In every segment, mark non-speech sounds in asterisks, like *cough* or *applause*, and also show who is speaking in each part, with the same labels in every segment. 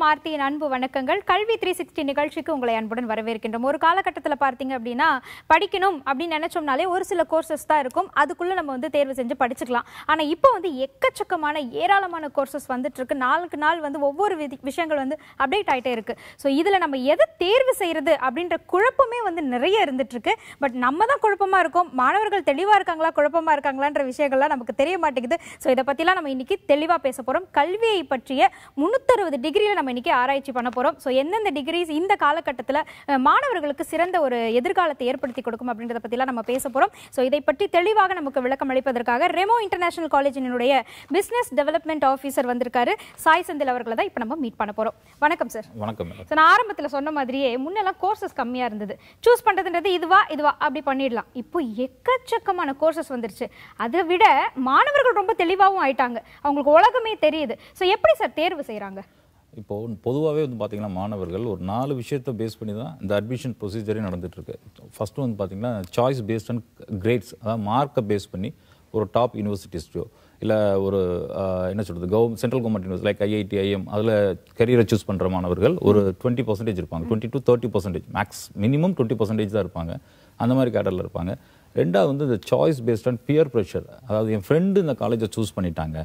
Speaker 1: அனைவருக்கும் ஆர்த்தியின் அன்பு வணக்கங்கள். கல்வி த்ரீ சிக்ஸ்டி நிகழ்ச்சிக்கு உங்களை அன்புடன் வரவேற்கின்றோம். ஒரு காலகட்டத்தில் பார்த்தீங்க அப்படின்னா படிக்கணும் அப்படின்னு நினைச்சோம்னாலே ஒரு சில கோர்சஸ் தான் இருக்கும். அதுக்குள்ள நம்ம வந்து தேர்வு செஞ்சு படிச்சுக்கலாம். ஆனால் இப்போ வந்து எக்கச்சக்கமான ஏராளமான கோர்சஸ் வந்துட்டு இருக்கு நாளுக்கு நாள் வந்து ஒவ்வொரு விதி- விஷயங்கள் வந்து அப்டேட் ஆகிட்டே இருக்கு. ஸோ இதில் நம்ம எதை தேர்வு செய்யறது அப்படின்ற குழப்பமே வந்து நிறைய இருந்துட்டு இருக்கு பட் நம்ம தான் குழப்பமா இருக்கோம். மாணவர்கள் தெளிவாக இருக்காங்களா குழப்பமா இருக்காங்களான்ற விஷயங்கள்லாம் நமக்கு தெரிய மாட்டேங்குது. ஸோ இதை பற்றிலாம் நம்ம இன்னைக்கு தெளிவாக பேச போகிறோம் கல்வியை பற்றிய முன்னூத்தறுபது டிகிரியில் நம்ம இன்னைக்கு ஆராய்ச்சி பண்ண போறோம். ஸோ எந்தெந்த டிகிரிஸ் இந்த காலகட்டத்தில் மாணவர்களுக்கு சிறந்த ஒரு எதிர்காலத்தை ஏற்படுத்தி கொடுக்கும் அப்படின்றத பற்றிலாம் நம்ம பேச போறோம். ஸோ இதை பற்றி தெளிவாக நமக்கு விளக்கம் அளிப்பதற்காக ரெமோ இன்டர்நேஷனல் காலேஜினுடைய பிசினஸ் டெவலப்மெண்ட் ஆஃபீஸர் வந்திருக்காரு. சாய் செந்தில் அவர்களை தான் இப்போ நம்ம மீட் பண்ண போறோம். வணக்கம் சார்
Speaker 2: வணக்கம்
Speaker 1: நான் ஆரம்பத்தில் சொன்ன மாதிரியே முன்னெல்லாம் கோர்சஸ் கம்மியாக இருந்தது. சூஸ் பண்ணுறதுன்றது இதுவா இதுவா அப்படி பண்ணிடலாம். இப்போ எக்கச்சக்கமான கோர்சஸ் வந்துருச்சு. அதை விட மாணவர்கள் ரொம்ப தெளிவாகவும் ஆயிட்டாங்க. அவங்களுக்கு உலகமே தெரியுது. ஸோ எப்படி சார் தேர்வு செய்கிறாங்க
Speaker 2: இப்போ பொதுவாகவே வந்து பார்த்தீங்கன்னா மாணவர்கள் ஒரு நாலு விஷயத்தை பேஸ் பண்ணி தான் இந்த அட்மிஷன் ப்ரொசீஜரே நடந்துகிட்ருக்கு ஃபஸ்ட்டு வந்து பார்த்தீங்கன்னா சாய்ஸ் பேஸ்ட் அண்ட் கிரேட்ஸ் அதாவது மார்க்கை பேஸ் பண்ணி ஒரு டாப் யூனிவர்சிட்டிஸ்டோ இல்லை ஒரு என்ன சொல்கிறது government central government university like IIT IM அதில் கரியரை சூஸ் பண்ணுற மாணவர்கள் ஒரு டுவெண்ட்டி பர்சன்டேஜ் இருப்பாங்க. Twenty to thirty percentage max minimum twenty percentage தான் இருப்பாங்க. அந்த மாதிரி கேட்டரில் இருப்பாங்க. ரெண்டாவது வந்து இந்த choice based on peer pressure அதாவது என் ஃப்ரெண்டு இந்த காலேஜை சூஸ் பண்ணிட்டாங்க.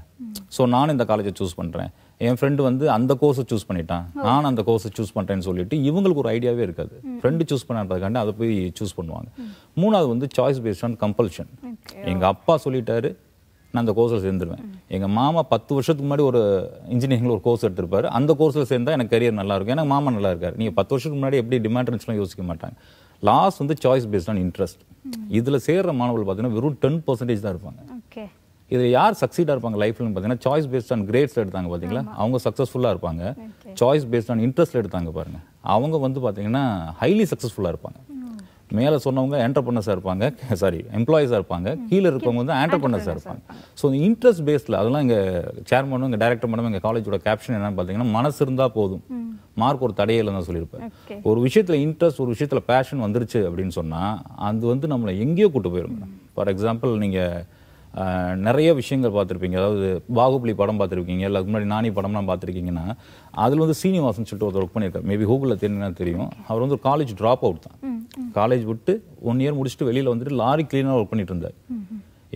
Speaker 2: ஸோ நான் இந்த காலேஜை சூஸ் பண்ணுறேன் என் ஃப்ரெண்டு வந்து அந்த கோர்ஸை சூஸ் பண்ணிட்டான். நான் அந்த கோர்ஸை சூஸ் பண்ணுறேன்னு சொல்லிட்டு இவங்களுக்கு ஒரு ஐடியாவே இருக்காது. ஃப்ரெண்டு சூஸ் பண்ணான்றதுக்காண்டி அதை போய் சூஸ் பண்ணுவாங்க. மூணாவது வந்து சாய்ஸ் பேஸ்ட் ஆன் கம்பல்ஷன் எங்கள் அப்பா சொல்லிட்டாரு நான் அந்த கோர்ஸில் சேர்ந்துருவேன். எங்கள் மாமா பத்து வருஷத்துக்கு முன்னாடி ஒரு இன்ஜினியரிங்கில் ஒரு கோர்ஸ் எடுத்திருப்பாரு. அந்த கோர்ஸில் சேர்ந்தா எனக்கு கரியர் நல்லா இருக்கும். ஏன்னா மாமா நல்லா இருக்காரு. நீங்கள் பத்து வருஷத்துக்கு முன்னாடி எப்படி டிமாண்ட் இருந்துச்சுலாம் யோசிக்க மாட்டாங்க. லாஸ்ட் வந்து சாய்ஸ் பேஸ்ட் ஆன் இன்ட்ரெஸ்ட் இதில் சேர்ற மாணவர்கள் பார்த்தீங்கன்னா வெறும் டென் பர்சன்டேஜ் தான் இருப்பாங்க. இதில் யார் சக்சீடாக இருப்பாங்க லைஃப்லன்னு பார்த்தீங்கன்னா சாய்ஸ் பேஸ்ட் ஆன் கிரேட்ஸ் எடுத்தாங்க பார்த்தீங்களா அவங்க சக்ஸஸ்ஃபுல்லாக இருப்பாங்க. சாய்ஸ் பேஸ்ட் ஆன் இன்ட்ரெஸ்ட் எடுத்தாங்க பாருங்க. அவங்க வந்து பார்த்தீங்கன்னா ஹைலி சக்ஸஸ்ஃபுல்லாக இருப்பாங்க. மேலே சொன்னவங்க என்டர்பிரனர்ஸாக இருப்பாங்க. *laughs* சாரி எம்ப்ளாயிஸாக இருப்பாங்க. கீழே இருக்கவங்க வந்து ஆண்டர்பிரனர்ஸாக இருப்பாங்க. ஸோ இந்த இன்ட்ரெஸ்ட் பேஸில் அதெல்லாம் இங்கே சேர்மனும் இங்கே டைரக்டர் மேடம் எங்கள் காலேஜோட கேப்ஷன் என்னன்னு பார்த்தீங்கன்னா மனசு இருந்தால் போதும். மார்க் ஒரு தடையில தான் சொல்லியிருப்பேன் ஒரு விஷயத்துல இன்ட்ரெஸ்ட் ஒரு விஷயத்துல பேஷன் வந்துருச்சு அப்படின்னு சொன்னா அது வந்து நம்மளை எங்கேயோ கூட்டு போயிடும் ஃபார் எக்ஸாம்பிள் நீங்க அஹ், நிறைய விஷயங்கள் பார்த்துருப்பீங்க. அதாவது பாகுபலி படம் பார்த்துருக்கீங்க. இல்லை அதுக்கு முன்னாடி நானி படம்லாம் பார்த்துருக்கீங்கன்னா அதில் வந்து சீனிவாசன் சொல்லிட்டு ஒருத்தர் ஒர்க் பண்ணியிருக்காரு. மேபி கூகுளில் தெரியும்னா தெரியும். அவர் வந்து ஒரு காலேஜ் ட்ராப் அவுட் தான். காலேஜ் விட்டு ஒன் இயர் முடிச்சுட்டு வெளியில் வந்துட்டு லாரி கிளீனாக ஒர்க் பண்ணிட்டு இருந்தார்.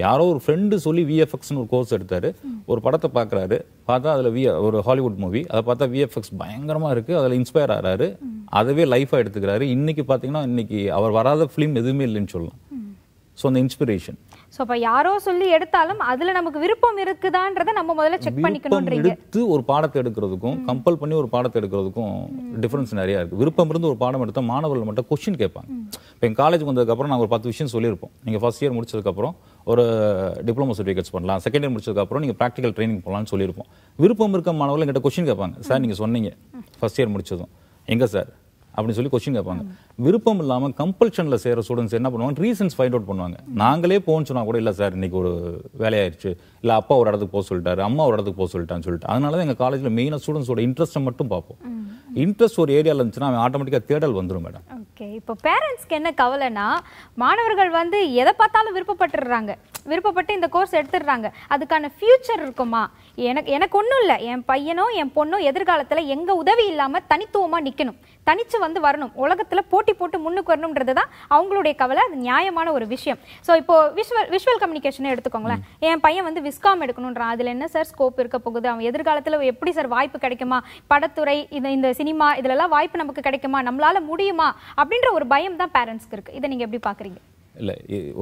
Speaker 2: யாரோ ஒரு ஃப்ரெண்டு சொல்லி விஎஃப்எக்ஸ்னு ஒரு கோர்ஸ் எடுத்தாரு. ஒரு படத்தை பார்க்குறாரு. பார்த்தா அதில் வி ஒரு ஹாலிவுட் மூவி அதை பார்த்தா விஎஃப்எக்ஸ் பயங்கரமாக இருக்குது அதில் இன்ஸ்பயர் ஆகிறாரு அதவே லைஃபாக எடுத்துக்கிறாரு. இன்னைக்கு பார்த்தீங்கன்னா இன்னைக்கு அவர் வராத ஃபிலிம் எதுவுமே இல்லைன்னு சொல்லலாம். ஸோ அந்த இன்ஸ்பிரேஷன்
Speaker 1: ஸோ அப்போ யாரோ சொல்லி எடுத்தாலும் அதில் நமக்கு விருப்பம் இருக்குதான்றதை நம்ம முதல்ல செக் பண்ணிக்கணுன்றீங்க
Speaker 2: எடுத்து ஒரு பாடத்தை எடுக்கிறதுக்கும் கம்பல் பண்ணி ஒரு பாடத்தை எடுக்கிறதுக்கும் டிஃபரன்ஸ் நிறைய இருக்கு. விருப்பம் இருந்து ஒரு பாடம் எடுத்தா மாணவர்கள் மட்டும் கொஸ்டின் கேட்பாங்க. இப்போ எங்கள் காலேஜ் வந்ததுக்கப்புறம் நாங்கள் ஒரு பத்து விஷயம் சொல்லியிருப்போம். நீங்கள் ஃபர்ஸ்ட் இயர் முடிச்சதுக்கப்புறம் ஒரு டிப்ளமோ சர்டிஃபிகேட்ஸ் பண்ணலாம். செகண்ட் இயர் முடிச்சதுக்கப்புறம் நீங்கள் ப்ராக்டிகல் ட்ரைனிங் போகலாம்னு சொல்லியிருப்போம். விருப்பம் இருக்க மாணவர்கள் எங்கிட்ட கொஸ்டின் கேட்பாங்க. சார் நீங்கள் சொன்னீங்க. ஃபர்ஸ்ட் இயர் முடிச்சதும். எங்க சார்? அப்படின்னு சொல்லி கொஸ்டின் கேட்பாங்க. விருப்பம் இல்லாம கம்பல்ஷன்ல சேர ஸ்டூடெண்ட்ஸ் என்ன பண்ணுவாங்க? ரீசன்ஸ் ஃபைண்ட் அவுட் பண்ணுவாங்க. நாங்களே போன்னு சொன்னா கூட இல்ல சார் இன்னைக்கு ஒரு வேலையாயிருச்சு இல்ல அப்பா ஒரு இடத்துக்கு போக சொல்லிட்டாரு அம்மா ஒரு இடத்துக்கு போக சொல்லிட்டான்னு சொல்லிட்டு. அதனால தான் எங்க காலேஜ்ல மெயினாக ஸ்டூடெண்ட்ஸோட இன்ட்ரெஸ்ட்டை மட்டும் பார்ப்போம். இன்ட்ரெஸ்ட் ஒரு ஏரியால இருந்துச்சுன்னா அவன் ஆட்டோமேட்டிக்கா தேடல் வந்துரும் மேடம்
Speaker 1: ஓகே இப்போ பேரண்ட்ஸ்க்கு என்ன கவலைனா மாணவர்கள் வந்து எதை பார்த்தாலும் விருப்பப்பட்டுடுறாங்க விருப்பப்பட்டு இந்த கோர்ஸ் எடுத்துடுறாங்க. அதுக்கான ஃபியூச்சர் இருக்குமா? எனக்கு எனக்கு ஒன்றும் இல்லை. என் பையனோ என் பொண்ணோ எதிர்காலத்தில் எங்க உதவி இல்லாமல் தனித்துவமாக நிற்கணும் தனிச்சு வந்து வரணும். உலகத்தில் போட்டி போட்டு முன்னுக்கு வரணுன்றது தான் அவங்களுடைய கவலை. அது நியாயமான ஒரு விஷயம். ஸோ இப்போ விஷுவல் விஷுவல் கம்யூனிகேஷனை எடுத்துக்கோங்களேன். என் பையன் வந்து விஸ்காம் எடுக்கணுன்றான் அதில் என்ன சார் ஸ்கோப் இருக்க போகுது? அவன் எதிர்காலத்தில் எப்படி சார் வாய்ப்பு கிடைக்குமா? படத்துறை இந்த இந்த சினிமா இதுலலாம் வாய்ப்பு நமக்கு கிடைக்குமா? நம்மளால முடியுமா? அப்படின்ற ஒரு பயம் தான் பேரண்ட்ஸ்க்கு இருக்கு. இதை நீங்க எப்படி பாக்குறீங்க?
Speaker 2: இல்ல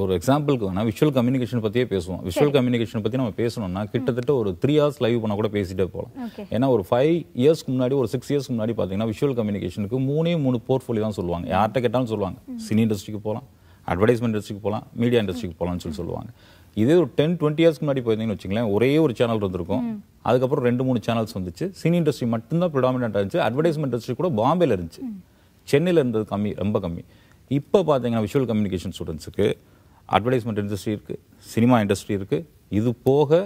Speaker 2: ஒரு எக்ஸாம்பிளுக்கு வேணா விஷுவல் கம்யூனிகேஷன் பத்தியே பேசுவோம். விஷுவல் கம்யூனிகேஷன் பத்தி நம்ம பேசணும்னா கிட்டத்தட்ட ஒரு த்ரீ ஹவர்ஸ் லைவ் பண்ணா கூட பேசிட்டே போகலாம் ஏன்னா ஒரு ஃபைவ் இயர்ஸ்க்கு முன்னாடி ஒரு சிக்ஸ் இயர்ஸ்க்கு முன்னாடி பார்த்தீங்கன்னா விஷுவல் கம்யூனிகேஷனுக்கு மூணே மூணு போர்ட்ஃபோலியோ தான் சொல்லுவாங்க. யார்கிட்ட கேட்டாலும் சொல்லுவாங்க. சினி இண்டஸ்ட்ரிக்கு போகலாம் அட்வர்டைஸ்மெண்ட் இண்டஸ்ட்ரிக்கு போகலாம் மீடியா இண்டஸ்ட்ரிக்கு போகலாம்னு சொல்லி சொல்லுவாங்க. இதே ஒரு டென் டுவெண்ட்டி இயர்ஸ்க்கு முன்னாடி போயிருந்தீங்கன்னு வச்சுங்களேன் ஒரே ஒரு சேனல் இருந்திருக்கும். அதுக்கப்புறம் ரெண்டு மூணு சேனல்ஸ் வந்துச்சு. சினி இண்டஸ்ட்ரி மட்டும்தான் ப்ரிடாமினண்டாக இருந்துச்சு. அட்வர்டைஸ்மெண்ட் இண்டஸ்ட்ரி கூட பாம்பேல இருந்துச்சு. சென்னையில் இருந்தது கம்மி ரொம்ப கம்மி. இப்போ பார்த்தீங்கன்னா விஷுவல் கம்யூனிகேஷன் ஸ்டூடெண்ட்ஸுக்கு அட்வர்டைஸ்மெண்ட் இண்டஸ்ட்ரி இருக்குது சினிமா இண்டஸ்ட்ரி இருக்குது இது போக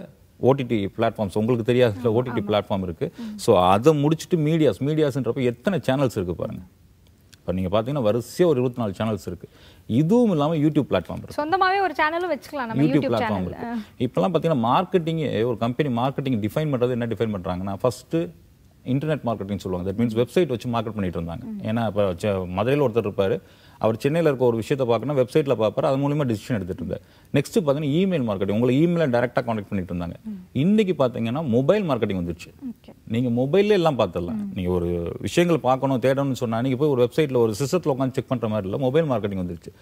Speaker 2: ஓடிடி பிளாட்ஃபார்ம்ஸ் உங்களுக்கு தெரியாத ஓடிடி பிளாட்ஃபார்ம் இருக்குது ஸோ அதை முடிச்சுட்டு மீடியாஸ் மீடியாஸ்ன்றப்ப எத்தனை சேனல்ஸ் இருக்குது பாருங்கள் இப்போ நீங்கள் பார்த்தீங்கன்னா வரிசையாக ஒரு இருபத்தி நாலு சேனல்ஸ் இருக்குது இதுவும் இல்லாமல் யூடியூப் பிளாட்ஃபார்ம் இருக்குது
Speaker 1: சொந்தமாவே ஒரு சேனலும் வச்சுக்கலாம் நம்ம
Speaker 2: யூடியூப் பிளாட்ஃபார்ம்
Speaker 1: சேனல்
Speaker 2: இருக்கு. இப்பெல்லாம் பார்த்தீங்கன்னா மார்க்கெட்டிங் ஒரு கம்பெனி மார்க்கெட்டிங் டிஃபைன் பண்ணுறது என்ன டிஃபைன் பண்ணுறாங்கன்னா ஃபர்ஸ்ட் இன்டர்நெட் மார்க்கெட்டிங் சொல்லுவாங்க. தட் மீன்ஸ் வெப்சைட் வச்சு மார்க்கெட் பண்ணிட்டு இருந்தாங்க. ஏன்னா இப்போ மதுரையில் ஒருத்தர் இருப்பாரு. அவர் சென்னையில் இருக்க ஒரு விஷயத்தை பார்க்கணும் வெப்சைட்டில் பார்ப்பாரு. அது மூலியமா டிசிஷன் எடுத்துட்டு இருந்தார். நெக்ஸ்ட் பார்த்தீங்கன்னா இமெயில் மார்க்கெட்டிங் உங்களை இமெயில டேரெக்டாக கான்டாக்ட் பண்ணிட்டு இருந்தாங்க. இன்னைக்கு பார்த்தீங்கன்னா மொபைல் மார்க்கெட்டிங் வந்துருச்சு.
Speaker 1: ஓகே
Speaker 2: நீங்க மொபைல்ல எல்லாம் பார்த்துடலாம். நீங்க ஒரு விஷயங்கள் பார்க்கணும் தேடணும்னு சொன்னா நீங்க போய் ஒரு வெப்சைட்ல ஒரு சிஸ்டத்தில் உட்காந்து செக் பண்ற மாதிரி இல்லை மொபைல் மார்க்கெட்டிங் வந்துருச்சு.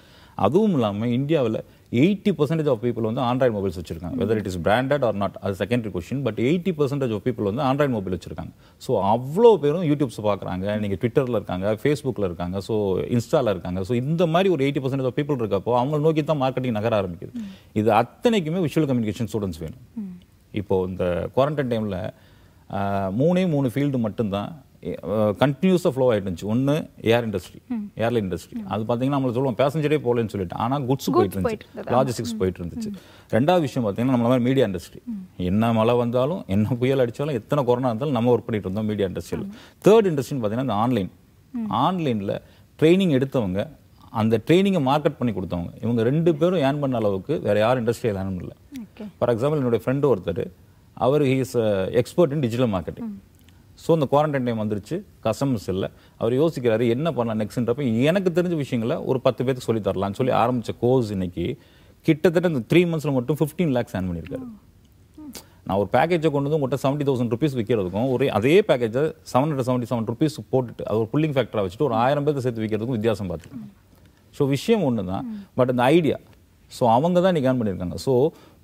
Speaker 2: அதுவும் இல்லாம இந்தியாவில் எயிட்டி பர்சன்டேஜ் ஆஃப் பீப்புள் வந்து ஆண்ட்ராய்டு மொபைல்ஸ் வச்சிருக்காங்க. Whether it is branded or not அது secondary question but eighty percentage of people வந்து ஆண்ட்ராய்டு மொபைல் வச்சிருக்காங்க. ஸோ அவ்வளோ பேரும் யூடியூப்ஸ் பார்க்குறாங்க நீங்க ட்விட்டரில் இருக்காங்க ஃபேஸ்புக்கில் இருக்காங்க ஸோ இன்ஸ்டால இருக்காங்க. ஸோ இந்த மாதிரி ஒரு எயிட்டி பர்சன்டேஜ் ஆஃப் பீப்புள் இருக்கப்போ அவங்க நோக்கி தான் மார்க்கெட்டிங் நகர ஆரம்பிக்குது. இது அத்தனைக்குமே விஷுவல் கம்யூனிகேஷன் ஸ்டூடெண்ட்ஸ் வேணும். இப்போ இந்த குவாரண்டைன் டைம்ல மூணே மூணு ஃபீல்டு மட்டும்தான் கண்டினியூஸாக ஃப்ளோ ஆயிட்டு இருந்துச்சு. ஒன்று ஏர் இண்டஸ்ட்ரி ஏர்லைன் இண்டஸ்ட்ரி அது பார்த்தீங்கன்னா நம்மள சொல்லுவோம் பேசஞ்சரே போகலன்னு சொல்லிட்டு. ஆனால் குட்ஸ் போயிட்டு இருந்துச்சு. லாஜிஸ்டிக்ஸ் போயிட்டு இருந்துச்சு. ரெண்டாவது விஷயம் பார்த்தீங்கன்னா நம்மள மாதிரி மீடியா இண்டஸ்ட்ரி என்ன மழை வந்தாலும் என்ன புயல் அடிச்சாலும் எத்தனை கொரோனா இருந்தாலும் நம்ம ஒர்க் பண்ணிட்டு இருந்தோம் மீடியா இண்டஸ்ட்ரியில் தேர்ட் இண்டஸ்ட்ரின்னு பார்த்தீங்கன்னா இந்த ஆன்லைன் ஆன்லைனில் ட்ரைனிங் எடுத்தவங்க அந்த ட்ரைனிங்கை மார்க்கெட் பண்ணி கொடுத்தவங்க இவங்க ரெண்டு பேரும் ஏர்ன் பண்ண அளவுக்கு வேற யார் இண்டஸ்ட்ரியில் ஏர்ன் பண்ணல. ஃபார் எக்ஸாம்பிள் என்னுடைய ஃப்ரெண்டு ஒருத்தர் அவர் he's expert in digital marketing so இந்த குவாரண்டைன் டைம் வந்துருச்சு. கஸ்டமர்ஸ் இல்லை. அவர் யோசிக்கிறாரு என்ன பண்ணலாம் நெக்ஸ்ட்ன்றப்ப எனக்கு தெரிஞ்ச விஷயங்களை ஒரு பத்து பேருக்கு சொல்லி தரலாம்னு சொல்லி ஆரம்பித்த கோர்ஸ் இன்னைக்கு கிட்டத்தட்ட இந்த த்ரீ மந்த்ஸில் மட்டும் ஃபிஃப்டீன் லேக்ஸ் ஏர்ன் பண்ணியிருக்காரு. நான் ஒரு பேக்கேஜை கொண்டு வந்து உங்கள்கிட்ட செவன்ட்டி தௌசண்ட் ருபீஸ் விற்கிறதுக்கும் ஒரு அதே பேக்கேஜை seven hundred seventy seven rupees போட்டுட்டு அது ஒரு புல்லிங் ஃபேக்டராக வச்சுட்டு ஒரு ஆயிரம் பேர்த்து சேர்த்து விற்கிறதுக்கும் வித்தியாசம் பார்த்துருக்கேன் ஸோ விஷயம் ஒன்று தான் பட் அந்த ஐடியா ஸோ அவங்க தான் இன்றைக்கி ஏர்ன் பண்ணியிருக்காங்க. ஸோ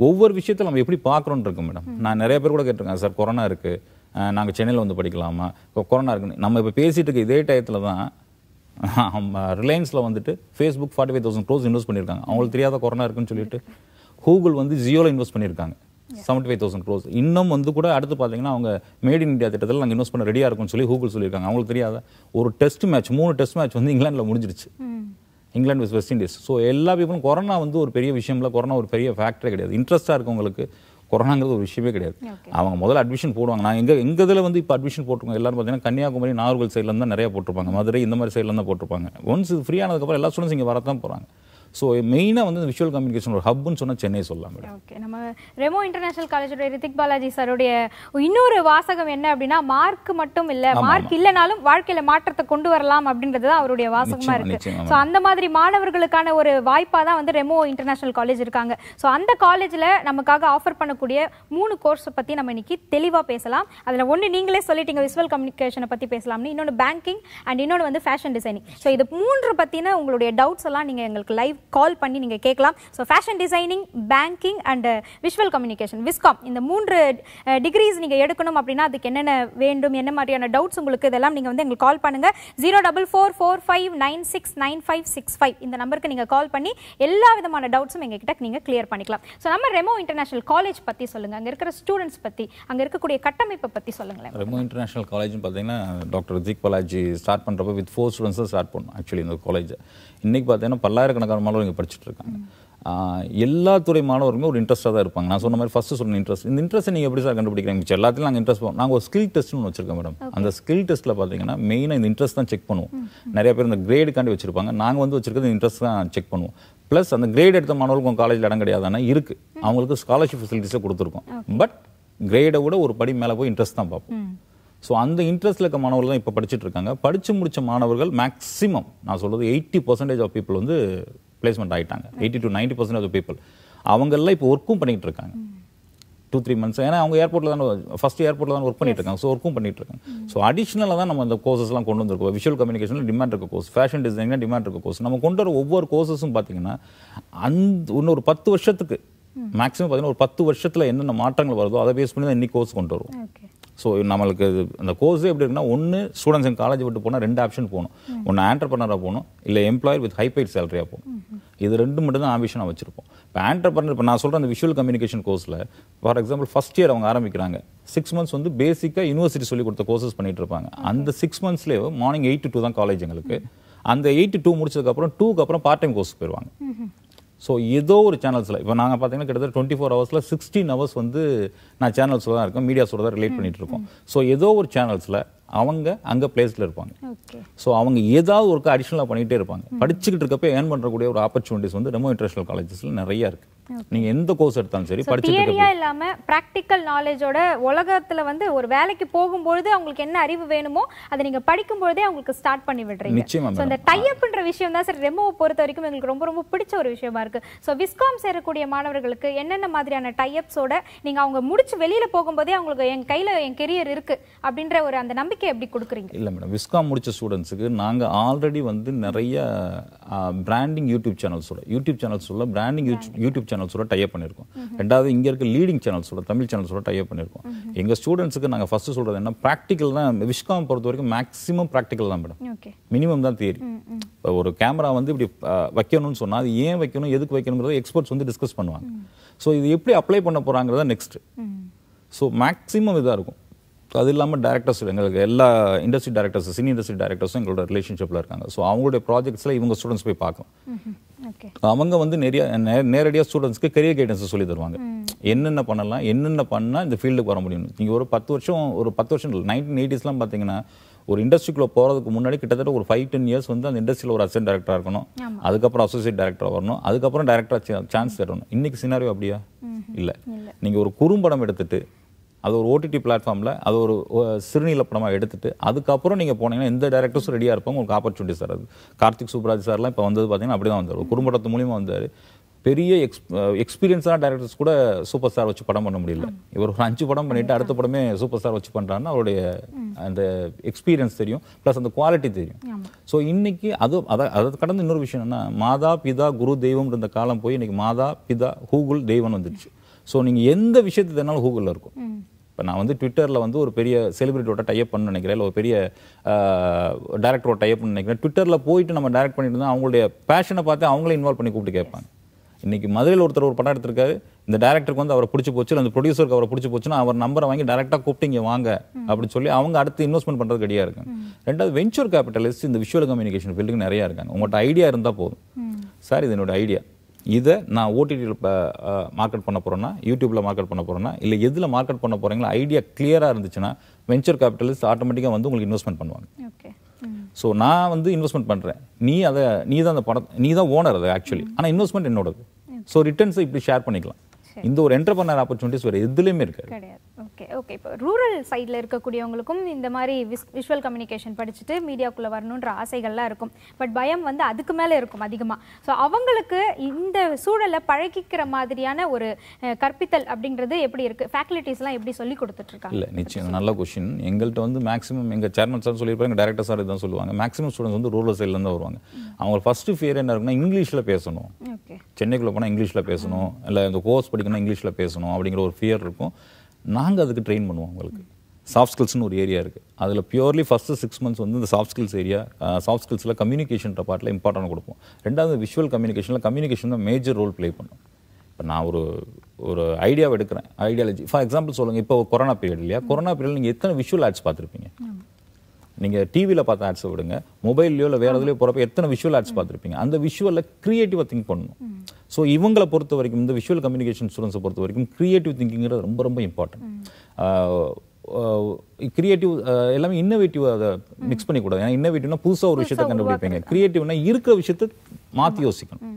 Speaker 2: ஒவ்வொரு விஷயத்தை நம்ம எப்படி பார்க்குறோன்னு இருக்கு மேடம் நான் நிறைய பேர் கூட கேட்டிருக்கேன் சார் கொரோனா இருக்குது நாங்கள் சென்னையில் வந்து படிக்கலாமா? இப்போ கொரோனா இருக்குன்னு நம்ம இப்போ பேசிட்டு இருக்க இதே டயத்தில் தான் ரிலையன்ஸில் வந்துட்டு Facebook forty five thousand crores invest பண்ணியிருக்காங்க. அவங்களுக்கு தெரியாத கொரோனா இருக்குன்னு சொல்லிட்டு கூகுள் வந்து ஜியோவில் இன்வெஸ்ட் பண்ணியிருக்காங்க. செவன்ட்டி ஃபைவ் தௌசண்ட் க்ரோஸ் இன்னும் வந்து கூட அடுத்து பார்த்தீங்கன்னா அவங்க மேட் இன் இந்தியா திட்டத்தில் நாங்கள் இன்வெஸ்ட் பண்ண ரெடியாக இருக்கும்னு சொல்லி கூகுள் சொல்லியிருக்காங்க. அவங்களுக்கு தெரியாத? ஒரு டெஸ்ட் மேட்ச் மூணு டெஸ்ட் மேட்ச் வந்து இங்கிலாந்தில் முடிஞ்சிருச்சு. England vs West Indies so எல்லா பீப்புளும் கொரோனா வந்து ஒரு பெரிய விஷயம்ல கொரோனா ஒரு பெரிய ஃபேக்டரே கிடையாது. இன்ட்ரெஸ்ட்டாக இருக்கவங்களுக்கு கொரோனாங்கிறது ஒரு விஷயமே கிடையாது. அவங்க முதல்ல அட்மிஷன் போடுவாங்க. நான் எங்க எங்க இதில் வந்து இப்போ அட்மிஷன் போட்டிருக்கோம் எல்லாரும் பார்த்தீங்கன்னா கன்னியாகுமரி நாகர்கோவில் சைட்ல தான் நிறைய போட்டிருப்பாங்க. மதுரை இந்த மாதிரி சைட்ல தான் போட்டிருப்பாங்க. ஒன்ஸ் இது ஃப்ரீ ஆனதுக்கப்புறம் எல்லா ஸ்டூடெண்ட்ஸ் இங்கே வரத்தான் போகிறாங்க ஸோ மெயினாக வந்து விஷுவல் கம்யூனிகேஷன் ஒரு ஹப்னு சொன்னால் சென்னை சொல்லலாம் மேடம்.
Speaker 1: ஓகே நம்ம ரெமோ இன்டர்நேஷனல் காலேஜோட ரித்திக் பாலாஜி சாருடைய இன்னொரு வாசகம் என்ன அப்படின்னா மார்க் மட்டும் இல்ல மார்க் இல்லைனாலும் வாழ்க்கையில மாற்றத்தை கொண்டு வரலாம் அப்படின்றது தான் அவருடைய வாசகமா
Speaker 2: நிச்சயமா,
Speaker 1: இருக்கு.
Speaker 2: நிச்சயமா.
Speaker 1: ஸோ அந்த மாதிரி மாணவர்களுக்கான ஒரு வாய்ப்பா தான் வந்து ரெமோ இன்டர்நேஷனல் காலேஜ் இருக்காங்க. ஸோ அந்த காலேஜ்ல நமக்காக ஆஃபர் பண்ணக்கூடிய மூணு கோர்ஸ் பத்தி நம்ம இன்னைக்கு தெளிவா பேசலாம். அதுல ஒண்ணு நீங்களே சொல்லிட்டீங்க விசுவல் கம்யூனிகேஷனை பத்தி பேசலாம்னு. இன்னொன்று பேங்கிங் அண்ட் இன்னொன்று வந்து ஃபேஷன் டிசைனிங் ஸோ இது மூன்று பத்தின உங்களுடைய டவுட்ஸ் எல்லாம் நீங்க எங்களுக்கு லைவ் கால் பண்ணி நீங்க கேட்கலாம். So fashion designing banking and visual communication viscom இந்த மூன்று uh, டிகிரிஸ் நீங்க எடுக்கணும் அப்படின்னா அதுக்கு என்னென்ன வேண்டும் என்ன மாதிரியான டவுட்ஸ் உங்களுக்கு இதெல்லாம் நீங்க வந்து எங்களுக்கு கால் பண்ணுங்க. Zero double four four five nine six nine five six five இந்த நம்பருக்கு நீங்க கால் பண்ணி எல்லா விதமான டவுட்ஸும் எங்ககிட்ட நீங்க கிளியர் பண்ணிக்கலாம். ஸோ நம்ம ரெமோ இன்டர்நேஷனல் காலேஜ் பத்தி சொல்லுங்க. அங்க இருக்கிற ஸ்டூடெண்ட்ஸ் பத்தி அங்க இருக்கக்கூடிய கட்டமைப்பை பத்தி சொல்லுங்களேன்.
Speaker 2: ரெமோ இன்டர்நேஷனல் காலேஜ்னு பார்த்தீங்கன்னா டாக்டர் ரித்திக் பாலாஜி ஸ்டார்ட் பண்ணுறப்ப வித் ஃபோர் ஸ்டூடெண்ட்ஸ் தான் ஸ்டார்ட் பண்ணோம் ஆக்சுவலி இந்த காலேஜ் இன்னைக்கு பார்த்தீங்கன்னா பல்லாயிரக்கணக்கான மாணவர்கள் இங்கே படிச்சுட்டு இருக்காங்க ஆஹ் எல்லா துறை மாணவருமே ஒரு இன்ட்ரெஸ்ட்டாக தான் இருப்பாங்க. நான் சொன்ன மாதிரி ஃபர்ஸ்ட் சொன்ன இன்ட்ரெஸ்ட் இந்த இன்ட்ரெஸ்ட் நீங்கள் எப்படி சார் கண்டுபிடிக்கிறீங்க? மிச்சம் எல்லாத்துலையும் நாங்கள் இன்ட்ரெஸ்ட் போவோம் நாங்கள் ஒரு ஸ்கில் டெஸ்ட்னு ஒன்று வச்சிருக்கோம் மேடம் அந்த ஸ்கில் டெஸ்ட்டில் பார்த்தீங்கன்னா மெயினாக இந்த இன்ட்ரெஸ்ட் தான் செக் பண்ணுவோம். நிறைய பேர் இந்த கிரேடுக்காண்டி வச்சிருப்பாங்க. நாங்கள் வந்து வச்சிருக்கிறது இன்ட்ரெஸ்ட் தான் செக் பண்ணுவோம். ப்ளஸ் அந்த கிரேட் எடுத்த மாணவர்களுக்கு உங்கள் காலேஜில் இடம் கிடையாதுன்னா இருக்கு. அவங்களுக்கு ஸ்காலர்ஷிப் ஃபெசிலிட்டிஸை கொடுத்துருக்கோம். பட் கிரேடை விட ஒரு படி மேலே போய் இன்ட்ரெஸ்ட் தான் பார்ப்போம். ஸோ அந்த இன்ட்ரெஸ்ட்ல இருக்க மாணவர்கள் தான் இப்போ படிச்சுட்டு இருக்காங்க. படிச்சு முடிச்ச மாணவர்கள் மேக்ஸிமம் நான் சொல்றது எயிட்டி பர்சன்டேஜ் ஆஃப் பீப்புள் வந்து பிளேஸ்மெண்ட் ஆயிட்டாங்க. Eighty to ninety percentage of people அவங்கெல்லாம் இப்போ ஒர்க்கும் பண்ணிட்டு இருக்காங்க. டூ த்ரீ மந்த்ஸ் ஏன்னா அவங்க ஏர்போர்ட்டில் தான் ஃபர்ஸ்ட் ஏர்போர்ட்டில் தான் ஒர்க் பண்ணிட்டு இருக்காங்க. ஸோ ஒர்க்கும் பண்ணிட்டு இருக்காங்க. ஸோ அடிஷ்னலாக தான் நம்ம இந்த கோர்சஸ்லாம் கொண்டு வந்திருக்கோம். விஷுவல் கம்யூனிகேஷனில் டிமாண்ட் இருக்க கோர்ஸ் ஃபேஷன் டிசைனில் டிமாண்ட் இருக்க கோர்ஸ் நம்ம கொண்டு வர ஒவ்வொரு கோர்சஸும் பார்த்தீங்கன்னா அந்த இன்னொரு பத்து வருஷத்துக்கு மேக்ஸிமம் பார்த்தீங்கன்னா ஒரு பத்து வருஷத்தில் என்னென்ன மாற்றங்கள் வருதோ அதை பேஸ் பண்ணி தான் இன்னைக்கு கோர்ஸ் கொண்டு வருவோம். ஸோ நம்மளுக்கு அந்த கோர்ஸே எப்படி இருக்குன்னா ஒன்று ஸ்டூடெண்ட்ஸ் எங்கள் காலேஜ் விட்டு போனால் ரெண்டு ஆப்ஷன் போகணும். ஒன்று ஆண்டர்பனராக போகணும் இல்லை எம்ப்ளாயர் வித் ஹைபைட் சேலரியாக போகணும். இது ரெண்டு மட்டும் தான் ஆம்பிஷனாக வச்சுருப்போம். இப்போ ஆண்டர்பனர் இப்போ நான் சொல்கிற அந்த விஷுவல் கம்யூனிகேஷன் கோர்ஸில் ஃபார் எக்ஸாம்பிள் ஃபர்ஸ்ட் இயர் அவங்க ஆரம்பிக்கிறாங்க. சிக்ஸ் மந்த்ஸ் வந்து பேசிக்காக யூனிவர்சிட்டி சொல்லி கொடுத்த கோர்சஸ் பண்ணிட்டு இருப்பாங்க. அந்த சிக்ஸ் மந்த்ஸ்லேயே மார்னிங் எயிட் டு டூ தான் காலேஜ் எங்களுக்கு. அந்த எயிட் டூ முடிச்சதுக்கப்புறம் டூக்கு அப்புறம் பார்ட் டைம் கோர்ஸ் போயிடுவாங்க ஸோ ஏதோ ஒரு சேனல்ஸில் இப்போ நாங்கள் பார்த்தீங்கன்னா கிட்டத்தட்ட டுவெண்ட்டி ஃபோர் ஹவர்ஸில் சிக்ஸ்டீன் ஹவர்ஸ் வந்து நான் சேனல்ஸில் தான் இருக்கேன் மீடியாஸோட தான் ரிலேட் பண்ணிட்டு இருக்கோம். ஸோ ஏதோ ஒரு சேனல்ஸில் அவங்க அங்கே பிளேஸில் இருப்பாங்க. ஸோ அவங்க ஏதாவது ஒரு அடிஷ்னலாக பண்ணிகிட்டே இருப்பாங்க. படிச்சுக்கிட்டு இருக்கப்ப ஏர்ன் பண்ணுறக்கூடிய ஒரு ஆப்பர்ச்சுனிட்டிஸ் வந்து ரெமோ இன்டர்நேஷனல் காலேஜஸில் நிறைய இருக்கு. நீங்கள் எந்த கோர்ஸ் எடுத்தாலும் சரி படிச்சுட்டு இருக்க
Speaker 1: தியரியா இல்லாம பிராக்டிக்கல் நாலேஜோட உலகத்துல வந்து ஒரு வேலைக்கு போகும்பொழுது அவங்களுக்கு என்ன அறிவு வேணுமோ அதை நீங்க படிக்கும் பொழுதே அவங்களுக்கு ஸ்டார்ட் பண்ணி விடுறீங்க.
Speaker 2: நிச்சயமா
Speaker 1: ஸோ அந்த டைப்ன்ற விஷயம் தான் சார் ரெமோவை பொறுத்த வரைக்கும் எங்களுக்கு ரொம்ப ரொம்ப பிடிச்ச ஒரு விஷயமா இருக்கு. ஸோ விஸ்காம் சேரக்கூடிய மாணவர்களுக்கு என்னென்ன மாதிரியான டைப்ஸோட நீங்க அவங்க முடிச்சு வெளியில போகும்போதே அவங்களுக்கு என் கையில என் கெரியர் இருக்கு அப்படின்ற ஒரு அந்த நம்பிக்கை எப்படி கொடுக்குறீங்க?
Speaker 2: இல்லை மேடம் விஸ்காம் முடிச்ச ஸ்டூடெண்ட்ஸுக்கு நாங்கள் ஆல்ரெடி வந்து நிறைய பிராண்டிங் யூடியூப் சேனல்ஸோட யூடியூப் சேனல்ஸோட பிராண்டிங் யூடியூப் சேனல்ஸோட டைப் பண்ணியிருக்கோம் ரெண்டாவது இங்கே இருக்க லீடிங் சேனல்ஸோட தமிழ் சேனல்ஸோட டைப் பண்ணியிருக்கோம் எங்கள் ஸ்டூடெண்ட்ஸுக்கு நாங்கள் ஃபஸ்ட்டு சொல்கிறது என்ன ப்ராக்டிக்கல் தான் விஸ்காம் பொறுத்த வரைக்கும் மேக்ஸிமம் ப்ராக்டிக்கல் தான் மேடம் மினிமம் தான் தியரி இப்போ ஒரு கேமரா வந்து இப்படி வைக்கணும்னு சொன்னால் அது ஏன் வைக்கணும் எதுக்கு வைக்கணுங்கிறத எக்ஸ்பர்ட்ஸ் வந்து டிஸ்கஸ் பண்ணுவாங்க. ஸோ இது எப்படி அப்ளை பண்ண போகிறாங்கிறத நெக்ஸ்ட் ஸோ மேக்ஸிமம் இதாக இருக்கும். அது இல்லாமல் டேரக்டர்ஸ் எங்களுக்கு எல்லா இண்டஸ்ட்ரி டேரக்டர்ஸ் சினி இண்டஸ்ட்ரி டேரக்டர்ஸும் எங்களோட ரிலேஷன்ஷிப்பில் இருக்காங்க. ஸோ அவங்களுடைய ப்ராஜெக்ட்ஸில் இவங்க ஸ்டூடெண்ட்ஸ் போய் பார்க்கலாம் அவங்க வந்து நிறைய நே- நேரடியா ஸ்டூடெண்ட்ஸ்க்கு கெரியர் கைடன்ஸ் சொல்லி தருவாங்க. என்னென்ன பண்ணலாம் என்னென்ன பண்ணா இந்த ஃபீல்டுக்கு வர முடியும்? நீங்க ஒரு பத்து வருஷம் ஒரு பத்து வருஷம் இல்லை நைன்டீன் எயிட்டிஸ்லாம் பார்த்தீங்கன்னா ஒரு இண்டஸ்ட்ரிக்குள்ள போறதுக்கு முன்னாடி கிட்டத்தட்ட ஒரு ஃபைவ் டென் இயர்ஸ் வந்து அந்த இண்டஸ்ட்ரியில் ஒரு அசிஸ்டன்ட் டேரக்டராக இருக்கணும். அதுக்கப்புறம் அசோசியேட் டேரக்டராக வரணும். அதுக்கப்புறம் டேரக்டராக சான்ஸ் தரணும். இன்னைக்கு சினாரியோ அப்படியா? இல்ல. நீங்க ஒரு குறும்படம் எடுத்துட்டு அது ஒரு ஓடிடி பிளாட்ஃபார்மில் அது ஒரு சிறுநீல படமாக எடுத்துட்டு அதுக்கப்புறம் நீங்கள் போனீங்கன்னா எந்த டேரக்டர்ஸும் ரெடியாக இருப்பாங்க உங்களுக்கு ஆப்பர்ச்சுனிட்டி சார் அது கார்த்திக் சுப்ராஜ் சார்லாம் இப்போ வந்தது பார்த்தீங்கன்னா அப்படி தான் வந்தார் குறும்படத்து மூலியமாக வந்தார். பெரிய எக்ஸ் எக்ஸ்பீரியன்ஸான டேரக்டர்ஸ் கூட சூப்பர் ஸ்டார் வச்சு படம் பண்ண முடியல. இவர் ஒரு அஞ்சு படம் பண்ணிட்டு அடுத்த படமே சூப்பர் ஸ்டார் வச்சு பண்ணுறாருன்னா அவருடைய அந்த எக்ஸ்பீரியன்ஸ் தெரியும். ப்ளஸ் அந்த குவாலிட்டி தெரியும். ஸோ இன்னைக்கு அது அதை அதை கடந்து இன்னொரு விஷயம் என்னன்னா மாதா பிதா குரு தெய்வம் இருந்த காலம் போய் இன்னைக்கு மாதா பிதா கூகுள் தெய்வம் வந்துடுச்சு ஸோ நீங்கள் எந்த விஷயத்தை தேடினாலும் கூகுளில் இருக்கும். இப்போ நான் வந்து ட்விட்டரில் வந்து ஒரு பெரிய செலிபிரிட்டியோட டைப் பண்ண நினைக்கிறேன். இல்லை ஒரு பெரிய டேரக்டரோட டைப் பண்ண நினைக்கிறேன். ட்விட்டரில் போயிட்டு நம்ம டேரக்ட் பண்ணிட்டு இருந்தால் அவங்களுடைய பேஷனை பார்த்து அவங்களே இன்வால்வ் பண்ணி கூப்பிட்டு கேட்பாங்க. இன்னைக்கு மதுரையில் ஒருத்தர் ஒரு படம் எடுத்திருக்காரு. இந்த டேரக்டருக்கு வந்து அவரை பிடிச்சி போச்சு. அந்த ப்ரொடியூசருக்கு அவரை பிடிச்சி போச்சுன்னா அவர் நம்பரை வாங்கி டேரெக்டாக கூப்பிட்டு இங்கே வாங்க அப்படின்னு சொல்லி அவங்க அடுத்து இன்வெஸ்ட்மெண்ட் பண்ணுறது ரெடியாக இருக்காங்க. ரெண்டாவது வெஞ்சர் கேபிட்டலிஸ்ட் இந்த விஷுவல் கம்யூனிகேஷன் ஃபீல்டுக்கு நிறையா இருக்காங்க. உங்கள்கிட்ட ஐடியா இருந்தால் போதும். சார் இது என்னோட ஐடியா இதை நான் ஓடிடியில் மார்க்கெட் பண்ண போகிறேன்னா யூடியூப்பில் மார்க்கெட் பண்ண போகிறேன்னா இல்லை எதில் மார்க்கெட் பண்ண போகிறீங்களா ஐடியா கிளியராக இருந்துச்சுன்னா வெஞ்சர் கேபிட்டலிஸ்ட் ஆட்டோமேட்டிக்காக வந்து உங்களுக்கு இன்வெஸ்ட்மெண்ட் பண்ணுவாங்க. ஸோ நான் வந்து இன்வெஸ்ட்மெண்ட் பண்ணுறேன் நீ அதை நீ தான் அந்த படம் நீ தான் ஓனர் அது ஆக்சுவலி ஆனால் இன்வெஸ்ட்மெண்ட் என்னோடது. ஸோ ரிட்டர்ன்ஸை இப்படி ஷேர் பண்ணிக்கலாம். இந்த ஒரு என்டர்பனர் ஆப்பர்ச்சுனிட்டிஸ் வேறு எதுலேயுமே இருக்காது.
Speaker 1: ஓகே ஓகே இப்போ ரூரல் சைடில் இருக்கக்கூடியவங்களுக்கும் இந்த மாதிரி விஷ் விஷுவல் கம்யூனிகேஷன் படிச்சுட்டு மீடியாக்குள்ளே வரணுன்ற ஆசைகள்லாம் இருக்கும். பட் பயம் வந்து அதுக்கு மேலே இருக்கும் அதிகமாக ஸோ அவங்களுக்கு இந்த சூழலை பழகிக்கிற மாதிரியான ஒரு கற்பித்தல் அப்படிங்கிறது எப்படி இருக்குது ஃபேக்கல்ட்டிஸ்லாம் எப்படி சொல்லி கொடுத்துட்ருக்காங்க?
Speaker 2: இல்லை நிச்சயம். நல்ல கொஷின் எங்கள்கிட்ட வந்து மேக்ஸிமம் எங்கள் சேர்மன் சார் சொல்லியிருப்பாங்க டேரக்டர் சார் இதான் சொல்லுவாங்க. மேக்ஸிமம் ஸ்டூடெண்ட்ஸ் வந்து ரூரல் சைட்லேருந்து வருவாங்க. அவங்க ஃபஸ்ட்டு ஃபியர் என்ன இருக்குன்னா இங்கிலீஷில் பேசணும்.
Speaker 1: ஓகே
Speaker 2: சென்னைக்குள்ளே போனால் இங்கிலீஷில் பேசணும். இல்லை இந்த கோர்ஸ் படிக்கணும் இங்கிலீஷில் பேசணும் அப்படிங்கிற ஒரு ஃபியர் இருக்கும். நாங்கள் அதுக்கு ட்ரெயின் பண்ணுவோம் உங்களுக்கு. சாஃப்ட் ஸ்கில்ஸ்னு ஒரு ஏரியா இருக்குது அதில் பியூர்லி ஃபஸ்ட்டு சிக்ஸ் மந்த்ஸ் வந்து இந்த சாஃப்ட் ஸ்கில்ஸ் ஏரியா சாஃப்ட் ஸ்கில்ஸில் கம்யூனிகேஷன் பார்ட்டில் இம்பார்ட்டன்ட் கொடுப்போம். ரெண்டாவது விஷுவல் கம்யூனிகேஷனில் கம்யூனிகேஷன் தான் மேஜர் ரோல் ப்ளே பண்ணும். இப்போ நான் ஒரு ஒரு ஐடியாவை எடுக்கிறேன் ஐடியாலஜி ஃபார் எக்ஸாம்பிள் சொல்லுங்கள் இப்போ கொரோனா பீரியட் இல்லையா? கொரோனா பீரியட் நீங்கள் எத்தனை விஷுவல் ஆட்ஸ் பார்த்துருப்பீங்க? நீங்கள் டிவியில் பார்த்த ஆட்ஸை விடுங்க மொபைல்லையோ இல்லை வேறு எதுலையோ போகிறப்ப எத்தனை விஷுவல் ஆட்ஸ் பார்த்துருப்பீங்க? அந்த விஷுவலில் க்ரியேட்டிவாக திங்க் பண்ணணும். ஸோ இவங்களை பொறுத்த வரைக்கும் இந்த விஷுவல் கம்யூனிகேஷன் ஸ்டூடெண்ட்ஸை பொறுத்த வரைக்கும் க்ரியேட்டிவ் திங்கிங்கிறது ரொம்ப ரொம்ப இம்பார்ட்டன்ட் கிரியேட்டிவ் எல்லாமே இன்னோவேட்டிவ் அதை மிக்ஸ் பண்ணிக்கூடாது. ஏன்னா இன்னோவேட்டிவ்னா புதுசாக ஒரு விஷயத்தை கண்டுபிடிப்பீங்க. கிரியேட்டிவ்னா இருக்கிற விஷயத்தை மாற்றி யோசிக்கணும்.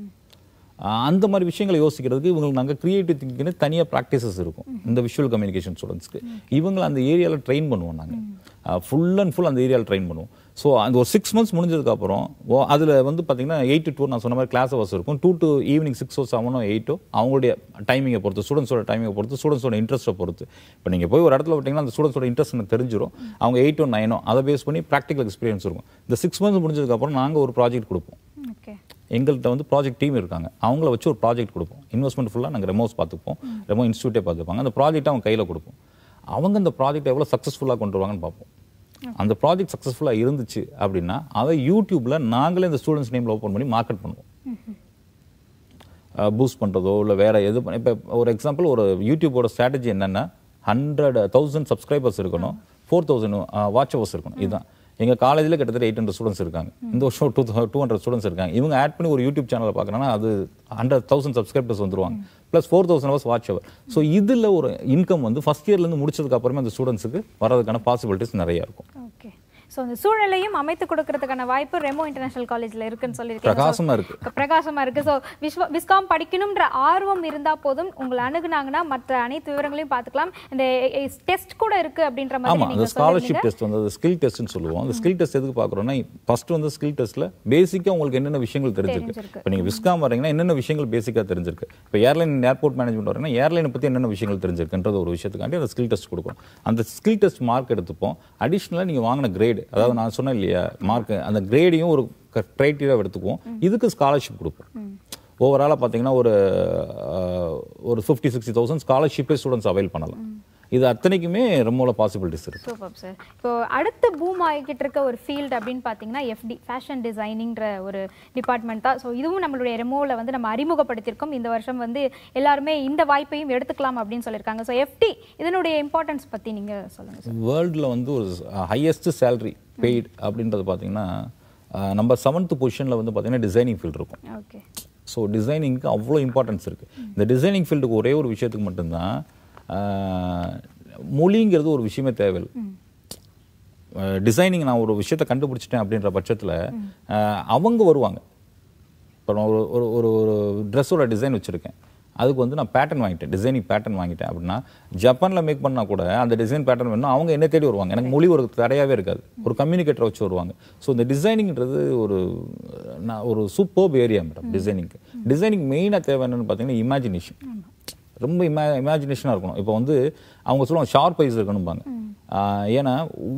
Speaker 2: அந்த மாதிரி விஷயங்களை யோசிக்கிறதுக்கு இவங்களுக்கு நாங்கள் கிரியேட்டிவ் திங்கிங்னு தனியாக ப்ராக்டிசஸ் இருக்கும். இந்த விஷுவல் கம்யூனிகேஷன் ஸ்டூடெண்ட்ஸ்க்கு இவங்களை அந்த ஏரியாவில் ட்ரெயின் பண்ணுவோம் நாங்கள் ஃபுல் அண்ட் ஃபுல் அந்த ஏரியாவில் ட்ரெயின் பண்ணுவோம். ஸோ அந்த ஒரு சிக்ஸ் மந்த்ஸ் முடிஞ்சதுக்கப்புறம் அதில் வந்து பார்த்தீங்கன்னா எயிட் டு டூ நான் சொன்ன மாதிரி கிளாஸ் ஹவர்ஸ் இருக்கும். டூ டு ஈவினிங் சிக்ஸோ செவனோ எயிட்டோ அவங்களுடைய டைமிங்கை பொறுத்து ஸ்டூடெண்ட்ஸோட டைமிங்கை பொறுத்து ஸ்டூடெண்ட்ஸோட இன்ட்ரெஸ்ட்டை பொறுத்து. இப்போ நீங்கள் போய் ஒரு இடத்துல விட்டீங்கன்னா அந்த ஸ்டூடெண்ட்ஸோட இன்ட்ரெஸ்ட் எனக்கு தெரிஞ்சிடும் அவங்க எயிட்டோ நைனோ அதை பேஸ் பண்ணி ப்ராக்டிக்கல் எக்ஸ்பீரியன்ஸ் இருக்கும். இந்த சிக்ஸ் மந்த்ஸ் முடிஞ்சதுக்கப்புறம் நாங்கள் ஒரு ப்ராஜெக்ட் கொடுப்போம். எங்கள்கிட்ட வந்து ப்ராஜெக்ட் டீம் இருக்காங்க. அவங்கள வச்சு ஒரு ப்ராஜெக்ட் கொடுப்போம். இன்வெஸ்ட்மெண்ட் ஃபுல்லாக நாங்கள் ரெமோஸ் பார்த்துப்போம். ரெமோ இன்ஸ்டியூட்டே பார்த்துப்பாங்க. அந்த ப்ராஜெக்ட் அவங்க கையில் கொடுப்போம். அவங்க அந்த ப்ராஜெக்ட் எவ்வளோ சக்ஸஸ்ஃபுல்லாக கொண்டு வருவாங்கன்னு பார்ப்போம். அந்த ப்ராஜெக்ட் சக்ஸஸ்ஃபுல்லாக இருந்துச்சு அப்படின்னா அதை யூடியூப்பில் நாங்களே இந்த ஸ்டூடெண்ட்ஸ் நேமில் ஓப்பன் பண்ணி மார்க்கெட் பண்ணுவோம். பூஸ்ட் பண்ணுறதோ இல்லை வேறு எது பண்ண இப்போ ஒரு எக்ஸாம்பிள் ஒரு யூடியூபோட ஸ்ட்ராட்டஜி என்னென்னா ஹண்ட்ரட் தௌசண்ட் சப்ஸ்கிரைபர்ஸ் இருக்கணும் ஃபோர் தௌசண்ட் வாட்ச் ஹவர்ஸ் இருக்கணும். இதுதான். எங்கள் காலேஜில் கிட்டத்தட்ட எயிட் ஹண்ட்ரட் ஸ்டூடெண்ட்ஸ் இருக்காங்க. இந்த வருஷம் டூ டூ ஹண்ட்ரட் ஸ்டூடெண்ட்ஸ் இருக்காங்க. இவங்க ஆட் பண்ணி ஒரு யூடியூப் சேனலை பார்க்குறாங்கன்னா அது ஹண்ட்ரட் தௌசண்ட் சப்ஸ்கிரைபர்ஸ் வந்துருவாங்க. Plus four thousand hours watch hour so இதில் ஒரு இன்கம் வந்து ஃபஸ்ட் இயர்லேருந்து முடிச்சதுக்கு அப்புறமே அந்த ஸ்டூடெண்ட்ஸுக்கு வரதுக்கான பாசிபிலிட்டிஸ் நிறையா இருக்கும்.
Speaker 1: ஸோ அந்த சூழலையும் அமைத்து கொடுக்கறதுக்கான வாய்ப்பு ரெமோ இன்டர்நேஷனல் காலேஜ்ல இருக்குன்னு சொல்லியிருக்கீங்க. So,
Speaker 2: பிரகாசமா இருக்கு.
Speaker 1: க- பிரகாசமா இருக்கு. ஸோ விஸ்வ விஸ்காம் படிக்கணும்ன்ற ஆர்வம் இருந்தா போதும். உங்களை அணுகுனாங்கன்னா மற்ற அனைத்து விவரங்களையும் பார்த்துக்கலாம். இந்த டெஸ்ட் கூட இருக்கு அப்படின்ற மாதிரி
Speaker 2: ஆமா அந்த ஸ்காலர்ஷிப் டெஸ்ட் வந்து அது ஸ்கில் டெஸ்ட்னு சொல்லுவோம். அந்த ஸ்கில் டெஸ்ட் எதுக்கு பார்க்குறோம்னா ஃபர்ஸ்ட் வந்து ஸ்கில் டெஸ்ட்ல பேசிக்கா உங்களுக்கு என்னென்ன விஷயங்கள் தெரிஞ்சிருக்கு. இப்போ நீங்க விஸ்காம் வரீங்கன்னா என்னென்ன விஷயங்கள் பேசிக்கா தெரிஞ்சிருக்கு? இப்போ ஏர்லைன் ஏர்போர்ட் மேனேஜ்மெண்ட் வரீங்கன்னா ஏர்லைனை பத்தி என்னென்ன விஷயங்கள் தெரிஞ்சிருக்குன்றது ஒரு விஷயத்துக்காண்டி அந்த ஸ்கில் டெஸ்ட் கொடுக்கும் அந்த ஸ்கில் டெஸ்ட் மார்க் எடுத்துப்போம். அடிஷ்னலாக நீங்க வாங்கின கிரேடு அதாவது நான் சொன்னேன் இல்லையா மார்க் அந்த கிரேடையும் ஒரு கிரைட்டீரியா எடுத்துக்குவோம். இதுக்கு ஸ்காலர்ஷிப் கொடுப்போம். ஓவராலாக பார்த்தீங்கன்னா ஒரு ஒரு ஃபிஃப்டி சிக்ஸ்டி தௌசண்ட் ஸ்காலர்ஷிப்பே ஸ்டூடெண்ட்ஸ் அவைல் பண்ணலாம். இது அத்தனைக்குமே ரொம்ப பாசிபிலிட்டிஸ் இருக்கு.
Speaker 1: சூப்பர் சார் இப்போ அடுத்து பூம் ஆகிக்கிட்டு இருக்க ஒரு ஃபீல்டு அப்படின்னு பார்த்தீங்கன்னா எஃப்டி ஃபேஷன் டிசைனிங்ன்ற ஒரு டிபார்ட்மெண்ட் தான். ஸோ இதுவும் நம்மளுடைய ரெமோவில் வந்து நம்ம அறிமுகப்படுத்தியிருக்கோம். இந்த வருஷம் வந்து எல்லாருமே இந்த வாய்ப்பையும் எடுத்துக்கலாம் அப்படின்னு சொல்லியிருக்காங்க. ஸோ எஃப்டி இதனுடைய இம்பார்ட்டன்ஸ் பற்றி நீங்கள் சொல்லுங்கள் சார்
Speaker 2: வேர்ல்டில் வந்து ஒரு ஹையஸ்ட் சேலரி பெய்ட் அப்படின்றது பார்த்தீங்கன்னா நம்பர் செவன்த் பொசிஷனில் வந்து பார்த்தீங்கன்னா டிசைனிங் ஃபீல்டு இருக்கும்.
Speaker 1: ஓகே
Speaker 2: ஸோ டிசைனிங்க்கு அவ்வளோ இம்பார்ட்டன்ஸ் இருக்குது இந்த டிசைனிங் ஃபீல்டுக்கு ஒரே ஒரு விஷயத்துக்கு மட்டும்தான் மொழிங்கிறது ஒரு விஷயமே தேவையில்லை. டிசைனிங் நான் ஒரு விஷயத்தை கண்டுபிடிச்சிட்டேன் அப்படின்ற பட்சத்தில் அவங்க வருவாங்க. இப்போ நான் ஒரு ஒரு ஒரு ஒரு ட்ரெஸ்ஸோட டிசைன் வச்சுருக்கேன். அதுக்கு வந்து நான் பேட்டர்ன் வாங்கிட்டேன். டிசைனிங் பேட்டர்ன் வாங்கிட்டேன் அப்படின்னா ஜப்பானில் மேக் பண்ணா கூட அந்த டிசைன் பேட்டர்ன் வேணும் அவங்க என்ன தேடி வருவாங்க. எனக்கு மொழி ஒரு தடையாகவே இருக்காது. ஒரு கம்யூனிகேட்டர் வச்சு வருவாங்க. ஸோ இந்த டிசைனிங்கிறது ஒரு நான் ஒரு சூப்பர்ப் ஏரியா மேடம் டிசைனிங்க்கு டிசைனிங் மெயினாக தேவை என்னன்னு பார்த்தீங்கன்னா இமேஜினேஷன் ரொம்ப இமே இமேஜினேஷனாக இருக்கணும். இப்போ வந்து அவங்க சொல்லுவாங்க ஷார்ப் ஐஸ் இருக்கணும்பாங்க. ஏன்னா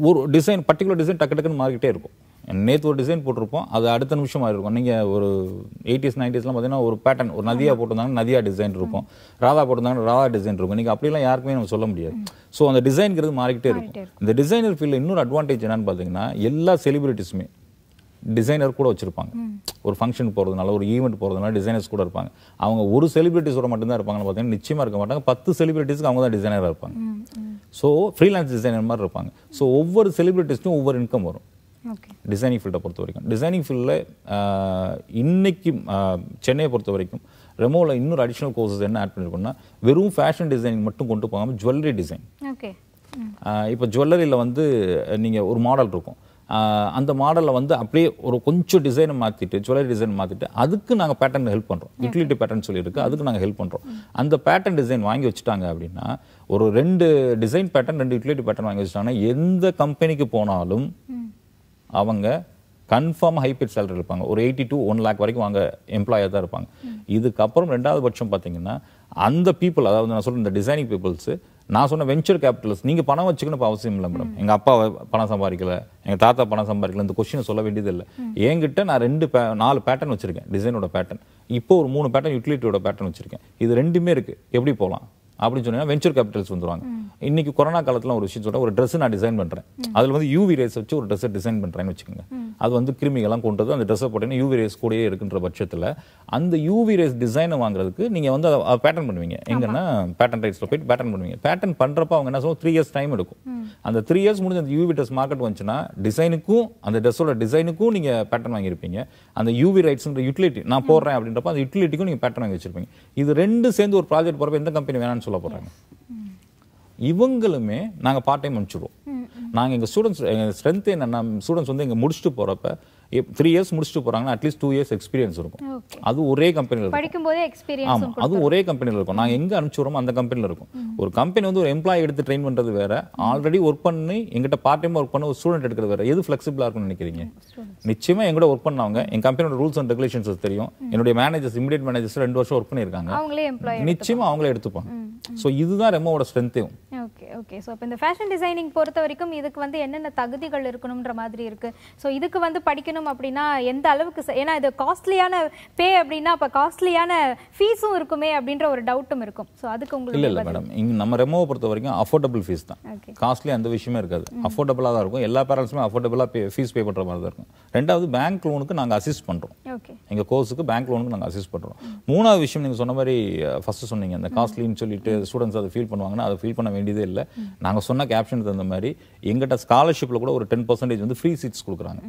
Speaker 2: ஒரு டிசைன் பர்டிகுலர் டிசைன் டக்கு டக்குன்னு மாறிக்கிட்டே இருக்கும். நேற்று ஒரு டிசைன் போட்டிருப்போம் அது அடுத்த நிமிஷம் மாறி இருக்கும். நீங்கள் ஒரு எயிட்டிஸ் நைன்டிஸ்லாம் பார்த்தீங்கன்னா ஒரு பேட்டர்ன் ஒரு நதியா போட்டிருந்தாங்கன்னா நதியா டிசைன் இருக்கும். ராதா போட்டிருந்தாங்கன்னா ராதா டிசைன் இருக்கும். நீங்கள் அப்படிலாம் யாருக்குமே நம்ம சொல்ல முடியாது. ஸோ அந்த டிசைன்ங்கிறது மாறிக்கிட்டே இருக்கும். இந்த டிசைனர் ஃபீல்டில் இன்னொரு அட்வான்டேஜ் என்னன்னு பார்த்தீங்கன்னா எல்லா செலிபிரிட்டிஸுமே டிசைனர் கூட வச்சிருப்பாங்க. ஒரு ஃபங்க்ஷன் போகிறதுனால ஒரு ஈவெண்ட் போகிறதுனால டிசைனர்ஸ் கூட இருப்பாங்க. அவங்க ஒரு செலிபிரிட்டிஸோட மட்டும்தான் இருப்பாங்கன்னு பார்த்தீங்கன்னா நிச்சயமாக இருக்க மாட்டாங்க. பத்து செலிபிரிட்டிஸ்க்கு அவங்க தான் டிசைனராக இருப்பாங்க. ஸோ ஃப்ரீலான்ஸ் டிசைனர் மாதிரி இருப்பாங்க. ஸோ ஒவ்வொரு செலிபிரிட்டிஸ்க்கும் ஒவ்வொரு இன்கம் வரும். டிசைனிங் ஃபீல்டை பொறுத்த வரைக்கும். டிசைனிங் ஃபீல்டில் இன்னைக்கு சென்னையை பொறுத்த வரைக்கும் ரெமோவில் இன்னொரு அடிஷனல் கோர்சஸ் என்ன ஆட் பண்ணியிருக்கோம்னா வெறும் ஃபேஷன் டிசைனிங் மட்டும் கொண்டு போகாமல் ஜுவல்லரி டிசைன் இப்போ ஜுவல்லரியில் வந்து நீங்கள் ஒரு மாடல் இருக்கும். அந்த மாடலில் வந்து அப்படியே ஒரு கொஞ்சம் டிசைனை மாற்றிட்டு ஜுவல்லரி டிசைன் மாற்றிட்டு அதுக்கு நாங்கள் பேட்டர்ன் ஹெல்ப் பண்ணுறோம் யூட்டிலிட்டி பேட்டர்ன் சொல்லியிருக்கு. அதுக்கு நாங்கள் ஹெல்ப் பண்ணுறோம் அந்த பேட்டர்ன் டிசைன் வாங்கி வச்சுட்டாங்க அப்படின்னா ஒரு ரெண்டு டிசைன் பேட்டர்ன் ரெண்டு யூட்டிலிட்டி பேட்டர்ன் வாங்கி வச்சுட்டாங்கன்னா எந்த கம்பெனிக்கு போனாலும் அவங்க கன்ஃபார்ம் ஹைபிட் சேலரி இருப்பாங்க. ஒரு எயிட்டி டு ஒன் லேக் வரைக்கும் வாங்க எம்ப்ளாயாக தான் இருப்பாங்க. இதுக்கப்புறம் ரெண்டாவது பட்சம் பார்த்தீங்கன்னா அந்த பீப்புள் அதாவது நான் சொல்ற இந்த டிசைனிங் பீப்புள்ஸ் நான் சொன்ன வெஞ்சர் கேபிட்டல்ஸ் நீங்க பணம் வச்சுக்கணும் இப்ப அவசியம் இல்லை மேடம் எங்க அப்பா பணம் சம்பாதிக்கல எங்க தாத்தா பணம் சம்பாதிக்கல இந்த கொஸ்டினை சொல்ல வேண்டியது இல்லை. என்கிட்ட நான் ரெண்டு pa- நாலு பேட்டர்ன் வச்சிருக்கேன் டிசைனோட பேட்டர்ன் இப்போ ஒரு மூணு பேட்டர்ன் யூட்டிலிட்டியோட பேட்டர்ன் வச்சிருக்கேன். இது ரெண்டுமே இருக்கு. எப்படி போகலாம் அப்படின்னு சொன்னீங்கன்னா வெஞ்சர் கேபிட்டல்ஸ் வந்துருவாங்க. இன்னைக்கு கொரோனா காலத்துல ஒரு விஷயம் சொல்றேன் ஒரு Dress நான் டிசைன் பண்றேன். அதுல வந்து யூவி ரேஸ் வச்சு ஒரு Dress டிசைன் பண்றேன்னு வச்சுக்கோங்க. அது வந்து கிருமிகள்லாம் கொண்டு வந்து அந்த ட்ரெஸ்ஸை போட்டீங்கன்னா யூவி ரேஸ் கூடயே இருக்குன்ற பட்சத்துல அந்த யூவி ரேஸ் டிசைனை வாங்குறதுக்கு நீங்க வந்து அதை பேட்டர்ன் பண்ணுவீங்க. எங்கன்னா பேட்டர்ன் ரைட்ஸ்ல போயிட்டு பேட்டர்ன் பண்ணுவீங்க. பேட்டர்ன் பண்றப்ப அவங்க என்ன சொல்லுவோம் த்ரீ இயர்ஸ் டைம் எடுக்கும். அந்த த்ரீ இயர்ஸ் முடிஞ்சு அந்த யூவி ட்ரெஸ் மார்க்கெட் வந்துச்சுன்னா டிசைனுக்கும் அந்த ட்ரெஸ்ஸோட டிசைனுக்கும் நீங்க பேட்டர்ன் வாங்கியிருப்பீங்க. அந்த யூவி ரைட்ஸ்ன்ற யூட்டிலிட்டி நான் போடுறேன் அப்படின்றப்ப அந்த யூட்டிலிட்டிக்கும் நீங்க பேட்டர்ன் வாங்கி வச்சிருப்பீங்க. இது ரெண்டு சேர்ந்து ஒரு ப்ராஜெக்ட் போறப்ப எந்த கம்பெனி வேணாம்னு சொல்ல போறாங்க. இவங்களுமே நாங்க பார்ட் டைம் அனுப்பிச்சிடுவோம். நாங்க எங்க ஸ்டூடெண்ட்ஸ் எங்க ஸ்ட்ரென்த் என்னன்னா ஸ்டூடெண்ட்ஸ் வந்து இங்க முடிச்சுட்டு போறப்ப த்ரீ இயர்ஸ் முடிச்சுட்டு போறாங்கன்னா அட்லீஸ்ட் டூ இயர்ஸ் எக்ஸ்பீரியன்ஸ் இருக்கும். அது ஒரே கம்பெனியில் இருக்கும்.
Speaker 1: படிக்கும் போதே எக்ஸ்பீரியன்ஸ்
Speaker 2: ஆமா அது ஒரே கம்பெனியில் இருக்கும். நாங்க எங்க அனுப்பிச்சுறோமோ அந்த கம்பெனியில் இருக்கும். ஒரு கம்பெனி வந்து ஒரு எம்ப்ளாய் எடுத்து ட்ரெயின் பண்றது வேற. ஆல்ரெடி ஒர்க் பண்ணி எங்கிட்ட பார்ட் டைம் ஒர்க் பண்ண ஒரு ஸ்டூடெண்ட் எடுக்கிறது வேற. எது ஃபிளெக்சிபிளா இருக்கும்னு நினைக்கிறீங்க? நிச்சயமா எங்கூட ஒர்க் பண்ணவங்க என் கம்பெனியோட ரூல்ஸ் அண்ட் ரெகுலேஷன்ஸ் தெரியும். என்னுடைய மேனேஜர்ஸ் இமிடியட் மேனேஜர்ஸ் ரெண்டு வருஷம் ஒர்க் பண்ணியிருக்காங்க.
Speaker 1: அவங்களே எம்ப்ளாயி
Speaker 2: நிச்சயமா அவங்களே எடுத்துப்பாங்க. ஸோ இதுதான் ரெமோவோட ஸ்ட்ரென்த்தையும்
Speaker 1: ஓகே ஓகே ஸோ இப்போ இந்த ஃபேஷன் டிசைனிங் பொறுத்த வரைக்கும் இதுக்கு வந்து என்னென்ன தகுதிகள் இருக்கணுன்ற மாதிரி இருக்கு. ஸோ இதுக்கு வந்து படிக்கணும் அப்படின்னா எந்த அளவுக்கு ஏன்னா இது காஸ்ட்லியான பே அப்படின்னா அப்போ காஸ்ட்லியான ஃபீஸும் இருக்குமே அப்படின்ற ஒரு டவுட்டும் இருக்கும். ஸோ அதுக்கு
Speaker 2: இல்ல
Speaker 1: உங்களுக்கு
Speaker 2: இல்ல மேடம் இங்க நம்ம ரெமோவை பொறுத்த வரைக்கும் அஃபோர்டபுள் ஃபீஸ் தான் காஸ்ட்லி அந்த விஷயமே இருக்காது. அஃபோர்டபுளாக தான் இருக்கும். எல்லா பேரண்ட்ஸுமே அஃபோர்டபுளாக பே ஃபீஸ் பே பண்ற மாதிரி தான் இருக்கும். ரெண்டாவது பேங்க் லோனுக்கு நாங்க அசிஸ்ட் பண்றோம். எங்க கோர்ஸுக்கு பேங்க் லோனுக்கு நாங்க அசிஸ்ட் பண்றோம். மூணாவது விஷயம் நீங்க சொன்ன மாதிரி ஃபர்ஸ்ட் சொன்னீங்க. அந்த காஸ்ட்லின்னு சொல்லிட்டு ஸ்டூடெண்ட்ஸ் அதை ஃபீல் பண்ணுவாங்கன்னா அதை ஃபீல் பண்ண வேண்டியதே இல்லை. நாங்க சொன்ன கேப்ஷனுக்கு தகுந்த மாதிரி எங்கிட்ட ஸ்காலர்ஷிப்ல கூட ஒரு டென் பர்சன்டேஜ் வந்து ஃப்ரீ சீட்ஸ் கொடுக்குறாங்க.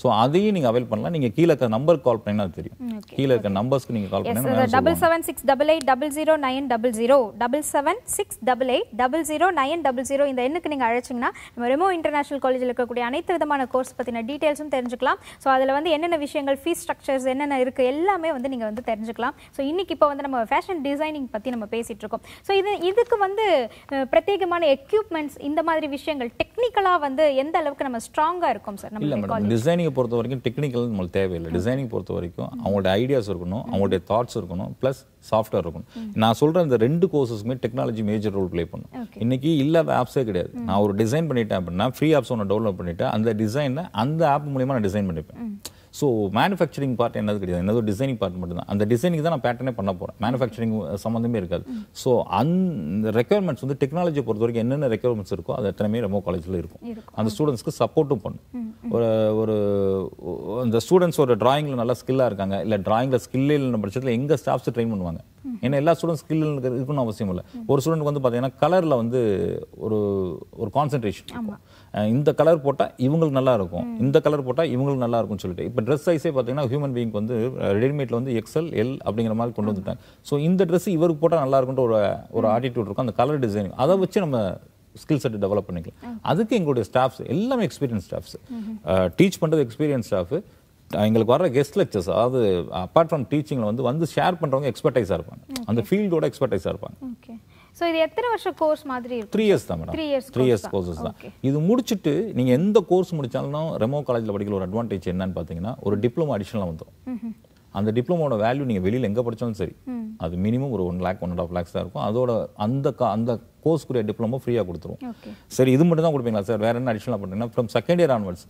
Speaker 2: ஸோ அதையும் நீங்கள் அவைல் பண்ணலாம். நீங்கள் கீழே இருக்க நம்பர் கால் பண்ணினா தெரியும். கீழே இருக்க நம்பர்ஸ்க்கு நீங்கள் கால்
Speaker 1: எஸ்
Speaker 2: பண்ணினா
Speaker 1: double seven six double eight double zero nine double zero double seven six double eight double zero nine double zero இந்த எண்ணுக்கு நீங்கள் அழைச்சிங்கன்னா நம்ம ரெமோ இன்டர்நேஷனல் காலேஜில் இருக்கக்கூடிய அனைத்து விதமான கோர்ஸ் பற்றின டீட்டெயில்ஸும் தெரிஞ்சுக்கலாம். ஸோ அதில் வந்து என்னென்ன விஷயங்கள் ஃபீஸ் ஸ்ட்ரக்சர்ஸ் என்னென்ன இருக்குது எல்லாமே வந்து நீங்கள் வந்து தெரிஞ்சுக்கலாம். ஸோ இன்னைக்கு இப்போ வந்து நம்ம ஃபேஷன் டிசைனிங் பற்றி நம்ம பேசிகிட்டு இருக்கோம். ஸோ இது இதுக்கு வந்து பிரத்யேகமான எக்யூப்மெண்ட்ஸ் இந்த மாதிரி விஷயங்கள் டெக்னிக்கலாக வந்து எந்த அளவுக்கு நம்ம ஸ்ட்ராங்காக இருக்கும் சார் நம்ம
Speaker 2: மேடம் டிசைனிங்கை பொறுத்த வரைக்கும் டெக்னிக்கல் நம்மளுக்கு தேவையில்லை. டிசைனிங் பொறுத்த வரைக்கும் அவங்களோட ஐடியாஸ் இருக்கணும் அவங்களுடைய தாட்ஸ் இருக்கணும் ப்ளஸ் சாஃப்ட்வேர் இருக்கணும். நான் சொல்ற இந்த ரெண்டு கோர்சஸ்க்குமே டெக்னாலஜி மேஜர் ரோல் ப்ளே பண்ணும். இன்னைக்கு இல்லாத ஆப்ஸே கிடையாது. நான் ஒரு டிசைன் பண்ணிட்டேன் அப்படின்னா ஃப்ரீ ஆப்ஸ் ஒன்று டவுன்லோட் பண்ணிட்டு அந்த டிசைனை அந்த ஆப் மூலியமா நான் டிசைன் பண்ணிப்பேன். ஸோ மேனுஃபேக்சரிங் பார்ட் என்னது கிடையாது. என்னது டிசைனிங் பார்ட் மட்டும் தான் அந்த டிசைனிங் தான் நான் பேட்டர்னே பண்ண போறேன். மேனுஃபேக்சரிங் சம்மந்தமே இருக்காது. ஸோ அந்த ரெக்குயர்மெண்ட்ஸ் வந்து டெக்னாலஜி பொறுத்த வரைக்கும் என்னென்ன ரெக்குயர்மெண்ட்ஸ் இருக்கோ அது எத்தனையுமே ரெமோ காலேஜில் இருக்கும். அந்த ஸ்டூடெண்ட்ஸ்க்கு சப்போர்ட்டும் பண்ணும். ஒரு ஒரு அந்த ஸ்டூடெண்ட்ஸ் ஒரு டிராயிங்கில் நல்லா ஸ்கில்லாக இருக்காங்க. இல்லை டிராயிங்கில் ஸ்கில் இல்லைன்ற பட்சத்தில் எங்கள் ஸ்டாஃப்ஸ் ட்ரெயின் பண்ணுவாங்க. ஏன்னா எல்லா ஸ்டூடெண்ட் ஸ்கில் இருக்குன்னு அவசியம் இல்லை. ஒரு ஸ்டூடெண்ட் வந்து பார்த்தீங்கன்னா கலரில் வந்து ஒரு ஒரு கான்சென்ட்ரேஷன் இருக்கும். இந்த கலர் போட்டால் இவங்களுக்கு நல்லா இருக்கும் இந்த கலர் போட்டால் இவங்களுக்கு நல்லா இருக்கும்னு சொல்லிட்டு. இப்போ ட்ரெஸ் சைஸே பார்த்தீங்கன்னா ஹியூமன் பீயிங் வந்து ரெடிமேட்ல வந்து எக்ஸல் எல் அப்படிங்கிற மாதிரி கொண்டு வந்துட்டாங்க. ஸோ இந்த ட்ரெஸ் இவருக்கு போட்டால் நல்லா இருக்குன்ற ஒரு ஒரு ஆட்டிடியூட் இருக்கும். அந்த கலர் டிசைனிங் அதை வச்சு நம்ம ஸ்கில் செட் டெவலப் பண்ணிக்கலாம். அதுக்கு எங்களுடைய ஸ்டாஃப்ஸ் எல்லாமே எக்ஸ்பீரியன்ஸ் ஸ்டாஃப்ஸ் டீச் பண்ணுறது எக்ஸ்பீரியன்ஸ் ஸ்டாஃப் எங்களுக்கு வர கெஸ்ட் லெக்சர்ஸ் அதாவது அப்பார்ட் ஃப்ரம் டீச்சிங்கில் வந்து வந்து ஷேர் பண்ணுறவங்க எக்ஸ்பர்டைஸாக இருப்பாங்க. அந்த ஃபீல்டோட எக்ஸ்பர்டைஸாக இருப்பாங்க.
Speaker 1: ஓகே. ஸோ இது எத்தனை வருஷம் கோர்ஸ் மாதிரி
Speaker 2: த்ரீ இயர்ஸ் தான் madam
Speaker 1: Three years
Speaker 2: three years. Courses தான். இது முடிச்சுட்டு நீங்க எந்த கோர்ஸ் முடிச்சாலும் ரெமோ காலேஜ்ல படிக்கிற ஒரு அட்வான்டேஜ் என்னன்னு பாத்தீங்கன்னா ஒரு டிப்ளமோ அடிஷனலாக வந்துடும் அந்த டிப்ளமோட வேல்யூ நீங்க வெளியில எங்க படிச்சாலும் சரி அது மினிமம் ஒரு one lakh one and half lakhs தான் இருக்கும். அதோட அந்த அந்த கோர்ஸ்க்குரிய டிப்ளமோ ஃப்ரீயா கொடுத்துருவோம்
Speaker 1: ஓகே
Speaker 2: சரி இது மட்டும் தான் கொடுப்பீங்களா சார்? வேற என்ன அடிஷனலாக பண்ணுறீங்கன்னா ஃப்ரம் செகண்ட் இயர் ஆன்வர்ட்ஸ்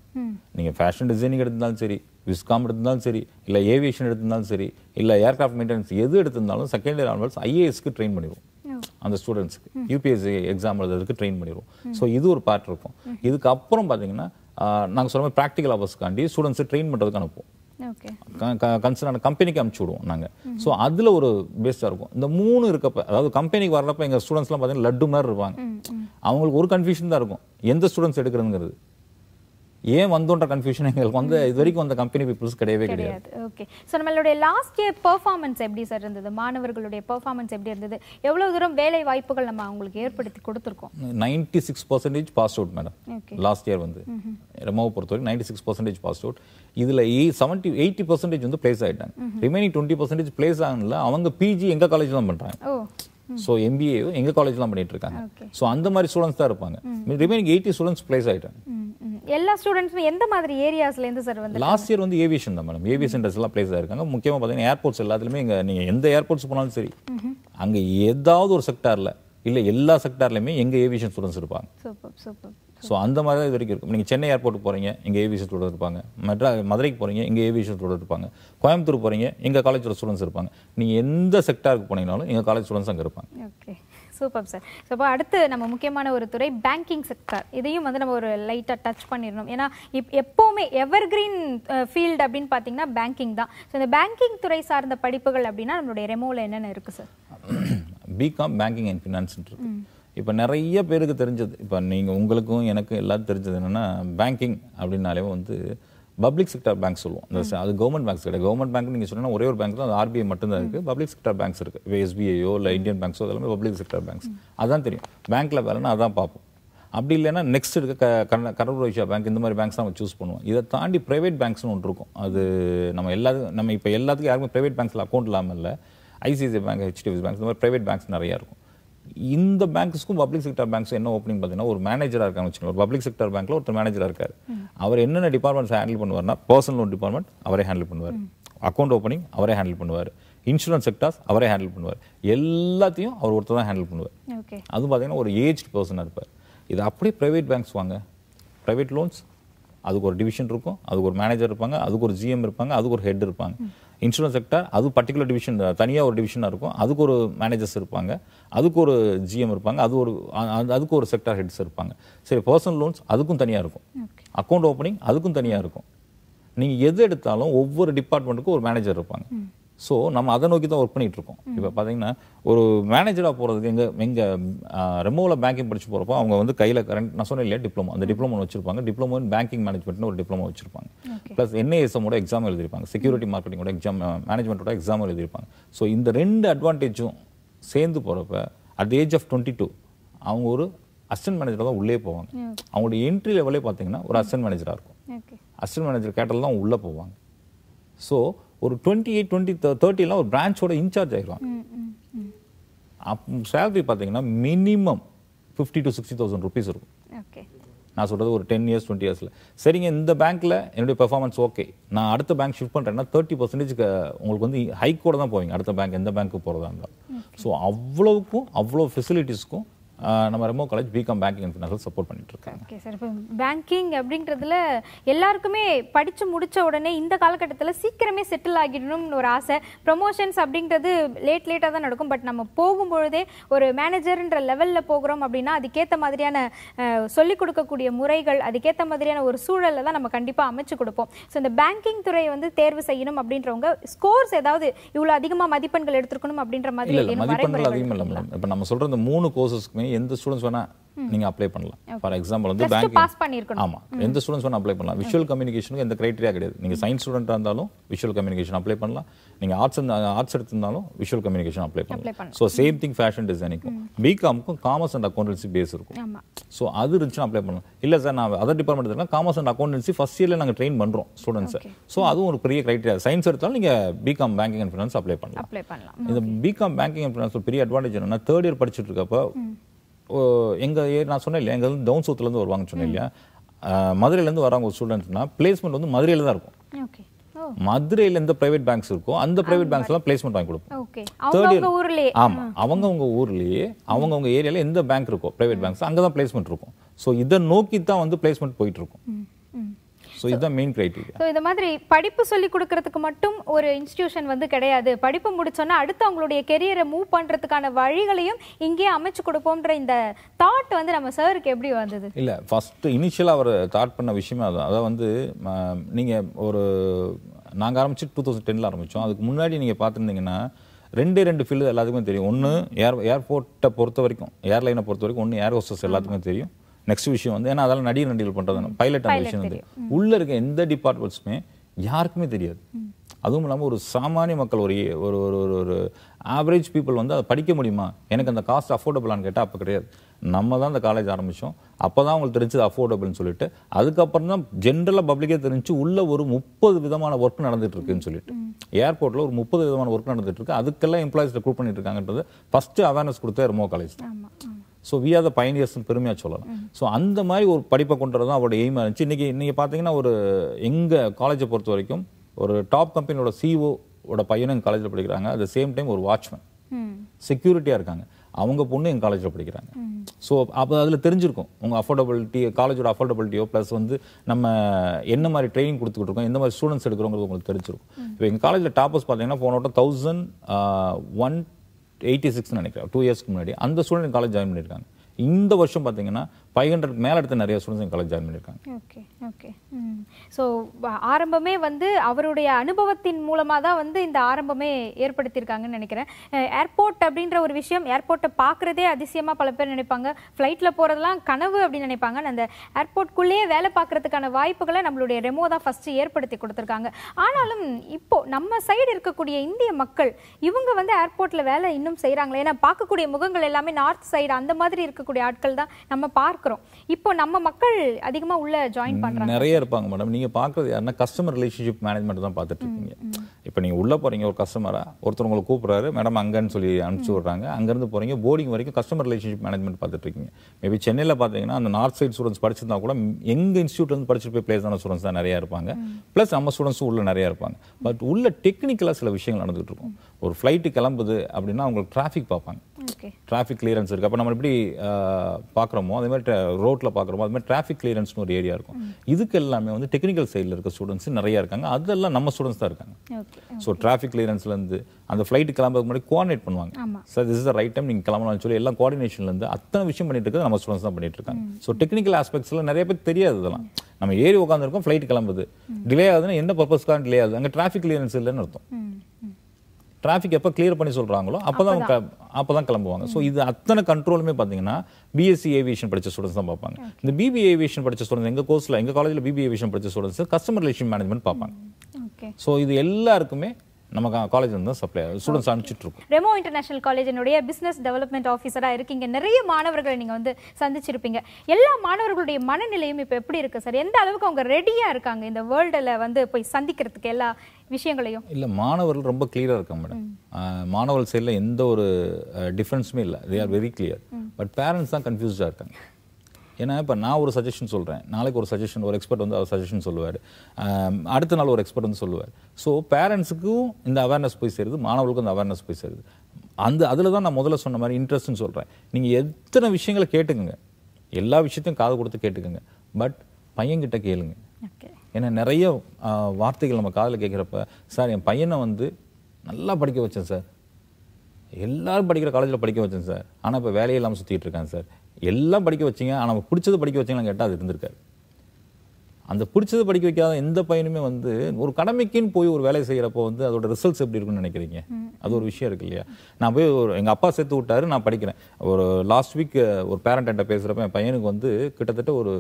Speaker 2: நீங்க ஃபேஷன் டிசைனிங் எடுத்திருந்தாலும் சரி விஸ்காம் எடுத்திருந்தாலும் சரி இல்ல ஏவியேஷன் எடுத்திருந்தாலும் சரி இல்ல ஏர்கிராஃப்ட் மெயின்டெனன்ஸ் எது எடுத்திருந்தாலும் செகண்ட் இயர் ஆன்வர்ட்ஸ் ஐஏஎஸ்க்கு ட்ரெயின் பண்ணிடுவோம். அந்த ஸ்டூடெண்ட்ஸ்க்கு யூபிஎஸ்சி எக்ஸாம் எழுதுறதுக்கு ட்ரெயின் பண்ணிடுவோம். ஸோ இது ஒரு பார்ட் இருக்கும். இதுக்கு அப்புறம் பார்த்தீங்கன்னா நாங்கள் சொல்ல மாதிரி ப்ராக்டிக்கல் அவர்ஸ்க்காண்டி ஸ்டூடெண்ட்ஸை ட்ரெயின் பண்ணுறதுக்கு அனுப்புவோம். கன்சர்னான கம்பெனிக்கு அனுப்பிச்சு விடுவோம் நாங்கள் ஸோ அதில் ஒரு பேஸ்டாக இருக்கும். இந்த மூணு இருக்கப்ப அதாவது கம்பெனிக்கு வர்றப்ப எங்கள் ஸ்டூடெண்ட்ஸ்லாம் பார்த்தீங்கன்னா லட்டு மாதிரி இருப்பாங்க. அவங்களுக்கு ஒரு கன்ஃபியூஷன் தான் இருக்கும். எந்த ஸ்டூடெண்ட்ஸ் எடுக்கிறதுங்கிறது. ஏன் வந்தோன்ற கன்ஃபியூஷன் எங்களுக்கு வந்து இது வரைக்கும் வந்த கம்பெனி பீப்புள்ஸ் கிடையவே கிடையாது.
Speaker 1: ஓகே ஸோ நம்மளுடைய லாஸ்ட் இயர் பெர்ஃபார்மன்ஸ் எப்படி சார் இருந்தது? மாணவர்களுடைய பெர்ஃபார்மன்ஸ் எப்படி இருந்தது? எவ்வளவு தூரம் வேலை வாய்ப்புகள் நம்ம அவங்களுக்கு ஏற்படுத்தி கொடுத்துருக்கோம்?
Speaker 2: Ninety six percentage pass out madam last year வந்து. ரெமோவை பொறுத்தவரைக்கும் ninety six percentage pass out இதில் செவன்ட்டி எயிட்டி பர்சன்டேஜ் வந்து பிளேஸ் ஆயிட்டாங்க. ரிமைனிங் டுவெண்ட்டி பர்சன்டேஜ் பிளேஸ் ஆகல அவங்க பிஜி எங்க காலேஜ் தான் பண்றாங்க.
Speaker 1: ஓ.
Speaker 2: ஸோ எம்பிஏ எங்க காலேஜ் தான் பண்ணிட்டு இருக்காங்க. ஸோ அந்த மாதிரி ஸ்டூடெண்ட்ஸ் தான் இருப்பாங்க. ரிமைனிங் எயிட்டி ஸ்டூடெண்ட்ஸ் பிளேஸ்
Speaker 1: ம். எல்லா ஸ்டூடெண்ட்ஸும் எந்த மாதிரி ஏரியாஸ்ல இருந்து சார் வந்து
Speaker 2: லாஸ்ட் இயர் வந்து ஏவியேஷன் தான் மேடம். ஏவியேஷன் எல்லாம் பிளேஸ் ஆயிருக்காங்க. முக்கியமா பார்த்தீங்கன்னா ஏர்போர்ட்ஸ் எல்லாத்துலயுமே இங்க நீங்க எந்த ஏர்போர்ட்ஸ் போனாலும் சரி அங்க ஏதாவது ஒரு செக்டார்ல இல்ல எல்லா செக்டார்லயுமே எங்க ஏவியேஷன் ஸ்டூடெண்ட்ஸ் இருப்பாங்க.
Speaker 1: சூப்பர் சூப்பர்
Speaker 2: ஸோ அந்த மாதிரி தான் இது வரைக்கும் இருக்கும். நீங்கள் சென்னை ஏர்போர்ட் போறீங்க எங்க ஏவியேஷன் ஸ்டூடெண்ட் இருப்பாங்க. மெட்ரா மதுரைக்கு போறீங்க எங்க ஏவியேஷன் ஸ்டூடெண்ட் இருப்பாங்க. கோயம்புத்தூர் போறீங்க எங்க காலேஜோட ஸ்டூடெண்ட்ஸ் இருப்பாங்க. நீங்க எந்த செக்டாருக்கு போனீங்கனாலும் எங்க காலேஜ் ஸ்டூடெண்ட்ஸ் அங்க இருப்பாங்க.
Speaker 1: ஓகே சூப்பர் சார் ஸோ இப்போ அடுத்து நம்ம முக்கியமான ஒரு துறை பேங்கிங் செக்டர் இதையும் வந்து நம்ம ஒரு லைட்டாக டச் பண்ணிடணும். ஏன்னா இப் எப்போவுமே எவர் கிரீன் ஃபீல்டு அப்படின்னு பார்த்தீங்கன்னா பேங்கிங் தான். ஸோ இந்த பேங்கிங் துறை சார்ந்த படிப்புகள் அப்படின்னா நம்மளுடைய ரெமோவில் என்னென்ன இருக்குது sir
Speaker 2: BCom banking and finance இருக்கு. இப்போ நிறைய பேருக்கு தெரிஞ்சது. இப்போ நீங்க உங்களுக்கும் எனக்கும் எல்லாரும் தெரிஞ்சது என்னன்னா பேங்கிங் அப்படின்னாலே வந்து பப்ளிக் செக்டர் பேங்க் சொல்லுவோம். அது கவர்மெண்ட் பேங்க்ஸ் கிடையாது. கவர்மெண்ட் பேங்க் நீங்க சொன்னா ஒரே ஒரு பேங்க் தான். அது ஆர்பிஐ மட்டும்தான் இருக்கு. பப்ளிக் செக்டர் பேங்க்ஸ் இருக்கு. இப்போ எஸ்பிஐயோ இல்லை இந்தியன் பேங்க்ஸோ எல்லாமே பப்ளிக் செக்டர் பேங்க்ஸ் அதான் தெரியும். பேங்க்ல வேலைன்னா அதான் பார்ப்போம். அப்படி இல்லைன்னா நெக்ஸ்ட் இருக்க கரூர் வைஷா பேங்க் இந்த மாதிரி பேங்க்ஸ் நம்ம சூஸ் பண்ணுவோம். இதை தாண்டி பிரைவேட் பேங்க்ஸ்னு ஒன்று இருக்கும். அது நம்ம எல்லாத்துக்கும் நம்ம இப்போ எல்லாத்துக்கும் யாருமே பிரைவேட் பேங்க்ஸில் அக்கௌண்ட் இல்லாமல் இல்லை. ஐசிஐசிஐ பேங்க் ஹெச்டிஎஃப்சி பேங்க்ஸ் இந்த மாதிரி பிரைவேட் பேங்க்ஸ் நிறையா இருக்கும். இந்த பேங்க்ஸ்க்கும் பப்ளிக் செக்டர் பேங்க்ஸ் என்ன ஓப்பனிங் பார்த்தீங்கன்னா ஒரு மேனேஜராக இருக்காங்க வச்சுக்கோங்க. ஒரு பப்ளிக் செக்டர் பேங்க்ல ஒருத்தர் மேனேஜராக இருக்காரு. அவர் என்னென்ன டிபார்ட்மெண்ட்ஸ் ஹேண்டில் பண்ணுவார்னா பர்சனல் லோன் டிபார்ட்மெண்ட் அவரே ஹேண்டில் பண்ணுவார். அக்கௌண்ட் ஓப்பனிங் அவரே ஹேண்டில் பண்ணுவார். இன்சூரன்ஸ் செக்டார்ஸ் அவரே ஹேண்டில் பண்ணுவார். எல்லாத்தையும் அவர் ஒருத்தர் தான் ஹேண்டில் பண்ணுவார். அது பார்த்தீங்கன்னா ஒரு ஏஜ்ட் பர்சனாக இருப்பார். இது அப்படியே ப்ரைவேட் பேங்க்ஸ் வாங்க. ப்ரைவேட் லோன்ஸ் அதுக்கு ஒரு டிவிஷன் இருக்கும் அதுக்கு ஒரு மேனேஜர் இருப்பாங்க அதுக்கு ஒரு ஜிஎம் இருப்பாங்க அதுக்கு ஒரு ஹெட் இருப்பாங்க. இன்சூரன்ஸ் செக்டர் அது பர்டிகுலர் டிவிஷன் தனியாக ஒரு டிவிஷனாக இருக்கும். அதுக்கு ஒரு மேனேஜர்ஸ் இருப்பாங்க. அதுக்கு ஒரு ஜிஎம் இருப்பாங்க. அது ஒரு அதுக்கு ஒரு செக்டார் ஹெட்ஸ் இருப்பாங்க. சரி பர்சனல் லோன்ஸ் அதுக்கும் தனியாக இருக்கும். அக்கௌண்ட் ஓப்பனிங் அதுக்கும் தனியாக இருக்கும். நீங்கள் எது எடுத்தாலும் ஒவ்வொரு டிபார்ட்மெண்ட்டுக்கும் ஒரு மேனேஜர் இருப்பாங்க. ஸோ நம்ம அதை நோக்கி தான் ஒர்க் பண்ணிட்டு இருக்கோம் இப்போ பார்த்தீங்கன்னா ஒரு மேனேஜராக போகிறதுக்கு எங்க எங்க ரெமோவில் பேங்கிங் படிச்சு போகிறப்போ அவங்க வந்து கையில் கரண்ட் நான் சொன்னேன் இல்லையா டிப்ளமோ அந்த டிப்ளமோ வச்சிருப்பாங்க. டிப்ளமோ இன் பேங்கிங் மேனேஜ்மெண்ட்னு ஒரு டிப்ளமோ வச்சிருப்பாங்க. ப்ளஸ் என்ஏஎஸ்எம்மோட எக்ஸாம் எழுதிருப்பாங்க. செக்யூரிட்டி மார்க்கெட்டிங்கோட எக்ஸாம் மேனேஜ்மெண்ட்டோட எக்ஸாம் எழுதிருப்பாங்க. ஸோ இந்த ரெண்டு அட்வான்டேஜும் சேர்ந்து போகிறப்ப at age of twenty two அவங்க ஒரு அசிஸ்டன்ட் மேனேஜராக தான் உள்ளே போவாங்க. அவங்களோட என்ட்ரி லெவலே பார்த்தீங்கன்னா ஒரு அசிஸ்டன்ட் மேனேஜராக இருக்கும். அசிஸ்டன்ட் மேனேஜர் கேட்டல் தான் உள்ளே போவாங்க. ஸோ ஒரு டுவெண்ட்டி எயிட் டுவெண்ட்டி தேர்ட்டிலாம் ஒரு பிரான்ச்சோட இன்சார்ஜ்
Speaker 1: ம்
Speaker 2: அப் சேலரி பார்த்தீங்கன்னா minimum fifty to sixty thousand rupees இருக்கும். நான் சொல்றது ஒரு டென் இயர்ஸ் டுவெண்ட்டி இயர்ஸில் சரிங்க இந்த பேங்க்கில் என்னுடைய பெர்ஃபார்மன்ஸ் ஓகே நான் அடுத்த பேங்க் ஷிஃப்ட் பண்ணுறேன்னா தேர்ட்டி பர்சன்டேஜ் உங்களுக்கு வந்து ஹைக்கோட தான் போவீங்க. அடுத்த பேங்க் எந்த பேங்க்கு போகிறதா இருந்தாலும். ஸோ அவ்வளவுக்கும் அவ்வளோ ஃபெசிலிட்டிஸ்க்கும் நம்ம Remo college BCom banking and finance support பண்ணிட்டு இருக்காங்க
Speaker 1: ஓகே சார் இப்போ பேங்கிங் அப்படின்றதுல எல்லாருக்குமே படிச்சு முடிச்ச உடனே இந்த காலகட்டத்தில் சீக்கிரமே செட்டில் ஆகிடணும்னு ஒரு ஆசை. ப்ரொமோஷன்ஸ் அப்படின்றது லேட் லேட்டாக தான் நடக்கும். பட் நம்ம போகும்பொழுதே ஒரு மேனேஜர்ன்ற லெவலில் போகிறோம் அப்படின்னா அதுக்கேற்ற மாதிரியான சொல்லிக் கொடுக்கக்கூடிய முறைகள் அதுக்கேற்ற மாதிரியான ஒரு சூழலை தான் நம்ம கண்டிப்பாக அமைச்சு கொடுப்போம். ஸோ இந்த பேங்கிங் துறையை வந்து தேர்வு செய்யணும் அப்படின்றவங்க ஸ்கோர்ஸ் ஏதாவது இவ்வளோ அதிகமாக மதிப்பெண்கள் எடுத்துக்கணும் அப்படின்ற மாதிரி
Speaker 2: மதிப்பெண்கள்
Speaker 1: வரைமுறைகள்
Speaker 2: அதிகம் இல்லை இப்போ நம்ம சொல்ற இந்த மூணு எந்த ஸ்டூடெண்ட்ஸ் வேணா நீங்க அப்ளை பண்ணலாம். ஃபார் எக்ஸாம்பிள் வந்து
Speaker 1: Plus two
Speaker 2: பேங்கிங்
Speaker 1: pass பண்ணியிருக்கணும்.
Speaker 2: ஆமா. எந்த ஸ்டூடெண்ட்ஸ் வேணா அப்ளை பண்ணலாம். விஷுவல் கம்யூனிகேஷனுக்கு எந்த கிரைட்டீரியா கிடையாது. நீங்க சயின்ஸ் ஸ்டூடெண்ட்டாக இருந்தாலும் விஷுவல் கம்யூனிகேஷன் அப்ளை பண்ணலாம். நீங்க ஆர்ட்ஸ் ஆர்ட்ஸ் எடுத்திருந்தாலும் விஷுவல் கம்யூனிகேஷன் அப்ளை பண்ணலாம். ஸோ சேம் திங் ஃபேஷன் டிசைனிங்க்கும் பிகாமுக்கும் காமர்ஸ் அண்ட் அக்கௌண்டன்சி பேஸ் இருக்கும்.
Speaker 1: ஆமாம்
Speaker 2: ஸோ அது இருந்துச்சுன்னா அப்ளை பண்ணலாம். இல்லை சார் நான் அதர் டிபார்ட்மெண்ட் இருக்கேன் காமர்ஸ் அண்ட் அக்கௌண்டன்சி ஃபர்ஸ்ட் இயர்ல நாங்கள் ட்ரெயின் பண்றோம் ஸ்டூடெண்ட்ஸை ஸோ அதுவும் ஒரு பெரிய கிரைட்டீரியா சயின்ஸ் எடுத்தாலும் நீங்க BCom banking and finance apply பண்ணலாம்.
Speaker 1: அப்ளை பண்ணலாம்.
Speaker 2: இந்த பிகாம் பேங்கிங் அண்ட் ஃபினான்ஸ் பெரிய அட்வான்டேஜ் என்னன்னா தேர்ட் இயர் படிச்சுட்டு இருக்கப்போ ஓ, எங்க ஏ- நான் சொன்னேன் இல்லையா? எங்க வந்து டவுன் சவுத்துல இருந்து வருவாங்கன்னு சொன்னேன் இல்லையா? அஹ், மதுரையில இருந்து வராங்க ஒரு ஸ்டூடெண்ட்ஸ்னா பிளேஸ்மெண்ட் வந்து மதுரையில தான் இருக்கும். மதுரையில எந்த பிரைவேட் பேங்க்ஸ் இருக்கோ அந்த பிரைவேட் பேங்க்ஸ் எல்லாம் பிளேஸ்மெண்ட் வாங்கி கொடுப்போம்.
Speaker 1: ஓகே. அவங்க ஊர்லயே.
Speaker 2: ஆமா. அவங்க அவங்க ஊர்லயே அவங்க அவங்க ஏரியால எந்த பேங்க் இருக்கோ பிரைவேட் பேங்க்ஸ் அங்க தான் பிளேஸ்மெண்ட் இருக்கும். ஸோ இதை நோக்கி தான் வந்து பிளேஸ்மெண்ட் போயிட்டு இருக்கும். ஸோ இதுதான் மெயின் கிரைட்டீரியா
Speaker 1: ஸோ இந்த மாதிரி படிப்பு சொல்லி கொடுக்கறதுக்கு மட்டும் ஒரு இன்ஸ்டிடியூஷன் வந்து கிடையாது. படிப்பு முடிச்சோன்னா அடுத்து அவங்களுடைய கெரியரை மூவ் பண்றதுக்கான வழிகளையும் இங்கேயே அமைச்சு கொடுப்போம்ன்ற இந்த தாட் வந்து நம்ம சாருக்கு எப்படி வந்தது?
Speaker 2: இல்ல ஃபர்ஸ்ட் இனிஷியலாக அவர் தாட் பண்ண விஷயமே அதான். அதாவது வந்து ம, நீங்க ஒரு நாங்க ஆரம்பிச்சு டூ தௌசண்ட் டென்னில் ஆரம்பிச்சோம். அதுக்கு முன்னாடி நீங்க பார்த்துருந்தீங்கன்னா ரெண்டே ரெண்டு ஃபீல்டு எல்லாத்துக்குமே தெரியும். ஒன்று ஏர் ஏர்போர்ட்டை பொறுத்த வரைக்கும் ஏர்லைனை பொறுத்த வரைக்கும் ஒன்று ஏர் ஹோஸ்டஸ் எல்லாத்துக்குமே தெரியும். நெக்ஸ்ட் விஷயம் வந்து ஏன்னா அதெல்லாம் நடிகர் நடிகள் பண்றது பைலட் அந்த விஷயம் வந்து உள்ள இருக்க எந்த டிபார்ட்மெண்ட்ஸுமே யாருக்குமே தெரியாது. அதுவும் இல்லாமல் ஒரு சாமானிய மக்கள் ஒரு ஒரு ஒரு ஒரு ஒரு ஆவரேஜ் பீப்புள் வந்து அதை படிக்க முடியுமா? எனக்கு அந்த காஸ்ட் அஃபோர்டபுளான்னு கேட்டால் அப்போ கிடையாது. நம்ம தான் அந்த காலேஜ் ஆரம்பித்தோம் அப்போ தான் அவங்களுக்கு தெரிஞ்சது அஃபோர்டபுள்னு சொல்லிட்டு. அதுக்கப்புறம் தான் ஜென்ரலாக பப்ளிக்கே தெரிஞ்சு உள்ள ஒரு முப்பது விதமான ஒர்க் நடந்துட்டு இருக்குன்னு சொல்லிட்டு. ஏர்போர்ட்டில் ஒரு முப்பது விதமான ஒர்க் நடந்துட்டு இருக்கு. அதுக்கெல்லாம் எம்ப்ளாயிஸ் ரெக்ரூட் பண்ணிட்டு இருக்காங்கன்றது ஃபர்ஸ்ட் அவேர்னஸ் கொடுத்த ரெமோ காலேஜ் தான். ஸோ வி ஆர் த பயனியர்ஸ்னு பெருமையாக சொல்லலாம். ஸோ அந்த மாதிரி ஒரு படிப்பை கொண்டு வரதான் அவரோட எய்மாக இருந்துச்சு. இன்னைக்கு நீங்கள் பார்த்தீங்கன்னா ஒரு எங்கள் காலேஜை பொறுத்த வரைக்கும் ஒரு டாப் கம்பெனியோட சிஓ ஓட பையனும் எங்கள் காலேஜில் படிக்கிறாங்க. அட் சேம் டைம் ஒரு வாட்ச்மேன் செக்யூரிட்டியாக இருக்காங்க. அவங்க பொண்ணு எங்கள் காலேஜில் படிக்கிறாங்க. ஸோ அப்போ அதில் தெரிஞ்சிருக்கும். உங்கள் அஃபோர்டபிலிட்டி காலேஜோட அஃபோர்டபிலிட்டியோ ப்ளஸ் வந்து நம்ம என்ன மாதிரி ட்ரைனிங் கொடுத்துக்கிட்டு இருக்கோம் எந்த மாதிரி ஸ்டூடெண்ட்ஸ் எடுக்கிறோங்கிறது உங்களுக்கு தெரிஞ்சிருக்கும். இப்போ எங்கள் காலேஜில் டாப்பர்ஸ் பார்த்தீங்கன்னா போன வட்டம் தௌசண்ட் ஒன் எயிட்டி சிக்ஸ் நினைக்கிறேன். டூ இயர்ஸ்க்கு முன்னாடி. அந்த ஸ்டூடெண்ட் காலேஜ் ஜாயின் பண்ணியிருக்காங்க. இந்த வருஷம் பார்த்தீங்கன்னா ஃபைவ் ஹண்ட்ரட் மேலே எடுத்த நிறைய ஸ்டூடெண்ட்ஸ் காலேஜ் ஜாயின் பண்ணியிருக்காங்க.
Speaker 1: ஓகே ஓகே ஸோ ஆரம்பமே வந்து அவருடைய அனுபவத்தின் மூலமாக தான் வந்து இந்த ஆரம்பமே ஏற்படுத்தியிருக்காங்கன்னு நினைக்கிறேன். ஏர்போர்ட் அப்படின்ற ஒரு விஷயம் ஏர்போர்ட்டை பார்க்குறதே அதிசயமாக பல பேர் நினைப்பாங்க. ஃப்ளைட்டில் போகிறதெல்லாம் கனவு அப்படின்னு நினைப்பாங்க. அந்த ஏர்போர்ட்குள்ளேயே வேலை பார்க்கறதுக்கான வாய்ப்புகளை நம்மளுடைய ரெமோ தான் ஃபஸ்ட்டு ஏற்படுத்தி கொடுத்துருக்காங்க. ஆனாலும் இப்போது நம்ம சைடு இருக்கக்கூடிய இந்திய மக்கள் இவங்க வந்து ஏர்போர்ட்டில் வேலை இன்னும் செய்கிறாங்களே ஏன்னா பார்க்கக்கூடிய முகங்கள் எல்லாமே நார்த் சைடு அந்த மாதிரி இருக்கக்கூடிய ஆட்கள் தான். நம்ம பார்க்குறோம். இப்போ நம்ம மக்கள் அதிகமாக உள்ள ஜாயின் பண்ணுறாங்க
Speaker 2: நிறைய இருப்பாங்க மேடம் நீங்க பார்க்கறது யாருன்னா கஸ்டமர் ரிலேஷன்ஷிப் மேனேஜ்மெண்ட் தான் பார்த்துட்டு இருக்கீங்க இப்போ நீங்க உள்ள போறீங்க ஒரு கஸ்டமரா ஒருத்தர் உங்களை கூப்பிடுறாரு மேடம் அங்கன்னு சொல்லி அனுப்பிச்சு விடுறாங்க. அங்கேருந்து போறீங்க போர்டிங் வரைக்கும் கஸ்டமர் ரிலேஷன்ஷிப் மேனேஜ்மெண்ட் பார்த்துட்டு இருக்கீங்க மேபி சென்னையில் பார்த்தீங்கன்னா அந்த நார்த் சைடு ஸ்டூடெண்ட்ஸ் படிச்சிருந்தா கூட எங்க இன்ஸ்டியூட் வந்து படிச்சுட்டு போய் பிளேஸ் ஆன ஸ்டூடெண்ட்ஸ் தான் நிறைய இருப்பாங்க. ப்ளஸ் நம்ம ஸ்டூடெண்ட்ஸும் உள்ள நிறைய இருப்பாங்க. பட் உள்ள டெக்னிக்கலாக சில விஷயங்கள் நடந்துட்டு இருக்கும். ஒரு ஃப்ளைட்டு கிளம்புது அப்படின்னா அவங்களுக்கு டிராஃபிக் பார்ப்பாங்க. டிராஃபிக் கிளியரன்ஸ் இருக்கு. அப்போ நம்ம எப்படி பார்க்குறோமோ அதே மாதிரி ரோட்டில் பார்க்குறோமோ அது மாதிரி டிராஃபிக் கிளியரன்ஸ்னு ஒரு ஏரியா இருக்கும். இதுக்கு எல்லாமே வந்து டெக்னிக்கல் சைடில் இருக்க ஸ்டூடெண்ட்ஸ் நிறைய இருக்காங்க. அதெல்லாம் நம்ம ஸ்டூடெண்ட்ஸ் தான் இருக்காங்க. ஸோ டிராஃபிக் கிளியரன்ஸ்லேருந்து அந்த ஃப்ளைட்டு கிளம்புறதுக்கு முன்னாடி கோஆர்டினேட் பண்ணுவாங்க. Sir this is the right time நீங்கள் கிளம்பலாம்னு சொல்லி எல்லாம் கோஆர்டினேஷன்லேருந்து அத்தனை விஷயம் பண்ணிட்டு இருக்கிறது நம்ம ஸ்டூடெண்ட்ஸ் தான் பண்ணிட்டு இருக்காங்க. ஸோ டெக்னிக்கல் ஆஸ்பெக்ட்ஸில் நிறைய பேர் தெரியாது இதெல்லாம். நம்ம ஏறி உட்காந்துருக்கோம் ஃப்ளைட் கிளம்புது. டிலே ஆகுதுன்னா என்ன பர்பஸ்க்காக டிலே ஆகுது? அங்கே டிராஃபிக் கிளியரன்ஸ் இல்லைன்னு அர்த்தம். டிராஃபிக் எப்போ கிளியர் பண்ணி சொல்றாங்களோ அப்பதான் அவங்க அப்பதான். கிளம்புவாங்க. ஸோ இது அத்தனை கண்ட்ரோலுமே பார்த்தீங்கன்னா பிஎஸ்சி ஏவியேஷன் படிச்ச ஸ்டூடெண்ட்ஸ் தான் பார்ப்பாங்க இந்த பிபி ஏவியேஷன் படிச்ச ஸ்டூடெண்ட்ஸ் எங்க கோர்ஸ்ல எங்க காலேஜில் பிபி ஏவியேஷன் படிச்ச ஸ்டூடெண்ட்ஸ் கஸ்டமர் ரிலேஷன் மேனேஜ்மெண்ட் பார்ப்பாங்க ஸோ இது எல்லாருக்குமே நம்ம காலேஜ் வந்து சப்ளை ஸ்டூடெண்ட்ஸ் அனுப்பிச்சிட்டு இருக்கோம்
Speaker 1: ரெமோ இன்டர்நேஷனல் காலேஜினுடைய பிசினஸ் டெவலப்மெண்ட் ஆஃபீஸரா இருக்கீங்க. நிறைய மாணவர்களை நீங்க வந்து சந்திச்சிருப்பீங்க. எல்லா மாணவர்களுடைய மனநிலையும் இப்போ எப்படி இருக்கு சார் எந்த அளவுக்கு அவங்க ரெடியா இருக்காங்க இந்த வேர்ல்டுல வந்து போய் சந்திக்கிறதுக்கு எல்லா விஷயங்களையும்.
Speaker 2: இல்ல மாணவர்கள் ரொம்ப கிளியரா இருக்காங்க மேடம் மாணவர்கள் சைடில் எந்த ஒரு டிஃப்ரென்ஸுமே இல்லை. They are very clear but parents தான் கன்ஃபியூஸ்டாக இருக்காங்க. ஏன்னா இப்போ நான் ஒரு சஜஷன் சொல்கிறேன் நாளைக்கு ஒரு சஜஷன் ஒரு எக்ஸ்பர்ட் வந்து அவர் சஜஷன் சொல்லுவார். அடுத்த நாள் ஒரு எக்ஸ்பர்ட் வந்து சொல்லுவார். ஸோ பேரண்ட்ஸுக்கும் இந்த அவேர்னஸ் போய் சேருது மாணவர்களுக்கும் இந்த அவேர்னஸ் போய் சேருது. அந்த அதில் தான் நான் முதல்ல சொன்ன மாதிரி இன்ட்ரெஸ்ட்னு சொல்கிறேன் நீங்கள் எத்தனை விஷயங்களை கேட்டுக்குங்க. எல்லா விஷயத்தையும் காது கொடுத்து கேட்டுக்குங்க. பட் பையன்கிட்ட கேளுங்க.
Speaker 1: ஓகே
Speaker 2: ஏன்னா நிறைய வார்த்தைகள் நம்ம காதில் கேட்குறப்ப சார் என் பையனை வந்து நல்லா படிக்க வச்சேன் சார். எல்லாரும் படிக்கிற காலேஜில் படிக்க வச்சேன் சார். ஆனால் இப்போ வேலையே இல்லாமல் சுற்றிட்டு இருக்கான் சார். எல்லாம் படிக்க வச்சீங்க ஆனால் பிடிச்சது படிக்க வச்சீங்களான்னு கேட்டால் அது இருந்திருக்காரு அந்த பிடிச்சது படிக்க வைக்காத எந்த பையனுமே வந்து ஒரு கடமைக்குன்னு போய் ஒரு வேலையை செய்கிறப்போ வந்து அதோட ரிசல்ட்ஸ் எப்படி இருக்குன்னு நினைக்கிறீங்க? அது ஒரு விஷயம் இருக்கு இல்லையா? நான் போய் ஒரு எங்கள் அப்பா சேர்த்து விட்டாரு நான் படிக்கிறேன். ஒரு லாஸ்ட் வீக் ஒரு பேரண்ட் என்கிட்ட பேசுகிறப்ப என் பையனுக்கு வந்து கிட்டத்தட்ட ஒரு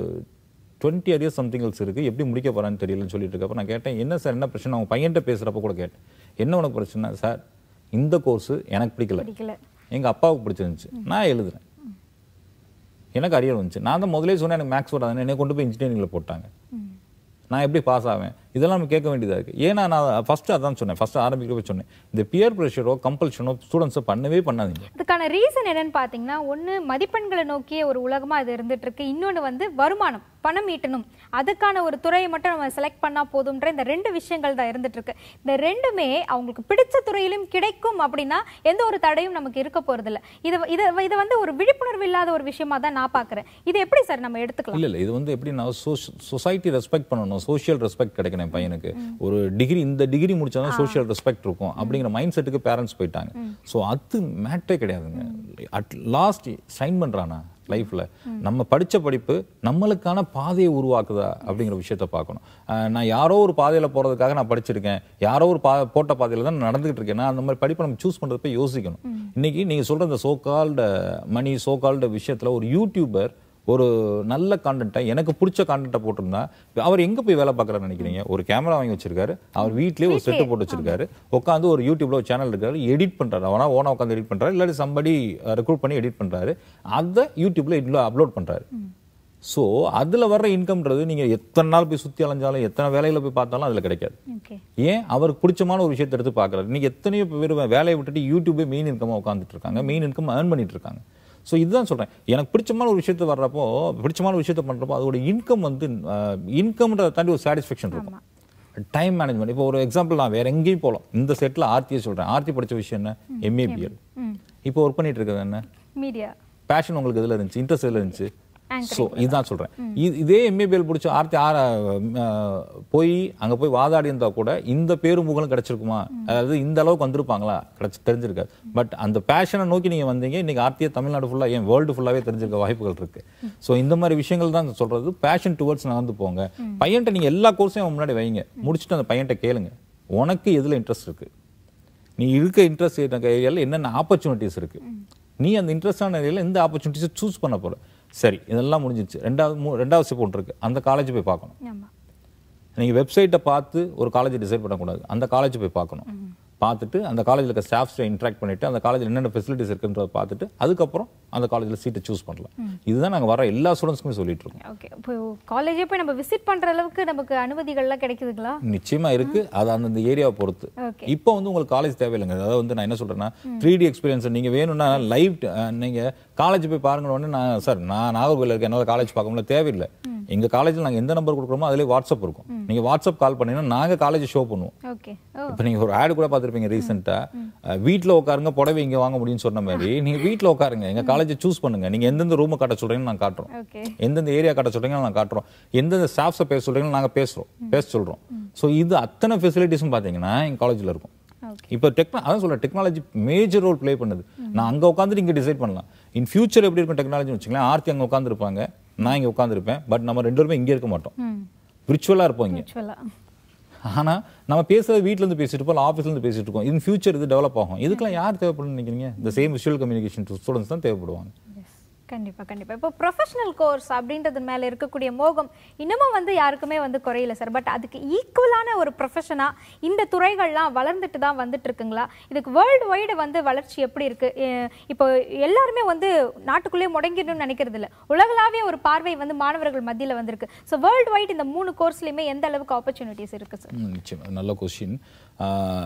Speaker 2: டுவெண்ட்டி அரியர்ஸ் சம்திங் எல்ஸ் இருக்குது எப்படி முடிக்க போகிறான்னு தெரியலன்னு சொல்லிட்டு இருக்கப்ப நான் கேட்டேன் என்ன சார் என்ன பிரச்சனை? அவங்க பையன்கிட்ட பேசுகிறப்ப கூட கேட்டேன். என்ன உனக்கு பிரச்சனை சார் இந்த கோர்ஸ் எனக்கு பிடிக்கல.
Speaker 1: பிடிக்கல.
Speaker 2: எங்கள் அப்பாவுக்கு பிடிச்சிருந்துச்சு. நான் எழுதுறேன் எனக்கு அரியர் வந்துச்சு. நான் தான் முதலே சொன்னேன் எனக்கு மேக்ஸ் வராதுன்னு. என்னை கொண்டு போய் இன்ஜினியரிங்கில் போட்டாங்க. நான் எப்படி பாஸ் ஆவேன்? இதெல்லாம் நம்ம கேட்க வேண்டியதாக இருக்குது ஏன்னா நான் ஃபஸ்ட்டு அதான் சொன்னேன். ஃபஸ்ட்டு ஆரம்பிக்கிறப்ப சொன்னேன். இந்த பியர் ப்ரெஷரோ கம்பல்ஷனோ ஸ்டூடெண்ட்ஸை பண்ணவே பண்ணாதீங்க.
Speaker 1: அதுக்கான ரீசன் என்னன்னு பார்த்தீங்கன்னா ஒன்று மதிப்பெண்களை நோக்கிய ஒரு உலகமா இது இருந்துட்டு இருக்கு. இன்னொன்று வந்து வருமானம் பணம் ஈட்டணும். அதுக்கான ஒரு துறையை மட்டும் நம்ம செலக்ட் பண்ணா போதும்ன்ற இந்த ரெண்டு விஷயங்கள் தான் இருந்துட்டு இருக்கு. இந்த ரெண்டுமே அவங்களுக்கு பிடிச்ச துறையிலும் கிடைக்கும் அப்படின்னா எந்த ஒரு தடையும் நமக்கு இருக்க போறதில்ல. இது இது இது வந்து ஒரு விழிப்புணர்வு இல்லாத ஒரு விஷயமா தான் நான் பார்க்கறேன் இது எப்படி சார் நம்ம எடுத்துக்கலாம்?
Speaker 2: இல்ல இல்ல. இது வந்து எப்படின்னா சொசைட்டி ரெஸ்பெக்ட் பண்ணணும். சோஷியல் ரெஸ்பெக்ட் கிடைக்கணும். என் பையனுக்கு. ஒரு டிகிரி இந்த டிகிரி முடிச்சாதான் சோஷியல் ரெஸ்பெக்ட் இருக்கும். அப்படிங்கிற மைண்ட் செட்டுக்கு பேரண்ட்ஸ் போயிட்டாங்க ஸோ அது மேட்டே கிடையாதுங்க. அட் லாஸ்ட் சைன் பண்றானா லைஃப்ல நம்ம படிச்ச படிப்பு நம்மளுக்கான பாதையை உருவாக்குதா அப்படிங்கிற விஷயத்த பார்க்கணும். நான் யாரோ ஒரு பாதையில போறதுக்காக நான் படிச்சிருக்கேன். யாரோ ஒரு பா போட்ட பாதையில தான் நடந்துகிட்டு இருக்கேன். நான் அந்த மாதிரி படிப்பை நம்ம சூஸ் பண்றப்ப யோசிக்கணும். இன்னைக்கு நீங்க சொல்ற இந்த so called money so called விஷயத்துல ஒரு யூடியூபர் ஒரு நல்ல கான்டென்ட்டை எனக்கு பிடிச்ச கான்டென்ட்டை போட்டிருந்தா அவர் எங்க போய் வேலை பார்க்கறாருன்னு நினைக்கிறீங்க? ஒரு கேமரா வாங்கி வச்சிருக்காரு. அவர் வீட்லயே ஒரு செட்டு போட்டு வச்சிருக்காரு. உட்காந்து ஒரு யூடியூப்ல ஒரு சேனல் இருக்காரு. எடிட் பண்றாரு. அவனா ஓனா உட்காந்து எடிட் பண்றாரு. இல்லாட்டி சம்படி ரெக்ரூட் பண்ணி எடிட் பண்றாரு. அதை யூடியூப்ல இதுல அப்லோட் பண்றாரு. ஸோ அதுல வர்ற இன்கம்ன்றது நீங்க எத்தனை நாள் போய் சுத்தி அலைஞ்சாலும் எத்தனை வேலையில போய் பார்த்தாலும் அதுல கிடைக்காது. ஏன்? அவருக்கு பிடிச்சமான ஒரு விஷயத்தை எடுத்து பார்க்கறாரு. இன்னைக்கு எத்தனையோ பேர் வேலையை விட்டுட்டு யூடியூபே மெயின் இன்கமாக உட்காந்துட்டு இருக்காங்க. மெயின் இன்கம் ஏர்ன் பண்ணிட்டு இருக்காங்க. ஸோ இதுதான் சொல்றேன். எனக்கு பிடிச்சமான ஒரு விஷயத்தை வர்றப்போ பிடிச்சமான விஷயத்தை பண்றப்போ அதோட இன்கம் வந்து இன்கம்ன்றதை தாண்டி ஒரு சாட்டிஸ்ஃபேக்ஷன் இருக்கும். டைம் மேனேஜ்மெண்ட் இப்போ ஒரு எக்ஸாம்பிள் நான் வேற எங்கேயும் போகலாம் இந்த செட்டில் ஆர்த்தியை சொல்றேன். ஆர்த்தி படிச்ச விஷயம் என்ன? எம்ஏபிஎல் இப்போ ஒர்க் பண்ணிட்டு இருக்கிறது என்ன?
Speaker 1: மீடியா
Speaker 2: பேஷன் உங்களுக்கு எதுல இருந்துச்சு? இன்ட்ரெஸ்ட் எதுல இருந்துச்சு? ஸோ இதுதான் சொல்றேன் இது- எம்ஏபிஎல் பிடிச்ச ஆர்த்தி ஆர போய் அங்க போய் வாதாடி இருந்தா கூட இந்த பேரும் புகழும் கிடைச்சிருக்குமா அதாவது இந்த அளவுக்கு வந்திருப்பாங்களா கிடைச்சு தெரிஞ்சிருக்காது பட் அந்த பேஷனை நோக்கி நீங்க வந்தீங்க இன்னைக்கு ஆர்த்தியை தமிழ்நாடு ஃபுல்லா ஏன் வேர்ல்டு ஃபுல்லாவே தெரிஞ்சிருக்க வாய்ப்புகள் இருக்கு ஸோ இந்த மாதிரி விஷயங்கள் தான் சொல்றது பேஷன் டுவர்ட்ஸ் நடந்து போங்க பையன்ட்ட நீங்க எல்லா கோர்ஸையும் முன்னாடி வைங்க முடிச்சுட்டு அந்த பையன்ட்ட கேளுங்க உனக்கு எதுல இன்ட்ரெஸ்ட் இருக்கு நீ இருக்க இன்ட்ரெஸ்ட் ஏரியாவில் என்னென்ன ஆப்பர்ச்சுனிட்டிஸ் இருக்கு நீ அந்த இன்ட்ரெஸ்டான ஏரியாவில் எந்த ஆப்பர்ச்சுனிட்டிஸை சூஸ் பண்ண போற சரி இதெல்லாம் முடிஞ்சிச்சு ரெண்டாவது மூ- ரெண்டாவது ஸ்டெப் ஒன்று இருக்கு. அந்த காலேஜ் போய் பார்க்கணும்.
Speaker 1: ஆமா.
Speaker 2: நீங்க வெப்சைட்டை பார்த்து ஒரு காலேஜ் டிசைட் பண்ணக்கூடாது. அந்த காலேஜ் போய் பார்க்கணும். பார்த்துட்டு அந்த காலேஜில் இருக்க ஸ்டாஃப்ஸை இன்ட்ராக்ட் பண்ணிட்டு அந்த காலேஜில் என்னென்ன ஃபெசிலிட்டிஸ் இருக்குன்றத பார்த்துட்டு அதுக்கப்புறம் அந்த காலேஜில் சீட்டை சூஸ் பண்ணலாம். இதுதான் நாங்கள் வர எல்லா ஸ்டூடெண்ட்ஸ்க்குமே சொல்லிட்டு இருக்கோம்.
Speaker 1: ஓகே இப்போ காலேஜே போய் நம்ம விசிட் பண்ற அளவுக்கு நமக்கு அனுமதிகள்லாம் கிடைக்குதுங்களா?
Speaker 2: நிச்சயமா இருக்கு. அது அந்தந்த ஏரியாவை பொறுத்து. இப்போ வந்து உங்களுக்கு காலேஜ் தேவையில்லைங்க. அதாவது வந்து நான் என்ன சொல்றேன்னா த்ரீ டி எக்ஸ்பீரியன்ஸ் நீங்க வேணும்னா லைவ் நீங்க காலேஜ் போய் பாருங்க உடனே நான் சார் நான் நாகர்கோவில் இருக்க என்னால காலேஜ் பார்க்க முடியல தேவையில்லை. எங்க காலேஜில் நாங்க எந்த நம்பர் கொடுக்குறோமோ அதுலேயே வாட்ஸ்அப் இருக்கும். நீங்க வாட்ஸ்அப் கால் பண்ணீங்கன்னா நாங்க காலேஜ் ஷோ பண்ணுவோம். இப்போ நீங்க ஒரு ஆடு கூட பார்த்திருப்பீங்க ரீசெண்டா வீட்ல உட்காருங்க புடவை இங்க வாங்க முடியும்னு சொன்ன மாதிரி நீங்க வீட்ல உட்காருங்க. எங்க காலேஜை சூஸ் பண்ணுங்க. நீங்க எந்தெந்த ரூமை காட்ட சொல்றீங்கன்னு நான் காட்டுறோம். எந்தெந்த ஏரியா காட்ட சொல்றீங்கன்னு நான் காட்டுறோம். எந்தெந்த ஸ்டாஃப்ஸை பேச சொல்றீங்கன்னு நாங்க பேசுறோம். பேச சொல்றோம். ஸோ இது அத்தனை ஃபெசிலிட்டிஸும் பாத்தீங்கன்னா எங்க காலேஜ்ல இருக்கும். இப்போ டெக்னா அதான் சொல்ல டெக்னாலஜி மேஜர் ரோல் ப்ளே பண்ணுது. நான் அங்க உட்காந்துட்டு இங்க டிசைட் பண்ணலாம். இன் ஃபியூச்சர் எப்படி இருக்கும் டெக்னாலஜி வச்சுக்கலாம் ஆர்த்தி அங்க உட்காந்துருப்பாங்க நான் இங்க உட்காந்துருப்பேன் பட் நம்ம ரெண்டு பேருமே இங்க இருக்க மாட்டோம்.
Speaker 1: ம்.
Speaker 2: விர்ச்சுவலா இருப்போம் இங்க.
Speaker 1: விர்ச்சுவலா
Speaker 2: ஆனா நம்ம பேசுறது வீட்ல இருந்து பேசிட்டு இருப்போம் ஆஃபீஸ்ல இருந்து பேசிட்டு இருக்கோம். இன் ஃபியூச்சர் இது டெவலப் ஆகும். இதுக்கெல்லாம் யார் தேவைப்படும்னு நினைக்கிறீங்க? இந்த சேம் விஷுவல் கம்யூனிகேஷன் ஸ்டூடெண்ட்ஸ் தான் தேவைப்படுவாங்க.
Speaker 1: கண்டிப்பா கண்டிப்பா. இப்போ ப்ரொஃபஷனல் கோர்ஸ் அப்படின்றது மேல இருக்கக்கூடிய மோகம் இன்னமும் வந்து யாருக்குமே வந்து குறையல சார் பட் அதுக்கு ஈக்குவலான ஒரு ப்ரொஃபஷனா இந்த துறைகள்லாம் வளர்ந்துட்டு தான் வந்துட்டு இருக்குங்களா? இதுக்கு வேர்ல்டு வைடு வந்து வளர்ச்சி எப்படி இருக்கு? எ- இப்போ எல்லாருமே வந்து நாட்டுக்குள்ளேயே முடங்கிடணும்னு நினைக்கிறது இல்ல. உலகளாவிய ஒரு பார்வை வந்து மாணவர்கள் மத்தியில வந்திருக்கு. ஸோ வேர்ல்டு வைடு இந்த மூணு கோர்ஸ்லயுமே எந்த அளவுக்கு ஆப்பர்ச்சுனிட்டிஸ் இருக்கு சார்
Speaker 2: நிச்சயம். நல்ல கொஸ்டின்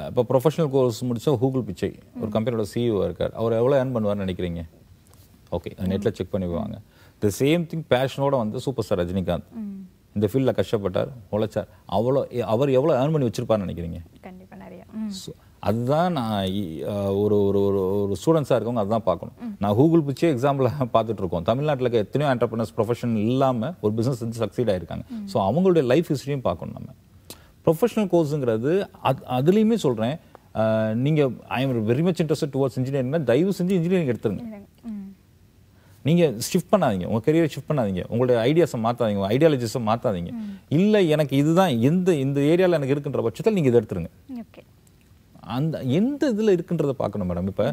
Speaker 2: இப்போ ப்ரொஃபஷனல் கோர்ஸ் முடிச்சா கூகுள் பிச்சை. ஒரு கம்பெனியோட சிஇஓ இருக்கார். அவர் எவ்வளோ ஏர்ன் பண்ணுவார்னு நினைக்கிறீங்க? ஓகே நெட்டில் செக் பண்ணிக்குவாங்க த சேம் திங் பேஷனோட வந்து சூப்பர் ஸ்டார் ரஜினிகாந்த் இந்த ஃபீல்டில் கஷ்டப்பட்டார் உழைச்சார். அவ்வளோ அவர் எவ்வளோ ஏர்ன் பண்ணி வச்சிருப்பாருன்னு நினைக்கிறீங்க?
Speaker 1: கண்டிப்பா நிறைய.
Speaker 2: அதுதான் நான் ஒரு ஒரு ஒரு ஒரு ஸ்டூடெண்ட்ஸாக இருக்கவங்க அதுதான் பார்க்கணும். நான் கூகுள் பிச்சே எக்ஸாம்பிள் பார்த்துட்டு இருக்கோம். தமிழ்நாட்டில் இருக்க எத்தனையோ என்டர்பிரினர்ஸ் ப்ரொஃபஷன் இல்லாமல் ஒரு பிஸ்னஸ் வந்து சக்சீட் ஆயிருக்காங்க. ஸோ அவங்களுடைய லைஃப் ஹிஸ்ட்ரியும் பார்க்கணும் நம்ம. ப்ரொஃபஷனல் கோர்ஸுங்கிறது அது அதுலேயுமே சொல்கிறேன் நீங்கள் I am very much interest towards இன்ஜினியரிங்னா தயவு செஞ்சு இன்ஜினியரிங் எடுத்துருங்க.
Speaker 1: ம்.
Speaker 2: நீங்க ஷிஃப்ட் பண்ணாதீங்க. உங்க கரியரை ஷிஃப்ட் பண்ணாதீங்க. உங்களுடைய ஐடியாஸை மாத்தாதீங்க. உங்க ஐடியாலஜிஸை மாத்தாதீங்க. இல்ல எனக்கு இதுதான் எந்த இந்த ஏரியால எனக்கு இருக்குன்ற பட்சத்தில் நீங்க இதை எடுத்துருங்க. அந்த எந்த இதுல இருக்குன்றத பார்க்கணும் மேடம் இப்ப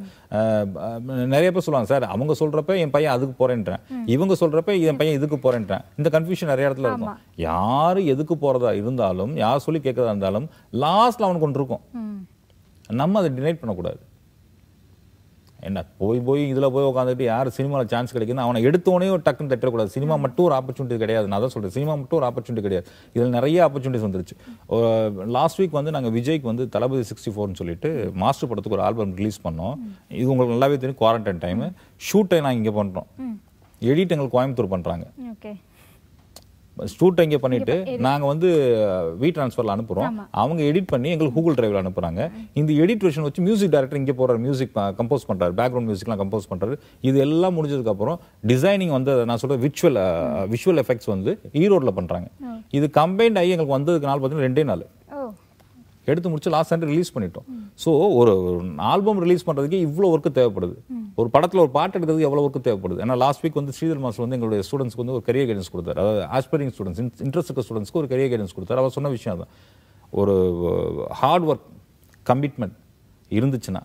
Speaker 2: நிறைய பேர் சொல்லுவாங்க சார் அவங்க சொல்றப்ப என் பையன் அதுக்கு போறேன்றேன். இவங்க சொல்றப்ப என் பையன் இதுக்கு போறேன்றேன். இந்த கன்ஃபியூஷன் நிறைய இடத்துல இருக்கும். யாரு எதுக்கு போறதா இருந்தாலும் யார் சொல்லி கேட்கறதா இருந்தாலும் லாஸ்ட்ல அவனுக்கு ஒன்று இருக்கும். நம்ம அதை டினைட் பண்ணக்கூடாது. என்ன போய் போய் இதுல போய் உட்காந்துட்டு யார் சினிமாவில் சான்ஸ் கிடைக்குது அவனை எடுத்தோடனே டக்குன்னு தட்டக்கூடாது சினிமா மட்டும் ஒரு ஆப்பர்ச்சுனிட்டி கிடையாது. நான் தான் சொல்றேன். சினிமா மட்டும் ஒரு ஆப்பர்ச்சுனிட்டி கிடையாது. இதில் நிறைய ஆப்பர்ச்சுனிட்டிஸ் வந்துருச்சு. லாஸ்ட் வீக் வந்து நாங்கள் விஜய்க்கு வந்து தளபதி சிக்ஸ்டி ஃபோர்னு சொல்லிட்டு மாஸ்டர் படத்துக்கு ஒரு ஆல்பம் ரிலீஸ் பண்ணோம். இது உங்களுக்கு நல்லாவே தெரியும் குவாரண்டைன் டைம் ஷூட்டை நாங்கள் இங்கே பண்ணுறோம் எடிட் எங்களுக்கு கோயம்புத்தூர் பண்றாங்க.
Speaker 1: ஓகே.
Speaker 2: ஷூட் இங்கே பண்ணிட்டு நாங்க வந்து வி ட்ரான்ஸ்ஃபர்ல அனுப்புறோம். அவங்க எடிட் பண்ணி எங்களுக்கு கூகுள் டிரைவ்ல அனுப்புறாங்க. இந்த எடிட் வெர்ஷன் வச்சு மியூசிக் டைரக்டர் இங்கே போற மியூசிக் கம்போஸ் பண்றாரு பேக்ரவுண்ட் மியூசிக்லாம் கம்போஸ் பண்றாரு. இது எல்லாம் முடிஞ்சதுக்கு அப்புறம் டிசைனிங் வந்து நான் சொல்ற விஷுவல் விஷுவல் எஃபெக்ட்ஸ் வந்து ஈரோட்ல பண்றாங்க. இது கம்பைன்ட் ஆகி எங்களுக்கு வந்ததுக்கு நாள் பார்த்தீங்கன்னா ரெண்டே நாள். எடுத்து முடிச்சு லாஸ்ட் சண்டே ரிலீஸ் பண்ணிட்டோம். ஸோ ஒரு ஆல்பம் ரிலீஸ் பண்ணுறதுக்கே இவ்வளோ ஒர்க்கு தேவைப்படுது. ஒரு படத்தில் ஒரு பாட்டு எடுக்கிறதுக்கு எவ்வளோ ஒர்க்கு தேவைப்படுது? ஏன்னா லாஸ்ட் வீக் வந்து ஸ்ரீதர் மாஸ்டர் வந்து எங்களுடைய ஸ்டூடெண்ட்ஸ்க்கு வந்து ஒரு கரியர் கைடன்ஸ் கொடுத்தாரு. அதாவது ஆஸ்பைரிங் ஸ்டூடெண்ட்ஸ் இன்ட்ரெஸ்ட் இருக்க ஸ்டூடெண்ட்ஸ்க்கு ஒரு கரியர் கைடன்ஸ் கொடுத்தாரு. அவர் சொன்ன விஷயம் தான் ஒரு ஹார்ட் ஒர்க் கமிட்மெண்ட் இருந்துச்சுன்னா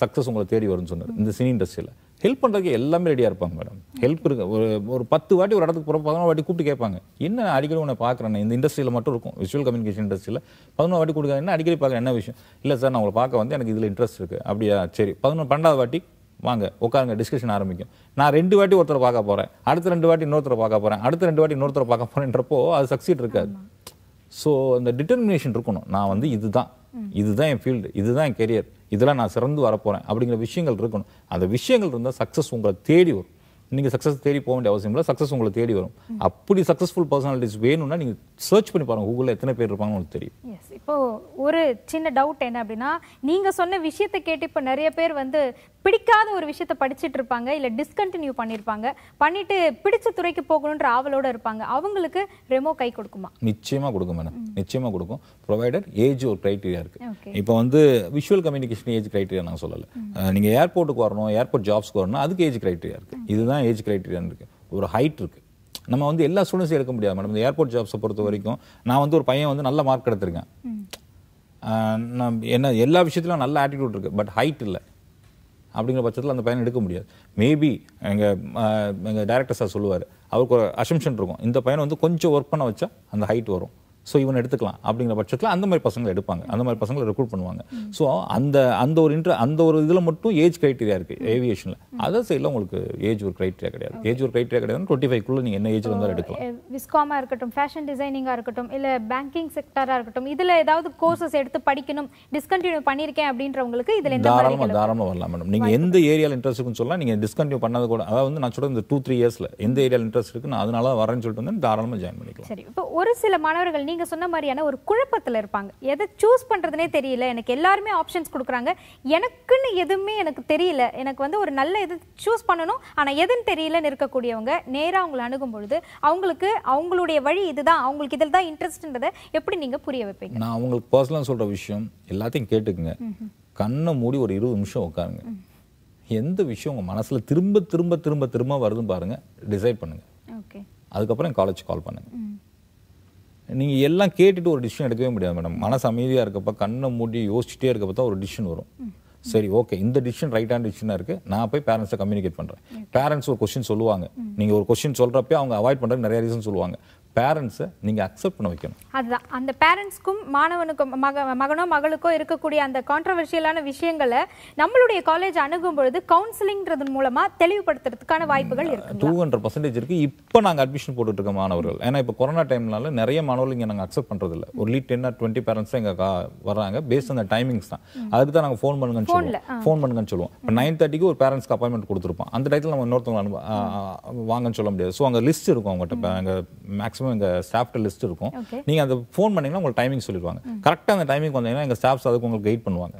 Speaker 2: சக்ஸஸ் உங்களை தேடி வரும்னு சொன்னார். இந்த சினி இண்டஸ்ட்ரியில் ஹெல்ப் பண்றதுக்கு எல்லாமே ரெடியா இருப்பாங்க மேடம் ஹெல்ப் இருக்கு. ஒரு ஒரு பத்து வாட்டி ஒரு இடத்துக்கு போகிறோம் பதினோரு வாட்டி கூப்பிட்டு கேட்பாங்க. என்ன அடிக்கடி உன்னை பார்க்குறேன்? இந்த இண்டஸ்ட்ரியில் மட்டும் இருக்கும். விஷுவல் கம்யூனிகேஷன் இண்டஸ்ட்ரியில் பதினோரு வாட்டி கொடுக்க என்ன அடிக்கடி பார்க்குறேன். என்ன விஷயம்? இல்லை சார் நான் உங்களை பார்க்க வந்து எனக்கு இதில் இன்ட்ரெஸ்ட் இருக்கு. அப்படியா சரி. பதினொன்று பன்னெண்டாவது வாட்டி வாங்க. உட்காருங்க. டிஸ்கஷன் ஆரம்பிக்கும். நான் ரெண்டு வாட்டி ஒருத்தரை பார்க்க போறேன். அடுத்த ரெண்டு வாட்டி இன்னொருத்தரை பார்க்க போறேன். அடுத்த ரெண்டு வாட்டி இன்னொருத்தரை பார்க்க போறேன்றப்போ அது சக்சீட் இருக்காது. ஸோ அந்த டிட்டர்மினேஷன் இருக்கணும். நான் வந்து இதுதான். இதுதான் என் ஃபீல்டு இதுதான் என் கெரியர் இதெல்லாம் நான் சிறந்து வரப்போகிறேன் அப்படிங்கிற விஷயங்கள் இருக்கணும். அந்த விஷயங்கள் இருந்தால் சக்ஸஸ் உங்களை தேடி வரும். நீங்க சக்ஸஸ் தேடி போக வேண்டிய அவசியம் இல்லை. சக்ஸஸ் உங்களை தேடி வரும். அப்படி சக்ஸஸ்ஃபுல் பர்சனாலிட்டிஸ் வேணும்னா நீங்க சர்ச் பண்ணி பாருங்க. கூகுளில் எத்தனை பேர் இருப்பாங்கன்னு உங்களுக்கு தெரியும்.
Speaker 1: எஸ் இப்போ ஒரு சின்ன டவுட் என்ன அப்படின்னா நீங்க சொன்ன விஷயத்தை கேட்டு இப்போ நிறைய பேர் வந்து பிடிக்காத ஒரு விஷயத்த படிச்சிட்டு இருப்பாங்க இல்ல டிஸ்கண்டினியூ பண்ணிருப்பாங்க. பண்ணிட்டு பிடிச்ச துறைக்கு போகணுன்ற ஆவலோட இருப்பாங்க. அவங்களுக்கு ரெமோ கை கொடுக்குமா?
Speaker 2: நிச்சயமா கொடுக்கும் மேடம் நிச்சயமா கொடுக்கும். ப்ரொவைடட் ஏஜ் ஒரு கிரைட்டீரியா இருக்கு.
Speaker 1: ஓகே
Speaker 2: இப்போ வந்து விஷுவல் கம்யூனிகேஷன் ஏஜ் கிரைட்டீரியா நான் சொல்லலை. அஹ் நீங்க ஏர்போர்ட்டுக்கு வரணும் ஏர்போர்ட் ஜாப்ஸ்க்கு வரணும் அதுக்கு ஏஜ் கிரைட்டீரியா இருக்கு. இதுதான் ஏஜ் கிரைட்டீரியான்னு இருக்குது ஒரு ஹைட் இருக்குது நம்ம வந்து எல்லா ஸ்டூடெண்ட்ஸும் எடுக்க முடியாது மேடம் இந்த ஏர்போர்ட் ஜாப்ஸை பொறுத்த வரைக்கும் நான் வந்து ஒரு பையன் வந்து நல்ல மார்க் எடுத்திருக்கேன். நான் என்ன எல்லா விஷயத்திலும் நல்ல ஆட்டிடியூட் இருக்குது பட் ஹைட் இல்லை. அப்படிங்கிற பட்சத்தில் அந்த பையனை எடுக்க முடியாது. மேபி எங்கள் எங்கள் டேரக்டர் சார் சொல்லுவார். அவருக்கு ஒரு அசம்ஷன் இருக்கும். இந்த பையனை வந்து கொஞ்சம் ஒர்க் பண்ண வச்சா அந்த ஹைட் வரும். ஸோ இவன் எடுத்துக்கலாம் அப்படிங்கிற பட்சத்தில் அந்த மாதிரி பசங்களை எடுப்பாங்க. அந்த மாதிரி பசங்களை ரெக்ரூட் பண்ணுவாங்க. ஸோ அந்த அந்த ஒரு இன்ட்ர அந்த ஒரு இதில் மட்டும் ஏஜ் கிரைட்டீரியா இருக்கு ஏவியேஷனில் அதர் சைடில் உங்களுக்கு ஏஜ் ஒரு கிரைட்டீரியா கிடையாது. ஏஜ் ஒரு கிரைட்டீரியா கிடையாது டுவெண்ட்டி ஃபைவ்க்குள்ளே நீங்கள் என்ன ஏஜ் இருந்தாலும் எடுக்கலாம்.
Speaker 1: விஸ்காமா இருக்கட்டும் ஃபேஷன் டிசைனிங்கா இருக்கட்டும் இல்ல பேங்கிங் செக்டரா இருக்கட்டும் இதுல ஏதாவது கோர்சஸ் எடுத்து படிக்கணும் டிஸ்கண்டினியூ பண்ணிருக்கேன் அப்படின்றவங்களுக்கு இதுல
Speaker 2: தாராளமாக தாராளமாக வரலாம் மேடம் நீங்கள் எந்த ஏரியாவில் இன்ட்ரெஸ்ட் இருக்குன்னு சொல்லலாம் நீங்கள் டிஸ்கண்டினியூ பண்ணது கூட அதாவது வந்து நான் சொல்கிறது இந்த டூ த்ரீ இயர்ஸில் எந்த ஏரியாவில் இன்ட்ரெஸ்ட் இருக்கு நான் அதனால தான் வரேன்னு சொல்லிட்டு வந்து தாராளமாக ஜாயின் பண்ணிக்கலாம்.
Speaker 1: சரி இப்போ ஒரு சில மாணவர்கள் நீங்க சொன்ன மாதிரியான ஒரு குழப்பத்துல இருப்பாங்க. எதை சூஸ் பண்றதுனே தெரியல. எனக்கு எல்லாருமே ஆப்ஷன்ஸ் கொடுக்குறாங்க. எனக்குன்னு எதுவுமே எனக்கு தெரியல. எனக்கு வந்து ஒரு நல்ல இது சூஸ் பண்ணணும். ஆனா எதுன்னு தெரியலன்னு இருக்கக்கூடியவங்க நேரா அவங்களை அணுகும் பொழுது அவங்களுக்கு அவங்களுடைய வழி இதுதான். அவங்களுக்கு இதில் தான் இன்ட்ரெஸ்ட்ன்றதை எப்படி நீங்க புரிய வைப்பீங்க?
Speaker 2: நான் உங்களுக்கு பர்சனலாக சொல்ற விஷயம் எல்லாத்தையும் கேட்டுக்குங்க. கண்ணை மூடி ஒரு இருபது நிமிஷம் உட்காருங்க. எந்த விஷயம் உங்க மனசுல திரும்ப திரும்ப திரும்ப திரும்ப வருதுன்னு பாருங்க. டிசைட் பண்ணுங்க.
Speaker 1: ஓகே.
Speaker 2: அதுக்கப்புறம் காலேஜ் கால் பண்ணுங்க. நீங்க எல்லாம் கேட்டுட்டு ஒரு டிசிஷன் எடுக்கவே முடியாது மேடம் மனசு அமைதியா இருக்கப்ப கண்ணை மூடி யோசிச்சுட்டே இருக்கப்ப தான் ஒரு டிசிஷன் வரும். சரி ஓகே இந்த டிசிஷன் ரைட்டான டிசிஷனாக இருக்கு. நான் போய் பேரண்ட்ஸை கம்யூனிகேட் பண்றேன். பேரண்ட்ஸ் ஒரு கொஸ்டின் சொல்லுவாங்க. நீங்க ஒரு கொஸ்டின் சொல்றப்ப அவங்க அவாய்ட் பண்றதுக்கு நிறைய ரீசன் சொல்லுவாங்க. பேரண்ட்ஸை நீங்க அக்செப்ட் பண்ண வைக்கணும்.
Speaker 1: அதுதான். அந்த பேரண்ட்ஸ்க்கும் மாணவனுக்கும் மக மகனோ மகளுக்கோ இருக்கக்கூடிய அந்த கான்ட்ரவர்ஷியலான விஷயங்களை நம்மளுடைய காலேஜ் அணுகும் பொழுது கவுன்சிலிங்ன்றதன் மூலமா தெளிவுபடுத்துறதுக்கான வாய்ப்புகள் இருக்கு
Speaker 2: டூ ஹண்ட்ரட் பர்சன்டேஜ் இருக்கு. இப்போ நாங்கள் அட்மிஷன் போட்டுட்டு இருக்க மாணவர்கள். ஏன்னா இப்போ கொரோனா டைம்னால நிறைய மாணவர்கள் இங்கே நாங்கள் அக்செப்ட் பண்றது இல்ல ஒரு lead ten or twenty parents தான் எங்க வர்றாங்க பேஸ்ட் அந்த டைமிங்ஸ் தான். அதுக்கு தான் நாங்கள் ஃபோன் பண்ணுங்கன்னு சொல்லுவோம். ஃபோன் பண்ணுங்கன்னு சொல்லுவோம். இப்போ நைன் தேர்ட்டிக்கு ஒரு பேரண்ட்ஸ்க்கு அப்பாயின்மெண்ட் கொடுத்துருப்போம். அந்த டயத்தில் நம்ம இன்னொருத்தவங்க வாங்கன்னு சொல்ல முடியாது. ஸோ அங்கே லிஸ்ட் இருக்கும் அவங்ககிட்ட. எங்க மேக்ஸிமம் எங்க ஸ்டாஃப்ட்ட லிஸ்ட் இருக்கும்.
Speaker 1: Okay.
Speaker 2: நீங்க அந்த ஃபோன் பண்ணீங்கன்னா உங்களுக்கு டைமிங் சொல்லிடுவாங்க. கரெக்டாக அந்த டைமிங் வந்தீங்கன்னா எங்க ஸ்டாஃப்ஸ் அதுக்கு உங்களுக்கு கைட் பண்ணுவாங்க.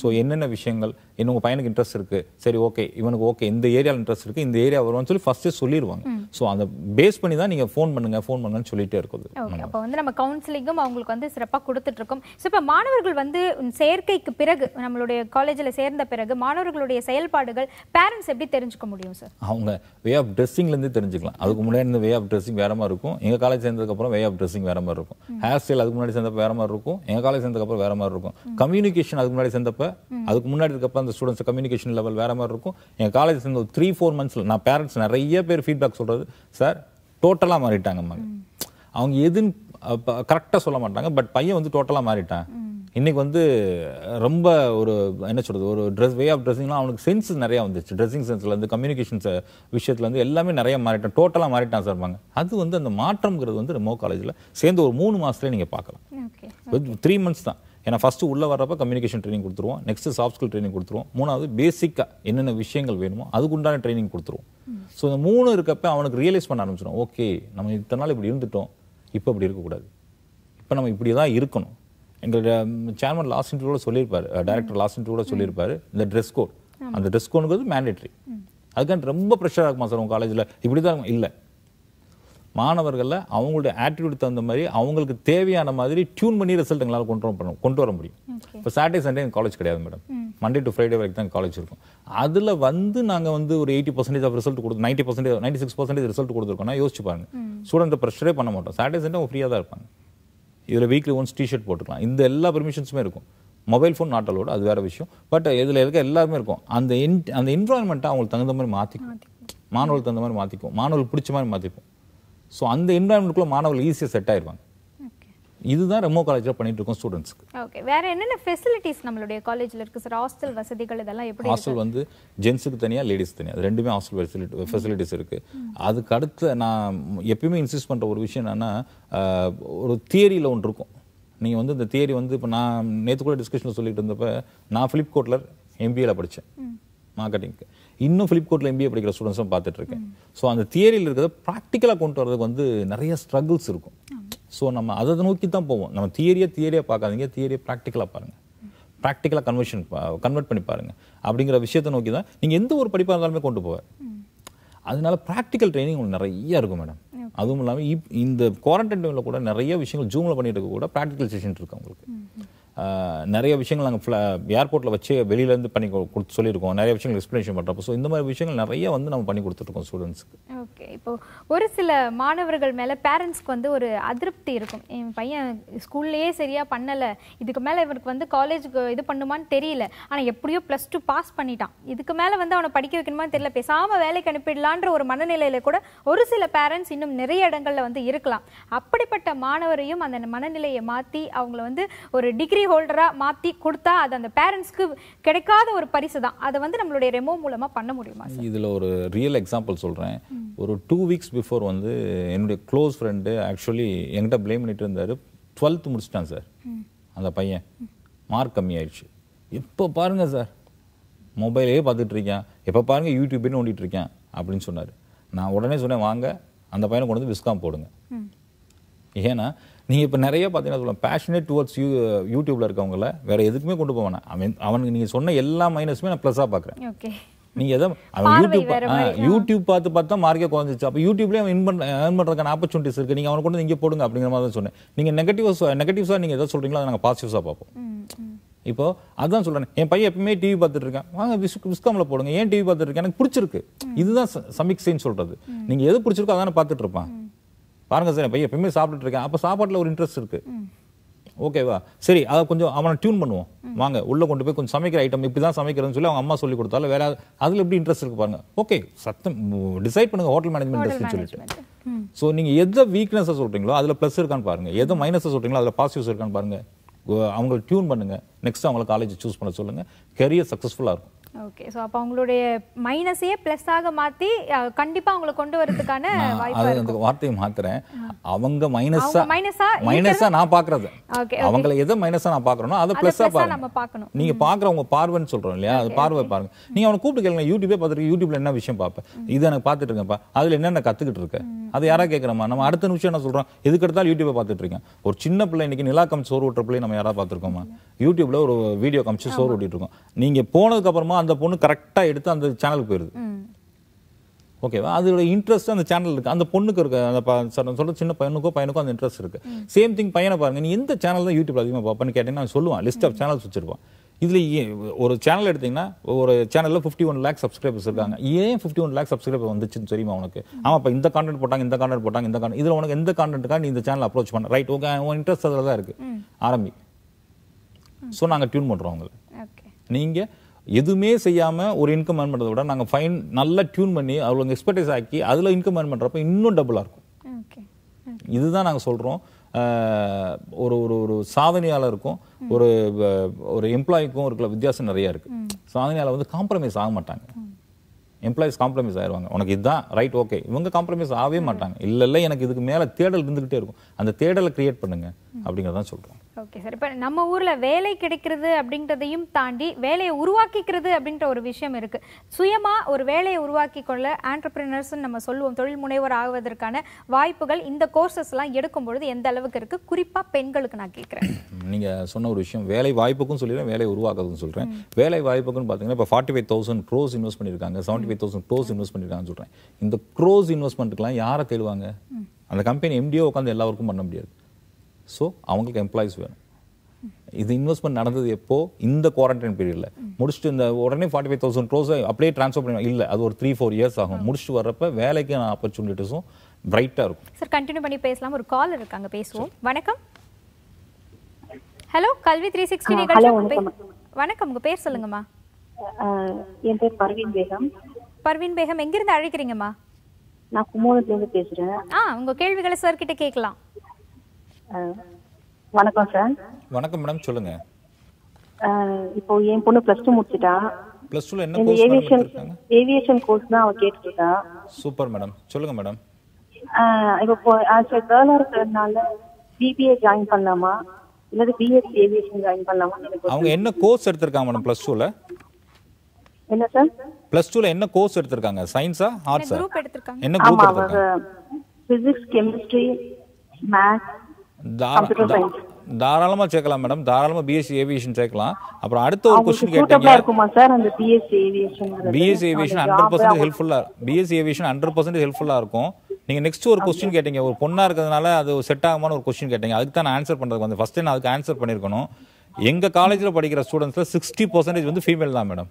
Speaker 2: ஸோ என்னென்ன விஷயங்கள்? இன்னும் உங்க பையனுக்கு இன்ட்ரெஸ்ட் இருக்கு? சரி ஓகே இவனுக்கு ஓகே இந்த ஏரியாவில் இன்ட்ரெஸ்ட் இருக்கு. இந்த ஏரியா வருவான்னு சொல்லி ஃபர்ஸ்டே சொல்லிடுவாங்க ஸோ அந்த பேஸ் பண்ணி தான் நீங்க ஃபோன் பண்ணுங்க ஃபோன் பண்ணுங்கன்னு சொல்லிட்டே இருக்குது.
Speaker 1: அப்போ வந்து நம்ம கவுன்சிலிங்கும் அவங்களுக்கு வந்து சிறப்பாக கொடுத்துட்டு இருக்கோம் ஸோ இப்போ மாணவர்கள் வந்து சேர்க்கைக்கு பிறகு நம்மளுடைய காலேஜில் சேர்ந்த பிறகு மாணவர்களுடைய செயல்பாடுகள் பேரண்ட்ஸ் எப்படி தெரிஞ்சுக்க முடியும் சார்
Speaker 2: அவங்க வே ஆஃப் ட்ரெஸ்ஸிங்லேருந்து தெரிஞ்சுக்கலாம். அதுக்கு முன்னாடி இந்த வே ஆஃப் ட்ரெஸ்ஸிங் வேற மாதிரி இருக்கும். எங்க காலேஜ் சேர்ந்ததுக்கப்புறம் வே ஆஃப் ட்ரெஸ்ஸிங் வேற மாதிரி இருக்கும். ஹேர் ஸ்டைல் அதுக்கு முன்னாடி சேர்ந்தப்ப வேற மாதிரி இருக்கும். எங்க காலேஜ் சேர்ந்ததுக்கப்புறம் வேற மாதிரி இருக்கும். கம்யூனிகேஷன் அதுக்கு முன்னாடி சேர்ந்தப்ப அதுக்கு முன்னாடி இருக்கப்ப அந்த ஸ்டூடெண்ட்ஸ் கம்யூனிகேஷன் லெவல் வேற மாதிரி இருக்கும். எங்க காலேஜ் சேர்ந்த ஒரு த்ரீ ஃபோர் மந்த்ஸ்ல நான் பேரண்ட்ஸ் நிறைய பேர் ஃபீட்பேக் சொல்றது சார் டோட்டலாக மாறிட்டாங்க மகன் அவங்க எதுன்னு கரெக்டாக சொல்ல மாட்டாங்க பட் பையன் வந்து டோட்டலாக மாறிட்டான். இன்னைக்கு வந்து ரொம்ப ஒரு என்ன சொல்றது ஒரு ட்ரெஸ் வே ஆஃப் ட்ரெஸ்ஸிங்லாம் அவனுக்கு சென்ஸ் நிறைய வந்துச்சு. ட்ரெஸ்ஸிங் சென்ஸ்ல இருந்து கம்யூனிகேஷன் விஷயத்துல இருந்து எல்லாமே நிறைய மாறிட்டான். டோட்டலாக மாறிட்டான் சார்பாங்க அது வந்து அந்த மாற்றம்ங்கிறது வந்து ரெமோ காலேஜில் சேர்ந்து ஒரு மூணு மாசத்துல நீங்க பார்க்கலாம். த்ரீ மந்த்ஸ் தான். ஏன்னா ஃபர்ஸ்ட் உள்ள வர்றப்ப கம்யூனிகேஷன் ட்ரைனிங் கொடுத்துருவோம். நெக்ஸ்ட் சாஃப்ட் ஸ்கில் ட்ரைனிங் கொடுத்துருவோம். மூணாவது பேசிக்கா என்னென்ன விஷயங்கள் வேணுமோ அதுக்கு உண்டான ட்ரைனிங் கொடுத்துருவோம் ஸோ இந்த மூணு இருக்கப்ப அவனுக்கு ரியலைஸ் பண்ண ஆரம்பிச்சிடும் ஓகே நம்ம இத்தனை நாள் இப்படி இருந்துட்டோம். இப்போ இப்படி இருக்கக்கூடாது. இப்போ நம்ம இப்படி தான் இருக்கணும். எங்களுடைய சேர்மன் லாஸ்ட் இன்டர்வியூவில் சொல்லியிருப்பாரு. டைரக்டர் லாஸ்ட் இன்டர்வியூவில் சொல்லியிருப்பாரு. இந்த ட்ரெஸ் கோட் அந்த ட்ரெஸ் கோடுங்கிறது மேண்டேட்ரி அதுக்கான ரொம்ப ப்ரெஷராக இருக்குமா சார் உங்கள் காலேஜில் இப்படி தான் இல்லை. மாணவர்களில் அவங்களுடைய ஆட்டிடியூட் தகுந்த மாதிரி அவங்களுக்கு தேவையான மாதிரி டியூன் பண்ணி ரிசல்ட் எங்களால் கொண்டு வர பண்ண- கொண்டு வர முடியும். இப்போ சாட்டர்டே சண்டே எங்கள் காலேஜ் கிடையாது மேடம் மண்டே டு ஃப்ரைடே வரைக்கும் தான் காலேஜ் இருக்கும். அதில் வந்து நாங்கள் வந்து ஒரு எயிட்டி பர்சன்டேஜ் ஆஃப் ரிசல்ட் கொடுத்து ninety percentage ninety six percentage result கொடுத்துருக்கோம்னா யோசிச்சு பாருங்க. ஸ்டூடெண்ட் ப்ரெஷரே பண்ண மாட்டோம். சாட்டர்டே சண்டே அவங்க ஃப்ரீயாக தான் இருப்பாங்க. இதில் வீக்லி ஒன்ஸ் டிஷர்ட் போட்டுக்கலாம். இந்த எல்லா பெர்மிஷன்ஸுமே இருக்கும். மொபைல் ஃபோன் நாட் அலோடு அது வேற விஷயம். பட் இதில் இருக்க எல்லாருமே இருக்கும். அந்த இன் அந்த என்வரான்மெண்ட்டை அவங்களுக்கு தகுந்த மாதிரி மாற்றிக்கும் மாணவர்களுக்கு தகுந்த மாதிரி மாற்றிக்கும் மாணவர்களுக்கு பிடிச்ச மாதிரி மாற்றிப்போம் ஸோ அந்த என்வரான்மெண்ட்டுக்குள்ள மாணவர்கள் ஈஸியாக செட் ஆயிடுவாங்க இதுதான் ரெமோ காலேஜில் பண்ணிட்டு இருக்கோம் ஸ்டூடெண்ட்ஸ்க்கு
Speaker 1: ஓகே வேற என்னென்ன ஃபெசிலிட்டிஸ் நம்மளுடைய காலேஜ்ல இருக்கு சார் ஹாஸ்டல் வசதிகள் இதெல்லாம் எப்படி இருக்கு?
Speaker 2: ஹாஸ்டல் வந்து ஜென்ஸுக்கு தனியாக லேடிஸ் தனியாக அது ரெண்டுமே ஹாஸ்டல் ஃபெசிலிட்டி ஃபெசிலிட்டிஸ் இருக்குது அதுக்கு அடுத்து நான் எப்பயுமே இன்சிஸ்ட் பண்ணுற ஒரு விஷயம் என்னன்னா ஒரு தியரியில் ஒன்று இருக்கும். நீங்கள் வந்து இந்த தியரி வந்து இப்போ நான் நேற்று கூட டிஸ்கஷனில் சொல்லிட்டு இருந்தப்ப நான் ஃபிலிப் கோட்லர் எம்பிஏல படித்தேன் மார்க்கெட்டிங்க்கு இன்னும் ஃபிலிப் கோட்ல எம்பிஏ படிக்கிற ஸ்டூடெண்ட்ஸும் பார்த்துட்டு இருக்கேன். ஸோ அந்த தியரியில் இருக்கிறத ப்ராக்டிக்கலாக கொண்டு வரதுக்கு வந்து நிறைய ஸ்ட்ரகிள்ஸ் இருக்கும். ஸோ நம்ம அதை நோக்கி தான் போவோம். நம்ம தியரியை தியரியாக பார்க்காதீங்க தியரியை ப்ராக்டிக்கலாக பாருங்க. ப்ராக்டிக்கலாக கன்வர்ஷன் கன்வெர்ட் பண்ணி பாருங்க. அப்படிங்கிற விஷயத்தை நோக்கி தான் நீங்கள் எந்த ஒரு படிப்பாக இருந்தாலுமே கொண்டு போவார் அதனால ப்ராக்டிக்கல் ட்ரைனிங் உங்களுக்கு நிறைய இருக்கும் மேடம் அதுவும் இல்லாமல் இப் இந்த குவாரண்டைன் டைமில் கூட நிறைய விஷயங்கள் ஜூமில் பண்ணிட்டு இருக்க கூட ப்ராக்டிக்கல் செஷன் இருக்கு உங்களுக்கு நிறைய விஷயங்கள் நாங்கள் ஏர்போர்ட்டில் வச்சு வெளியிலேருந்து பண்ணி கொடுத்து சொல்லியிருக்கோம். நிறைய விஷயங்கள் எக்ஸ்ப்ளனேஷன் பண்ணுறப்போ ஸோ இந்த மாதிரி விஷயங்கள் நிறைய வந்து நம்ம பண்ணி கொடுத்துட்ருக்கோம் ஸ்டூடெண்ட்ஸ்க்கு
Speaker 1: ஓகே இப்போ ஒரு சில மாணவர்கள் மேலே பேரண்ட்ஸ்க்கு வந்து ஒரு அதிருப்தி இருக்கும். என் பையன் ஸ்கூல்லையே சரியாக பண்ணலை. இதுக்கு மேலே இவருக்கு வந்து காலேஜுக்கு இது பண்ணுமான்னு தெரியல. ஆனால் எப்படியோ ப்ளஸ் டூ பாஸ் பண்ணிட்டான். இதுக்கு மேலே வந்து அவனை படிக்க வைக்கணுமான்னு தெரியல. பேசாமல் வேலைக்கு அனுப்பிடலான்ற ஒரு மனநிலையில் கூட ஒரு சில பேரண்ட்ஸ் இன்னும் நிறைய இடங்களில் வந்து இருக்கலாம். அப்படிப்பட்ட மாணவரையும் அந்த மனநிலையை மாற்றி அவங்கள வந்து ஒரு டிகிரி ஹோல்டரா மாத்தி கொடுத்தா அது அந்த பேரண்ட்ஸ்க்கு கிடைக்காத ஒரு பரிசு தான் அதை வந்து நம்மளுடைய ரெமோ மூலமா பண்ண முடியுமா
Speaker 2: இதில் ஒரு ரியல் எக்ஸாம்பிள் சொல்கிறேன் ஒரு டூ வீக்ஸ் பிஃபோர் வந்து என்னுடைய க்ளோஸ் ஃப்ரெண்டு ஆக்சுவலி என்கிட்ட ப்ளேம் பண்ணிட்டு இருந்தார். டுவெல்த்து முடிச்சிட்டான் சார் அந்த பையன். மார்க் கம்மி ஆயிடுச்சு எப்போ பாருங்க சார் மொபைலே பார்த்துட்டு இருக்கேன். எப்போ பாருங்க யூடியூபே நோண்டிட்டு இருக்கேன் அப்படின்னு சொன்னார். நான் உடனே சொன்னேன் வாங்க அந்த பையனை கொண்டு வந்து விஸ்காம் போடுங்க. ஏன்னா நீங்கள் இப்போ நிறைய பார்த்தீங்கன்னா சொல்லலாம் பேஷனேட் டுவர்ட்ஸ் யூ யூடியூப்ல இருக்கவங்கள வேற எதுக்குமே கொண்டு போவேன் அவன் அவனுக்கு நீங்கள் சொன்ன எல்லா மைனஸுமே நான் ப்ளஸ்ஸாக பார்க்குறேன்.
Speaker 1: ஓகே
Speaker 2: நீங்க எதை அவன் யூடியூப் யூடியூப் பார்த்து பார்த்தா மார்க்கே குறைஞ்சிச்சு அப்போ யூடியூப்லேயே அவன் இன் பண்ண ஏர்ன் பண்ணுறதுக்கான ஆப்பர்ச்சுனிட்டிஸ் இருக்கு. நீங்க அவனை கொண்டு வந்து இங்கே போடுங்க அப்படிங்கிற மாதிரி தான் சொன்னேன். நீங்க நெகட்டிவ்ஸ் நெகட்டிவ்ஸாக நீங்க எதை சொல்றீங்களோ? அதை நாங்கள் பாசிட்டிவ்ஸாக பார்ப்போம். இப்போ அதான் சொல்றேன். என் பையன் எப்பவுமே டிவி பார்த்துட்டு இருக்கேன். வாங்க விஸ் விஸ்காமில் போடுங்க. ஏன் டிவி பார்த்துட்டு இருக்கேன் எனக்கு பிடிச்சிருக்கு. இதுதான் சமிக்ஸைன்னு சொல்றது. நீங்க எது பிடிச்சிருக்கோ அதானே பார்த்துட்டு இருப்பான். பாருங்க சார் பையன் எப்பயுமே சாப்பிட்டுட்டு இருக்கேன். அப்போ சாப்பாட்டில் ஒரு இன்ட்ரெஸ்ட் இருக்கு. ஓகேவா சரி அதை கொஞ்சம் அவனை டியூன் பண்ணுவோம். வாங்க உள்ள கொண்டு போய் கொஞ்சம் சமைக்கிற ஐட்டம் இப்படி தான் சமைக்கிறதுன்னு சொல்லி அவங்க அம்மா சொல்லி கொடுத்தாலும் வேற அதில் எப்படி இன்ட்ரெஸ்ட் இருக்கு பாருங்க. ஓகே சத்தம் டிசைட் பண்ணுங்க ஹோட்டல் மேனேஜ்மெண்ட் சொல்லிட்டு. ஸோ நீங்க எதை வீக்னஸை சொல்றீங்களோ அதுல ப்ளஸ் இருக்கான்னு பாருங்க. எதை மைனஸை சொல்றீங்களோ அதுல பாசிட்டிவ்ஸ் இருக்கான்னு பாருங்க. அவங்களை டியூன் பண்ணுங்க. நெக்ஸ்ட் அவங்கள காலேஜ் சூஸ் பண்ண சொல்லுங்க. கெரியர் சக்ஸஸ்ஃபுல்லாக இருக்கும்.
Speaker 1: ஓகே ஸோ அப்போ அவங்களுடைய மைனஸையே ப்ளஸ்ஸாக மாற்றி கண்டிப்பாக அவங்களை கொண்டு வரதுக்கான
Speaker 2: அது அந்த வார்த்தையை மாத்துறேன். அவங்க மைனஸா
Speaker 1: அவங்க மைனஸா
Speaker 2: மைனஸா நான் பாக்குறது.
Speaker 1: ஓகே
Speaker 2: அவங்கள எதை மைனஸா நான் பாக்குறேனோ அதை
Speaker 1: அதை
Speaker 2: பிளஸ்ஸா
Speaker 1: ப்ளஸ்ஸாக
Speaker 2: பாருங்க.
Speaker 1: நம்ம பார்க்கணும்
Speaker 2: நீங்க பாக்குற உங்க பார்வைன்னு சொல்றோம் இல்லையா? அது பார்வை பாருங்க. நீங்க அவனை கூப்பிட்டு கேளுங்க. யூடியூபே பார்த்துட்டு யூடியூப்ல என்ன விஷயம் பார்ப்பேன்? இது எனக்கு பார்த்துட்டு இருக்கேன்ப்பா. அதுல என்னென்ன கத்துக்கிட்டு இருக்க? அது யாரா கேட்கறமா நம்ம அடுத்த நிமிஷம் என்ன சொல்றோம்? எதுக்கு எடுத்தாலும் யூடியூபை பார்த்துட்டு இருக்கேன். ஒரு சின்ன பிள்ளை இன்னைக்கு நிலா காமிச்சு சோறு விட்டுற பிள்ளை நம்ம யாரா பார்த்துருக்கோமா யூடியூப்ல ஒரு வீடியோ காமிச்சு சோறு விட்டிட்டு இருக்கோம். நீங்க போனதுக்கு அப்புறமா அந்த பொண்ணு கரெக்டா எடுத்து அந்த சேனலுக்கு போயிருது.
Speaker 1: ம்.
Speaker 2: ஓகேவா அதோட இன்ட்ரெஸ்ட் அந்த சேனல் இருக்கு. அந்த பொண்ணுக்கு இருக்கு. அந்த சொல்ற சின்ன பையனுக்கோ பையனுக்கோ அந்த இன்ட்ரெஸ்ட் இருக்கு. சேம் திங் பையனை பாருங்க. நீ எந்த சேனல் தான் யூடியூப்ல அதிகமாக பார்ப்பேன்னு கேட்டீங்கன்னா சொல்லுவான். லிஸ்ட் ஆஃப் சேனல்ஸ் வச்சிருப்பான். இதுல ஒரு சேனல் எடுத்தீங்கன்னா ஒரு சேனல்ல 51 ஒன் லேக் சப்ஸ்கிரைபர்ஸ் இருக்காங்க. ஏன் 51 ஒன் லேக் சப்ஸ்கிரைபர் வந்துச்சுன்னு தெரியுமா உனக்கு? ஆமாப்பா இந்த கான்டென்ட் போட்டாங்க இந்த கான்டென்ட் போட்டாங்க இந்த கான்டென்ட் இதுல உனக்கு எந்த கான்டென்ட்டுக்காக நீ இந்த சேனல் அப்ரோச் பண்ண? ரைட் ஓகே உன் இன்ட்ரெஸ்ட் அதில் தான் இருக்கு ஆரம்பி. ஸோ நாங்க டியூன் பண்றோம் அவங்களை
Speaker 1: ஓகே
Speaker 2: நீங்க எதுவுமே செய்யாம ஒரு இன்கம் ஏர்ன் பண்றதை விட நாங்க ஃபைன் நல்லா டியூன் பண்ணி அவங்க எக்ஸ்பர்டைஸ் ஆக்கி அதுல இன்கம் ஏர்ன் பண்றப்ப இன்னும் டபுளா இருக்கும். இதுதான் நாங்க சொல்றோம். அஹ், ஒரு ஒரு ஒரு சாதனையாளருக்கும் ஒரு ஒரு எம்ப்ளாய்க்கும் இருக்கிற வித்தியாசம் நிறைய இருக்கு. சாதனையாளர் வந்து காம்ப்ரமைஸ் ஆக மாட்டாங்க. எம்ப்ளாயிஸ் காம்ப்ரமைஸ் ஆயிருவாங்க. உனக்கு இதுதான் ரைட் ஓகே இவங்க காம்ப்ரமைஸ் ஆகவே மாட்டாங்க. இல்ல இல்ல எனக்கு இதுக்கு மேல தேடல் இருந்துகிட்டே இருக்கும். அந்த தேடலை கிரியேட் பண்ணுங்க அப்படிங்கறதான் சொல்றோம்.
Speaker 1: ஓகே சார் இப்போ நம்ம ஊர்ல வேலை கிடைக்கிறது அப்படின்றதையும் தாண்டி வேலையை உருவாக்கிக்கிறது அப்படின்ற ஒரு விஷயம் இருக்கு. சுயமா ஒரு வேலையை உருவாக்கி கொள்ள ஆண்டர்பிரினர்ஸ் நம்ம சொல்லுவோம். தொழில் முனைவோர் ஆகுவதற்கான வாய்ப்புகள் இந்த கோர்சஸ் எல்லாம் எடுக்கும் பொழுது எந்த அளவுக்கு இருக்கு? குறிப்பா பெண்களுக்கு நான் கேட்கிறேன் *clears throat*
Speaker 2: நீங்க சொன்ன ஒரு விஷயம் வேலை வாய்ப்புக்கும் சொல்லிடுறேன் வேலை உருவாக்குறதுக்கும் சொல்றேன். வேலை வாய்ப்புக்குன்னு பார்த்தீங்கன்னா இப்போ forty five thousand crores invest பண்ணியிருக்காங்க seventy five thousand crores invest பண்ணியிருக்காங்கன்னு சொல்றேன். இந்த க்ரோஸ் இன்வெஸ்ட்மெண்ட்டுக்கெல்லாம் யாரை தேடுவாங்க? அந்த கம்பெனி எம்டிஓ உட்காந்து எல்லா ஒர்க்கும் பண்ண முடியாது. ஸோ அவங்களுக்கு எம்ப்ளாயிஸ் வேணும். இது இன்வெஸ்ட்மெண்ட் நடந்தது எப்போ? இந்த குவாரண்டைன் பீரியட்ல முடிச்சுட்டு இந்த உடனே ஃபார்ட்டி ஃபைவ் தௌசண்ட் க்ரோஸ் அப்படியே ட்ரான்ஸ்ஃபர் பண்ணி இல்லை அது ஒரு த்ரீ ஃபோர் இயர்ஸ் ஆகும். முடிச்சுட்டு வர்றப்ப வேலைக்கான ஆப்பர்ச்சுனிட்டிஸும் பிரைட்டாக இருக்கும்.
Speaker 1: சார் கண்டினியூ பண்ணி பேசலாம். ஒரு கால் இருக்காங்க பேசுவோம். வணக்கம். ஹலோ கல்வி த்ரீ சிக்ஸ்டி நிகழ்ச்சி வணக்கம். உங்க பேர் சொல்லுங்கம்மா.
Speaker 3: என் பேர் பர்வீன் பேகம்.
Speaker 1: பர்வீன் பேகம் எங்கிருந்து அழைக்கிறீங்கம்மா?
Speaker 3: நான் கும்போணத்துல இருந்து பேசுறேன்.
Speaker 1: ஆ உங்க கேள்விகளை சார் கிட்ட கேட்கலாம்.
Speaker 3: வணக்கம் சார்
Speaker 2: வணக்கம் மேடம் சொல்லுங்க.
Speaker 3: ஆஹ் இப்போ என் பொண்ணு பிளஸ் டூ முடிச்சிட்டா.
Speaker 2: ப்ளஸ் டூவில் என்ன கோர்ஸ்
Speaker 3: ஏவியேஷன் ஏவியேஷன் கோர்ஸ் தான் அவ கேட்டுட்டு
Speaker 2: சூப்பர் மேடம் சொல்லுங்க மேடம்
Speaker 3: ஆஹ் இப்போ ஆஸ் கேர்ளா இருக்கிறதுனால பிபிஏ ஜாயின் பண்ணலாமா? இல்லது பிஎஸ்சி ஏவியேஷன் ஜாயின் பண்ணலாமா?
Speaker 2: அவங்க என்ன கோர்ஸ் எடுத்திருக்காங்க மேடம் ப்ளஸ் டூவில்
Speaker 3: என்ன சார்
Speaker 2: ப்ளஸ் டூவில் என்ன கோர்ஸ் எடுத்திருக்காங்க? சயின்ஸா ஆர்ட்ஸா
Speaker 1: குரூப் எடுத்திருக்காங்க?
Speaker 2: என்ன குரூப் எடுத்திருக்காங்க?
Speaker 3: பிசிக்ஸ் கெமிஸ்ட்ரி மேத்ஸ்
Speaker 2: தாராளமா சேர்க்கலாம் மேடம் தாராளமா பிஎஸ்சி ஏவியேஷன் சேர்க்கலாம். அப்புறம் அடுத்த ஒரு கொஸ்டின் கேட்டீங்க.
Speaker 3: பிஎஸ்சி ஏவியேஷன்
Speaker 2: ஹண்ட்ரட் பர்சன்ட் ஹெல்ப்ஃபுல்லா பிஎஸ்சி ஏவியேஷன் ஹண்ட்ரட் பர்சன்ட் ஹெல்ப்ஃபுல்லா இருக்கும். நீங்க நெக்ஸ்ட் ஒரு கொஸ்டின் கேட்டீங்க. ஒரு பொண்ணா இருக்கிறதுனால அது செட் ஆகுமான ஒரு கொஸ்டின் கேட்டீங்க. அதுக்கு தான் நான் ஆன்சர் பண்றதுக்கு வந்து ஃபர்ஸ்ட் நான் அதுக்கு ஆன்சர் பண்ணிருக்கணும். எங்க காலேஜ்ல படிக்கிற ஸ்டூடெண்ட்ஸ்ல சிக்ஸ்டி பர்சன்டேஜ் வந்து ஃபீமேல் தான் மேடம்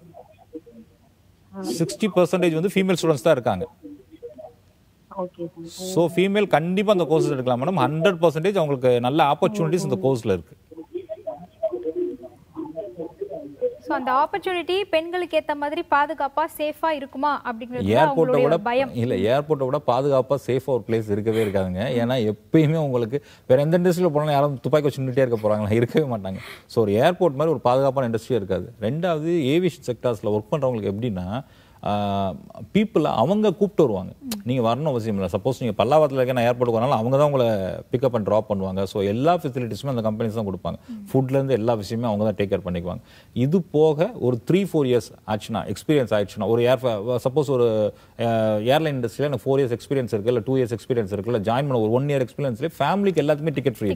Speaker 2: சிக்ஸ்டி பர்சன்டேஜ் வந்து ஃபீமேல் ஸ்டூடெண்ட்ஸ் தான் இருக்காங்க. ஸோ ஃபீமேல் கண்டிப்பா அந்த கோர்ஸ் எடுக்கலாம். மேடம் ஹண்ட்ரட் பர்சன்டேஜ் அவங்களுக்கு நல்ல ஆப்பர்ச்சுனிட்டிஸ் இந்த கோர்ஸ்ல இருக்கு.
Speaker 1: சோ அந்த ஆப்பர்ச்சுனிட்டி பெண்களுக்கு ஏத்த மாதிரி பாதுகாப்பா சேஃபா இருக்குமா அப்படிங்கிறது
Speaker 2: ஏர்போர்ட்டை விட
Speaker 1: பயம்.
Speaker 2: இல்ல ஏர்போர்ட்டை விட பாதுகாப்பா சேஃபா ஒரு பிளேஸ் இருக்கவே இருக்காதுங்க. ஏன்னா எப்பயுமே உங்களுக்கு வேற எந்த இண்டஸ்ட்ரியில் போனாலும் யாரும் துப்பாக்கி வச்சு நின்றுட்டே இருக்க போறாங்களா? இருக்கவே மாட்டாங்க. ஸோ ஒரு ஏர்போர்ட் மாதிரி ஒரு பாதுகாப்பான இண்டஸ்ட்ரியே இருக்காது. ரெண்டாவது ஏவியேஷன் செக்டார்ஸ்ல ஒர்க் பண்றவங்களுக்கு எப்படின்னா பீப்புளை அவங்க கூப்பிட்டு வருவாங்க. நீங்க வரணும் அவசியம் இல்லை. சப்போஸ் நீங்க பல்லாவரத்தில் இருக்க நான் ஏர்போர்ட்டுக்கு வரனாலும் அவங்க தான் உங்களை பிக்கப் அண்ட் ட்ராப் பண்ணுவாங்க. ஸோ எல்லா ஃபெசிலிட்டிஸுமே அந்த கம்பெனிஸ் தான் கொடுப்பாங்க. ஃபுட்ல இருந்து எல்லா விஷயமே அவங்க தான் டேக் கேர் பண்ணிக்குவாங்க. இது போக ஒரு த்ரீ ஃபோர் இயர்ஸ் ஆச்சுன்னா எக்ஸ்பீரியன்ஸ் ஆயிடுச்சுன்னா ஒரு ஏர் சப்போஸ் ஒரு ஏர்லைன் இண்டஸ்ட்ரியில் எனக்கு ஃபோர் இயர்ஸ் எக்ஸ்பீரியன்ஸ் இருக்கு இல்லை டூ இயர்ஸ் எக்ஸ்பீரியன்ஸ் இருக்கு இல்லை ஜாயின் பண்ண ஒரு ஒன் இயர் எக்ஸ்பீரியன்ஸ்லேயே ஃபேமிலிக்கு எல்லாத்துக்குமே டிக்கெட் ஃப்ரீ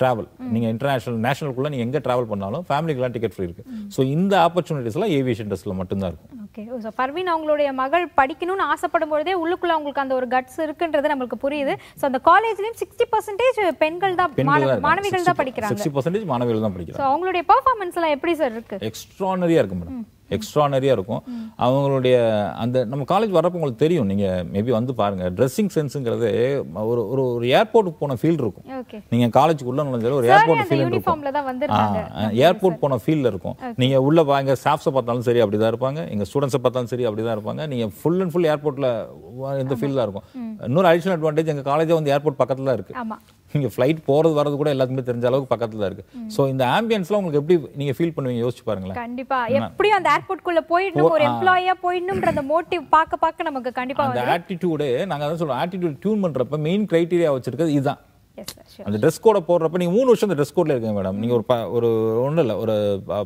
Speaker 2: டிராவல் நீங்க இன்டர்நேஷனல் நேஷனலுக்குள்ள நீங்க எங்க டிராவல் பண்ணாலும் ஃபேமிலிக்குலாம் டிக்கெட் ஃப்ரீ இருக்கு. ஸோ இந்த ஆப்பர்ச்சுனிட்டிஸ் எல்லாம் ஏவியேஷன் இண்டஸ்ட்ரியில் மட்டும்தான் இருக்கும்.
Speaker 1: ஓகே ஸோ பர்வீன் அவங்களுடைய மகள் படிக்கணும்னு ஆசைப்படும் பொழுதே உள்ளுக்குள்ள அவங்களுக்கு அந்த ஒரு கட்ஸ் இருக்குன்றது நம்மளுக்கு புரியுது. ஸோ அந்த காலேஜ்லயும் சிக்ஸ்டி பர்சன்டேஜ் பெண்கள் தான் மாணவிகள் தான் படிக்கிறாங்க.
Speaker 2: சிக்ஸ்டி பர்சன்டேஜ் மாணவிகள் தான் படிக்கிறாங்க.
Speaker 1: அவங்களுடைய பெர்ஃபார்மன்ஸ் எல்லாம் எப்படி சார் இருக்கு?
Speaker 2: எக்ஸ்ட்ரானரியா இருக்கு மேடம் எக்ஸ்ட்ரானரியாக இருக்கும். அவங்களுடைய அந்த நம்ம காலேஜ் வரப்போ உங்களுக்கு தெரியும். நீங்கள் மேபி வந்து பாருங்க. ட்ரெஸ்ஸிங் சென்ஸுங்கிறது ஒரு ஒரு ஒரு ஏர்போர்ட்டுக்கு போன ஃபீல் இருக்கும். நீங்கள் காலேஜுக்குள்ள நுழைஞ்சாலும் ஒரு ஏர்போர்ட் ஃபீல் இருக்கும்.
Speaker 1: தான்
Speaker 2: ஏர்போர்ட் போன ஃபீல்ல இருக்கும். நீங்க உள்ள வாங்க ஸ்டாஃப்ஸை பார்த்தாலும் சரி அப்படிதான் இருப்பாங்க. எங்க ஸ்டூடெண்ட்ஸை பார்த்தாலும் சரி அப்படிதான் இருப்பாங்க. நீங்க ஃபுல் அண்ட் ஃபுல் ஏர்போர்ட்ல இந்த ஃபீல் தான் இருக்கும். இன்னொரு அடிஷனல் அட்வான்டேஜ் எங்க காலேஜே வந்து ஏர்போர்ட் பக்கத்துல இருக்கு.
Speaker 1: ஆமா.
Speaker 2: நீங்க ஃப்ளைட் போறது வரது கூட எல்லாத்துக்குமே தெரிஞ்ச அளவுக்கு பக்கத்துல இருக்கு. சோ இந்த ஆம்பியன்ஸ்லாம் உங்களுக்கு எப்படி நீங்க ஃபீல் பண்ணுவீங்க? யோசிச்சு பாருங்களேன்.
Speaker 1: கண்டிப்பா. எப்படியும் அந்த ஏர்போர்ட் குள்ள போயிடணும் ஒரு எம்ப்ளாயியா போயிடணும்ன்ற அந்த மோட்டிவ் பார்க்க பார்க்க நமக்கு கண்டிப்பா
Speaker 2: அந்த ஆட்டிடியூடு நாங்க அதான் சொல்றோம். ஆட்டிடியூட் டியூன் பண்றப்ப மெயின் கிரைட்டீரியா வச்சிருக்கிறது இதுதான். அந்த ட்ரெஸ் கோட போடுறப்ப நீங்க மூணு வருஷம் அந்த ட்ரெஸ் கோட்ல இருக்கீங்க மேடம் நீங்க ஒரு ஒரு ஒன்றும் இல்லை. ஒரு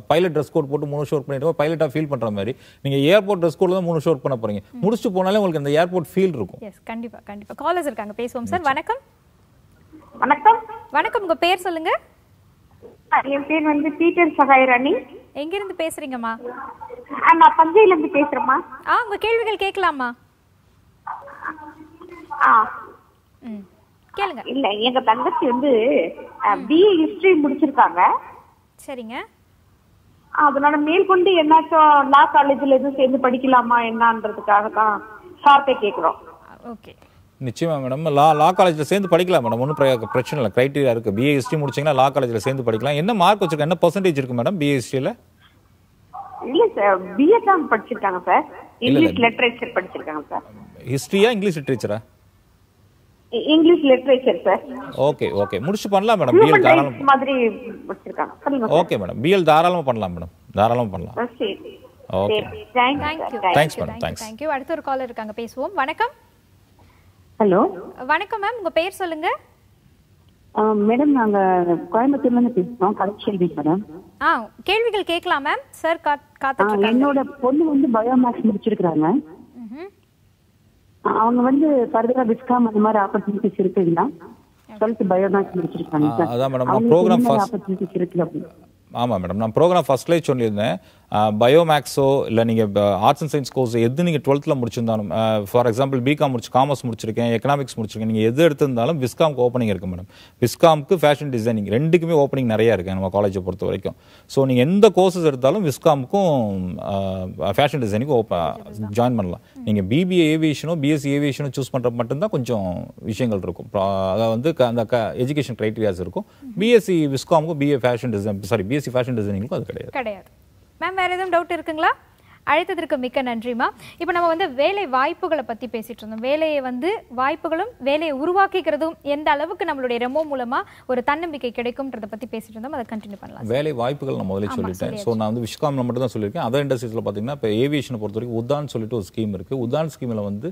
Speaker 2: பைலட் ட்ரெஸ் கோட் போட்டு மூணு வருஷம் ஒர்க் பண்ணிட்டு பைலட்டா ஃபீல் பண்ற மாதிரி. நீங்க ஏர்போர்ட் ட்ரெஸ் கோட்ல தான் மூணு வருஷம் ஒர்க் பண்ண போறீங்க. முடிச்சுட்டு போனாலே உங்களுக்கு அந்த ஏர்போர்ட் ஃபீல் இருக்கும்.
Speaker 1: எஸ் கண்டிப்பா கண்டிப்பா. காலர்ஸ் இருக்காங்க. பேசுவோம் சார். வணக்கம்.
Speaker 3: வணக்கம்.
Speaker 1: வணக்கம் உங்க பேர் சொல்லுங்க.
Speaker 3: என் பேர் வந்து பீட்டர் சகாயராணி.
Speaker 1: எங்க இருந்து பேசுறீங்கம்மா
Speaker 3: நான் தஞ்சையில இருந்து பேசுறேம்மா.
Speaker 1: ஆ உங்க கேள்விகள் கேட்கலாமா?
Speaker 3: ஆ.
Speaker 1: கேளுங்க.
Speaker 3: இல்ல எங்க தங்கச்சி வந்து பிஏ ஹிஸ்டரி முடிச்சிருக்காங்க.
Speaker 1: சரிங்க.
Speaker 3: அதனால மேற்கொண்டு என்னாச்சும் லா காலேஜ்ல எதுவும் சேர்ந்து படிக்கலாமா என்னன்றதுக்காக தான் சார்ட்டை கேக்குறோம்.
Speaker 1: ஓகே.
Speaker 2: நிச்சயமா மேடம் லா லா காலேஜ்ல சேர்ந்து படிக்கலாம் மேடம் ஒன்றும் பிரச்சனை இல்லை. கிரைட்டீரியா இருக்கு. பிஏ ஹிஸ்ட்ரி முடிச்சீங்கன்னா லா காலேஜ்ல சேர்ந்து படிக்கலாம். என்ன மார்க் வச்சிருக்க என்ன பர்சன்டேஜ் இருக்கு மேடம் பிஏ ஹிஸ்ட்ரியில
Speaker 3: இல்ல சார் பிஏ தான் படிச்சிருக்காங்க சார். இங்கிலீஷ் லிட்டரேச்சர் படிச்சிருக்காங்க சார்
Speaker 2: ஹிஸ்ட்ரியா English லிட்ரேச்சரா
Speaker 3: English literature sir
Speaker 2: okay okay முடிச்சு பண்ணலாம் மேடம் பிஎல் தாராளம்
Speaker 3: மாதிரி சார்
Speaker 2: ஓகே மேடம் பிஎல் தாராளமா பண்ணலாம் மேடம் தாராளமா பண்ணலாம். Okay Thanks, madam. Thanks.
Speaker 1: Thank you அடுத்த ஒரு காலர் இருக்காங்க. பேசுவோம். வணக்கம்.
Speaker 3: ஹலோ.
Speaker 1: வணக்கம் மேம் உங்க பேர் சொல்லுங்க.
Speaker 3: மேடம் நாங்க கோயம்புத்தூர்ல இருந்து பேசுறோம் கலைச்செல்வி மேடம்.
Speaker 1: ஆ கேள்விகள் கேட்கலாம் மேம். சார் காத்துட்டு இருக்காங்க.
Speaker 3: என்னோட பொண்ணு வந்து பயோமேக்ஸ் முடிச்சிருக்காங்க. அவங்க வந்து ஃபர்தரா விஸ்காம் அந்த மாதிரி ஆப்பர்ச்சுனிட்டிஸ் இருக்குங்களா? டுவெல்த் பயோமேக்ஸ் முடிச்சிருக்காங்க
Speaker 2: அதான் நான் program first-
Speaker 3: ஆப்பர்ச்சுனிட்டிஸ் இருக்கு அப்படின்னு.
Speaker 2: ஆமாம் மேடம். நான் ப்ரோக்ராம் ஃபர்ஸ்ட்லேயே சொல்லியிருந்தேன். பயோமேக்ஸோ இல்லை நீங்கள் ஆர்ட்ஸ் அண்ட் சயின்ஸ் கோர்ஸ் எது நீங்கள் டுவெல்த்தில் முடிச்சிருந்தாலும் ஃபார் எக்ஸாம்பிள் பிகாம் முடிச்சு காமர்ஸ் முடிச்சிருக்கேன் எக்கனாமிக்ஸ் முடிச்சிருக்கேன் நீங்கள் எது எடுத்திருந்தாலும் விஸ்காம்க்கு ஓப்பனிங் இருக்குது மேடம் விஸ்காம்க்கு ஃபேஷன் டிசைனிங் ரெண்டுக்குமே ஓப்பனிங் நிறையா இருக்குது நம்ம காலேஜை பொறுத்த வரைக்கும். ஸோ நீங்கள் எந்த கோர்சஸ் எடுத்தாலும் விஸ்காமுக்கும் ஃபேஷன் டிசைனிங்கும் ஓப்பன் ஜாயின் பண்ணலாம். நீங்கள் பிபிஏ ஏவியேஷனோ பிஎஸ்சி ஏவியேஷனோ சூஸ் பண்ணுற மட்டும்தான் கொஞ்சம் விஷயங்கள் இருக்கும். அதாவது வந்து க- அந்த எஜுகேஷன் க்ரைட்டீரியாஸ் இருக்கும். BSc விஸ்காமுக்கும் BA fashion design sorry BSc fashion டிசைனிங்க்கும் அது கிடையாது.
Speaker 1: கிடையாது. மேம் வேற எதுவும் டவுட் இருக்குங்களா? அழைத்ததற்கு மிக்க நன்றிமா இப்போ நம்ம வந்து வேலை வாய்ப்புகளை பத்தி பேசிட்டு இருந்தோம். வேலையை வந்து வாய்ப்புகளும் வேலையை உருவாக்கிக்கிறதும் எந்த அளவுக்கு நம்மளுடைய ரெமோ மூலமா ஒரு தன்னம்பிக்கை கிடைக்கும்ன்றத பத்தி பேசிட்டு இருந்தோம். அதை கண்டினியூ பண்ணலாம்
Speaker 2: வேலை வாய்ப்புகள் நான் முதல்ல சொல்லிட்டேன். ஸோ நான் வந்து விஸ்காமில் மட்டும் தான் சொல்லியிருக்கேன். அதர் இண்டஸ்ட்ரீஸில் பார்த்தீங்கன்னா இப்போ ஏவியேஷனை பொறுத்த வரைக்கும் உதான் சொல்லிட்டு ஒரு ஸ்கீம் இருக்குது உதான் ஸ்கீமில் வந்து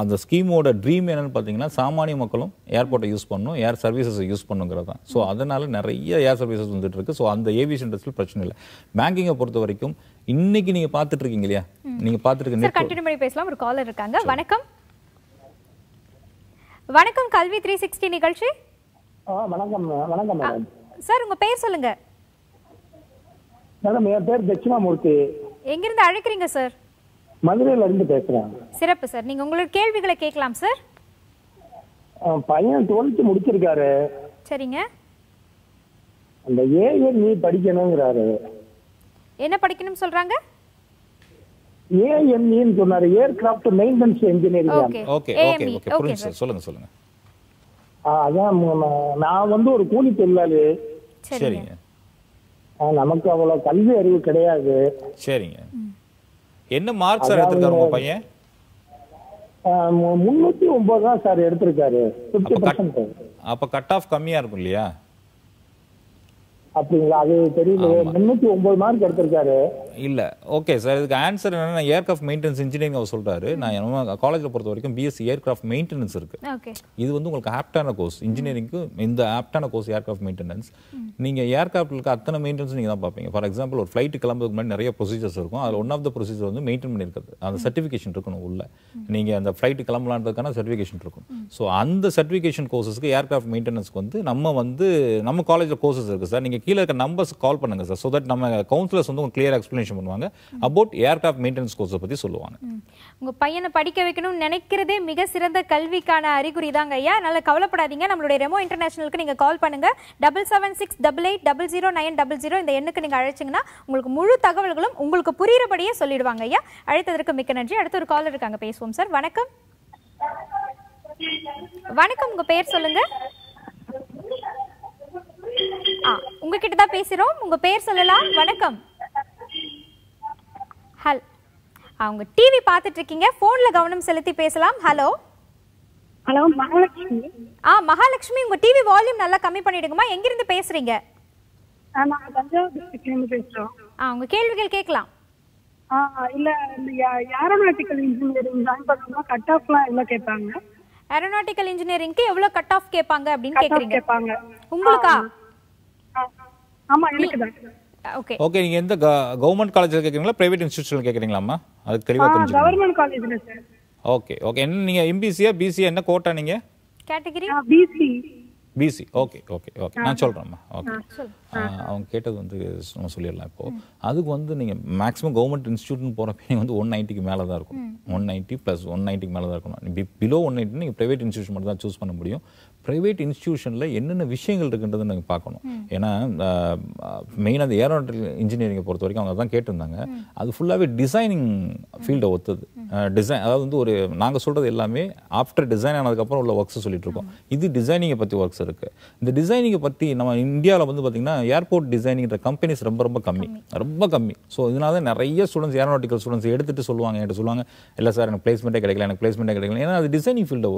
Speaker 2: அந்த ஸ்கீமோட ட்ரீம் என்னன்னு பார்த்தீங்கன்னா சாமானிய மக்களும் ஏர்போர்ட்டை யூஸ் பண்ணணும் ஏர் சர்வீசஸை யூஸ் பண்ணுங்கிறது தான் ஸோ அதனால நிறைய ஏர் சர்வீசஸ் வந்துட்டு இருக்கு. ஸோ அந்த ஏவியேஷன் இண்டஸ்ட்ரியில் பிரச்சனை இல்லை. பேங்கிங்கை பொறுத்த வரைக்கும் இன்னைக்கு நீங்கள் பார்த்துட்டு இருக்கீங்க இல்லையா? நீங்கள் பார்த்துட்டு
Speaker 1: கண்டினியூ பண்ணி பேசலாம். ஒரு காலர் இருக்காங்க. வணக்கம். வணக்கம் கல்வி த்ரீ சிக்ஸ்டி நிகழ்ச்சி.
Speaker 4: ஆ வணக்கம் வணக்கம் மேடம்
Speaker 1: சார் உங்க பேர் சொல்லுங்க.
Speaker 4: மேடம் என் பேர் தட்சிணாமூர்த்தி.
Speaker 1: எங்கிருந்து அழைக்கிறீங்க சார்
Speaker 4: மதுரையில இருந்து பேசுறேன்.
Speaker 1: சிறப்பு சார். நீங்க உங்களோட கேள்விகளை கேட்கலாம் சார்.
Speaker 4: பையன் டுவெல்த் முடிச்சிருக்காரு.
Speaker 1: சரிங்க.
Speaker 4: அந்த ஏஎன்இ படிக்கணுங்கிறாரு.
Speaker 1: என்ன படிக்கணும்னு சொல்றாங்க?
Speaker 4: ஏஎன்இன்னு சொன்னாரு. Aircraft maintenance engineering
Speaker 1: okay
Speaker 2: okay okay புரிஞ்சு சொல்லுங்கள் சொல்லுங்கள்
Speaker 4: அதான் நான் வந்து ஒரு கூலி தொழிலாளி.
Speaker 1: சரிங்க.
Speaker 4: நமக்கு அவ்வளவு கல்வி அறிவு கிடையாது.
Speaker 2: சரிங்க. என்ன மார்க் சார் எடுத்திருக்காரு உங்கள் பையன்?
Speaker 4: முன்னூத்தி ஒன்பது தான் சார் எடுத்திருக்காரு.
Speaker 2: அப்ப கட்- ஆஃப் கம்மியாக இருக்கும் இல்லையா?
Speaker 4: அப்படிங்களா? அது தெரியல முன்னூத்தி ஒன்பது மார்க் எடுத்திருக்காரு.
Speaker 2: இல்ல. ஓகே சார் இதுக்கு ஆன்சர் என்னன்னா ஏர்கிராஃப்ட் மெயின்டெனன்ஸ் இன்ஜினியரிங் அவர் சொல்றாரு. நான் என்ன காலேஜில் பொறுத்த வரைக்கும் பிஎஸ்சி ஏர்கிராஃப்ட் மெயின்டெனன்ஸ் இருக்கு.
Speaker 1: ஓகே
Speaker 2: இது வந்து உங்களுக்கு ஆப்டான கோர்ஸ் இன்ஜினியரிங்க்கு இந்த ஆப்டான கோர்ஸ் ஏர்கிராஃப்ட் மெயின்டெனன்ஸ் நீங்க ஏர்கிராஃப்ட் இருக்க அத்தனை மெயின்டெனன்ஸ் நீங்க தான் பார்ப்பீங்க. ஃபார் எக்ஸாம்பிள் ஒரு ஃப்ளைட் கிளம்புறதுக்கு முன்னாடி நிறைய ப்ரொசீஜர்ஸ் இருக்கும். அதில் ஒன் ஆஃப் த ப்ரொசீஜர் வந்து மெயின்டைன் பண்ணியிருக்கிறது அந்த சர்டிஃபிகேஷன் இருக்கணும் உள்ள. நீங்க அந்த ஃப்ளைட் கிளம்பலான்றதுக்கான சர்டிஃபிகேஷன் இருக்கும். ஸோ அந்த சர்டிஃபிகேஷன் கோர்சஸ்க்கு ஏர்கிராஃப்ட் மெயின்டெனன்ஸ்க்கு வந்து நம்ம வந்து நம்ம காலேஜில் கோர்சஸ் இருக்கு சார் நீங்க கீழே இருக்க நம்பர்ஸ் கால் பண்ணுங்க சார் ஸோ தட் நம்ம கவுன்சிலர்ஸ் வந்து உங்களுக்கு கிளியர் எக்ஸ்பிளேஷன் பண்ணுவாங்க. அபவுட் ஏர்கிராஃப்ட் மெயின்டெனன்ஸ் கோர்ஸை பற்றி சொல்லுவாங்க.
Speaker 1: உங்க பையனை படிக்க வைக்கணும்னு நினைக்கிறதே மிக சிறந்த கல்விக்கான அறிகுறி தாங்க ஐயா. நல்லா கவலைப்படாதீங்க. நம்மளுடைய ரெமோ இன்டர்நேஷனலுக்கு நீங்க கால் பண்ணுங்க. Double seven six double eight double zero nine double zero இந்த எண்ணுக்கு நீங்க அழைச்சிங்கன்னா உங்களுக்கு முழு தகவல்களும் உங்களுக்கு புரியுறபடியே சொல்லிடுவாங்க ஐயா. அழைத்ததற்கு மிக்க நன்றி. அடுத்த ஒரு காலர் இருக்காங்க. பேசுவோம் சார். வணக்கம். வணக்கம். உங்க பேர் சொல்லுங்க. ஆ உங்ககிட்ட தான் பேசுறோம். உங்க பேர் சொல்லலாம். வணக்கம். ஹல். அவங்க டிவி பார்த்துட்டு இருக்கீங்க. போன்ல கவனம் செலுத்தி பேசலாம். Hello
Speaker 5: hello Mahalakshmi.
Speaker 1: ஆ மகாலட்சுமி உங்க டிவி வால்யூம் நல்லா கம்மி பண்ணிடுங்கம்மா எங்கிருந்து
Speaker 5: டிஸ்ட்ரிக்ட்லேருந்து பேசுறோம்.
Speaker 1: ஆ உங்க கேள்விகள் கேட்கலாம்.
Speaker 5: இல்ல ஏரோநாட்டிக்கல் இன்ஜினியரிங் ஜாயின் கட் ஆஃப்லாம் எவ்வளோ கேட்பாங்க?
Speaker 1: ஏரோநாட்டிக்கல் இன்ஜினியரிங்க்கு எவ்வளவு கட் ஆஃப் கேட்பாங்க அப்படின்னு
Speaker 5: கட் ஆஃப்
Speaker 1: கேக்குறீங்க
Speaker 5: கேட்பாங்க.
Speaker 1: உங்களுக்கா?
Speaker 5: ஆமா எனக்கு தான்
Speaker 1: ஓகே
Speaker 2: ஓகே நீங்கள் எந்த கவர்மெண்ட் காலேஜில் கேட்குறீங்களா ப்ரைவேட் இன்ஸ்டியூஷனில் கேட்குறீங்களா அதுக்கு தெளிவாக தெரிஞ்சுக்கணும்
Speaker 5: கவர்மெண்ட் காலேஜ்ல சார்
Speaker 2: ஓகே ஓகே என்ன நீங்கள் எம்பிசியா பிசியா என்ன கோட்டா நீங்கள்
Speaker 1: category
Speaker 5: BC
Speaker 2: BC okay okay okay நான் சொல்கிறேம்மா ஓகே அவங்க கேட்டது வந்து நம்ம சொல்லிடலாம் இப்போ. அதுக்கு வந்து நீங்கள் மேக்ஸிமம் கவர்மெண்ட் இன்ஸ்டியூட்னு போகிறப்ப நீங்கள் வந்து ஒன் நைன்ட்டிக்கு மேலே தான் இருக்கும் ஒன் நைன்ட்டி ப்ளஸ் ஒன் நைன்ட்டிக்கு மேலே தான் இருக்கணும். பிலோ ஒன் நைன்ட்டி நீங்கள் ப்ரைவேட் இன்ஸ்டியூஷன் மட்டும் தான் சூஸ் பண்ண முடியும். ப்ரைவேட் இன்ஸ்டியூஷனில் என்னென்ன விஷயங்கள் இருக்குன்றதை நீங்கள் பார்க்கணும். ஏன்னா மெயினாக அந்த ஏரோநாட்டிக்கல் இன்ஜினியரிங்கை பொறுத்த வரைக்கும் அவங்க தான் கேட்டிருந்தாங்க. அது ஃபுல்லாகவே டிசைனிங் ஃபீல்டை ஒத்துது. டிசைன் அதாவது வந்து ஒரு நாங்கள் சொல்கிறது எல்லாமே ஆஃப்டர் டிசைன் ஆனதுக்கப்புறம் உள்ள ஒர்க்ஸ் சொல்லிட்டு இருக்கோம். இது டிசைனிங்கை பற்றி ஒர்க்ஸ் இருக்குது இந்த டிசைனிங்கை பற்றி நம்ம இந்தியாவில் வந்து பார்த்திங்கன்னா ஏர்போர்ட் டிசைனிங்கிற கம்பெனிஸ் ரொம்ப ரொம்ப கம்மி. ரொம்ப கம்மி. ஸோ இதனால தான் நிறைய ஸ்டூடெண்ட்ஸ் ஏரோநாட்டிக்கல் ஸ்டூடெண்ட்ஸ் எடுத்துட்டு சொல்லுவாங்க என்கிட்ட சொல்லுவாங்க இல்லை சார் எனக்கு பிளேஸ்மெண்ட்டே கிடைக்கல எனக்கு பிளேஸ்மெண்ட்டே கிடைக்கல. ஏன்னா அது டிசைனிங் ஃபீல்டை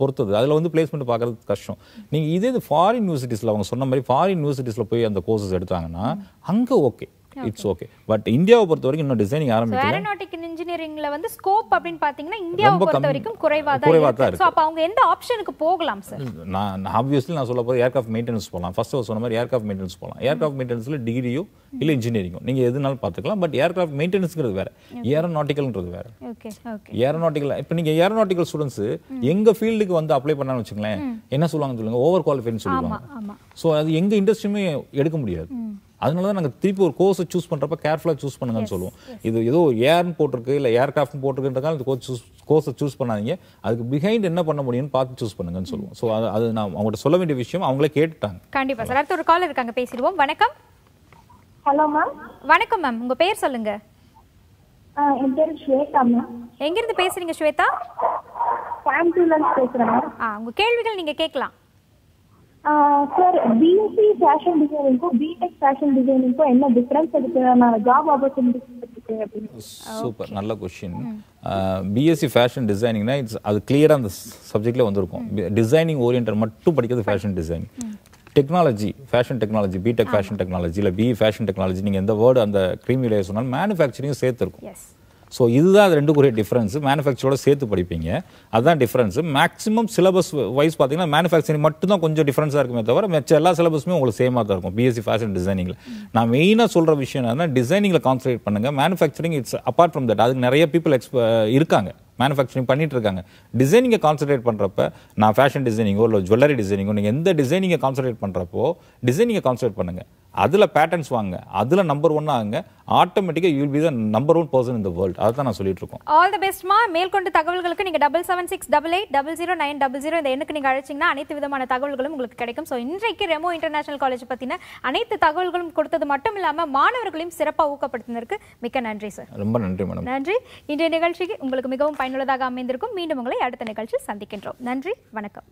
Speaker 2: பொறுத்தது. அதில் வந்து பிளேஸ்மெண்ட் பார்க்கறது கஷ்டம். நீங்கள் இதே இது ஃபாரின் யூனிவர்சிட்டிஸில் அவங்க சொன்ன மாதிரி ஃபாரின் யூனிவர்சிட்டிஸில் போய் அந்த கோர்சஸ் எடுத்தாங்கன்னா அங்கே ஓகே இட்ஸ் ஓகே பட் இந்தியாவை பொறுத்த வரைக்கும் இன்னும் டிசைனிங் ஆரம்பிக்கல.
Speaker 1: ஏரோநாட்டிக்கல் இன்ஜினியரிங்ல வந்து ஸ்கோப் அப்படின்னு பாத்தீங்கன்னா இந்தியாவை பொறுத்த. வரைக்கும் குறைவா
Speaker 2: குறைவா தான் இருக்கு.
Speaker 1: சோ அப்ப அவங்க எந்த ஆப்ஷனுக்கு போகலாம் சார்
Speaker 2: நான் ஆப்வியஸ்லி நான் சொல்ல போது ஏர்கிராஃப்ட் மெயின்டெனன்ஸ் போகலாம் ஃபர்ஸ்ட் சொன்ன மாதிரி ஏர்கிராஃப்ட் மெயின்டெனன்ஸ் போகலாம் ஏர்கிராஃப்ட் மெயின்டெனன்ஸில் டிகிரியோ இல்லை இன்ஜினியரிங்கோ நீங்கள் எதுனாலும் பார்த்துக்கலாம். பட் ஏர்கிராஃப்ட் மெயின்டெனன்ஸ்ங்கிறது வேற. ஏரோநாட்டிக்கல்ன்றது வேற.
Speaker 1: ஓகே ஓகே
Speaker 2: ஏரோநாட்டிக்கல் இப்போ நீங்கள் ஏரோநாட்டிக்கல் ஸ்டூடெண்ட்ஸ் எங்க ஃபீல்டுக்கு வந்து அப்ளை பண்ணான்னு வச்சுங்களேன் என்ன சொல்லுவாங்க சொல்லுங்க? ஓவர் குவாலிஃபைன்னு சொல்லுவாங்க ஸோ அது எங்க இண்டஸ்ட்ரியுமே எடுக்க முடியாது. அதனால தான் நாங்கள் திருப்பி ஒரு கோர்ஸை சூஸ் பண்ணுறப்ப கேர்ஃபுல்லாக சூஸ் பண்ணுங்கன்னு சொல்லுவோம். இது ஏதோ ஏர்னு போட்டிருக்கு இல்லை ஏர்கிராஃப்ட்னு போட்டிருக்குன்றதால இந்த கோர்ஸ் சூஸ் கோர்ஸை சூஸ் பண்ணாதீங்க. அதுக்கு பிஹைண்ட் என்ன பண்ண முடியும்னு பார்த்து சூஸ் பண்ணுங்கன்னு சொல்லுவோம். ஸோ அது அது நான் அவங்கள்ட்ட சொல்ல வேண்டிய விஷயம். அவங்களே கேட்டுட்டாங்க.
Speaker 1: கண்டிப்பா சார். அடுத்த ஒரு கால் இருக்காங்க பேசிடுவோம். வணக்கம்.
Speaker 3: ஹலோ மேம்
Speaker 1: வணக்கம் மேம் உங்க பேர் சொல்லுங்க.
Speaker 3: என் பேர் ஸ்வேதா மேம்
Speaker 1: எங்கிருந்து பேசுறீங்க ஸ்வேதா?
Speaker 3: கோயம்புத்தூர்லேருந்து பேசுகிறேன் மேம்
Speaker 1: ஆ உங்க கேள்விகள் நீங்க கேட்கலாம்.
Speaker 3: சார் பிஎஸ்சி ஃபேஷன் டிசைனிங்க்கும் பிடெக் ஃபேஷன் டிசைனிங்க்கும் என்ன டிஃப்ரென்ஸ் இருக்கு? நான் ஜாப் ஆப்பர்ச்சுனிட்டிஸ் அப்படின்னு.
Speaker 2: சூப்பர் நல்ல கொஷின் பிஎஸ்சி ஃபேஷன் டிசைனிங்னா இட்ஸ் அது கிளியராக அந்த சப்ஜெக்ட்ல வந்திருக்கும். டிசைனிங் ஓரியன்ட் மட்டும் படிக்கிறது fashion designing technology fashion technology BTech fashion technology இல்லை பி ஃபேஷன் டெக்னாலஜி நீங்கள் எந்த வேர்டு அந்த க்ரீமிலே சொன்னாலும் மேனுஃபேக்சரிங் சேர்த்துருக்கும்
Speaker 1: எஸ்
Speaker 2: ஸோ இதுதான் அது ரெண்டுக்குரிய டிஃப்ரென்ஸ் மேனுஃபேக்சரோட சேர்த்து படிப்பீங்க. அதுதான் டிஃப்ரென்ஸ் மேக்ஸிமம் சிலபஸ் வைஸ் பார்த்தீங்கன்னா மேனுஃபேக்சரிங் மட்டும் தான் கொஞ்சம் டிஃப்ரென்ஸாக இருக்குமே தவிர மிச்ச எல்லா சிலபஸுமே உங்களுக்கு சேமாக தான் இருக்கும். பிஎஸ்சி ஃபேஷன் டிசைனிங்கில் நான் மெயினாக சொல்கிற விஷயம் என்னன்னா டிசைனிங்கில் கான்சன்ட்ரேட் பண்ணுங்கள் manufacturing it's apart from that அதுக்கு நிறைய பீப்புள் எக்ஸ்ப இருக்காங்க. மேனுஃபேக்சரிங் பண்ணிட்டு இருக்காங்க டிசைனிங்கை கான்சன்ட்ரேட் பண்ணுறப்ப நான் ஃபேஷன் டிசைனிங்கோ இல்லை ஜுவல்லரி டிசைனிங்கோ நீங்கள் எந்த டிசைனிங்கை கான்சன்ட்ரேட் பண்ணுறப்போ டிசைனிங்கை கான்சன்ட்ரேட் பண்ணுங்க. அதில் பேட்டர்ன்ஸ் வாங்க. அதில் நம்பர் ஒன் ஆகுங்க ஆட்டோமேட்டிக்காக you'll be the number one person இந்த வேர்ல்ட் அதை தான் நான் சொல்லிட்டு இருக்கோம்
Speaker 1: ஆல் தி பெஸ்ட்மா மேற்கொண்டு தகவல்களுக்கு நீங்க double seven six double eight double zero nine double zero இந்த எண்ணுக்கு நீங்க அழைச்சிங்கன்னா அனைத்து விதமான தகவல்களும் உங்களுக்கு கிடைக்கும். ஸோ இன்றைக்கு ரெமோ இன்டர்நேஷனல் காலேஜ் பத்தின அனைத்து தகவல்களும் கொடுத்தது மட்டும் இல்லாம மாணவர்களையும் சிறப்பாக ஊக்கப்படுத்தினருக்கு மிக்க நன்றி சார்
Speaker 2: ரொம்ப நன்றி மேடம்
Speaker 1: நன்றி. இன்றைய நிகழ்ச்சிக்கு உங்களுக்கு மிகவும் பயனுள்ளதாக அமைந்திருக்கும். மீண்டும் உங்களை அடுத்த நிகழ்ச்சி சந்திக்கின்றோம். நன்றி வணக்கம்.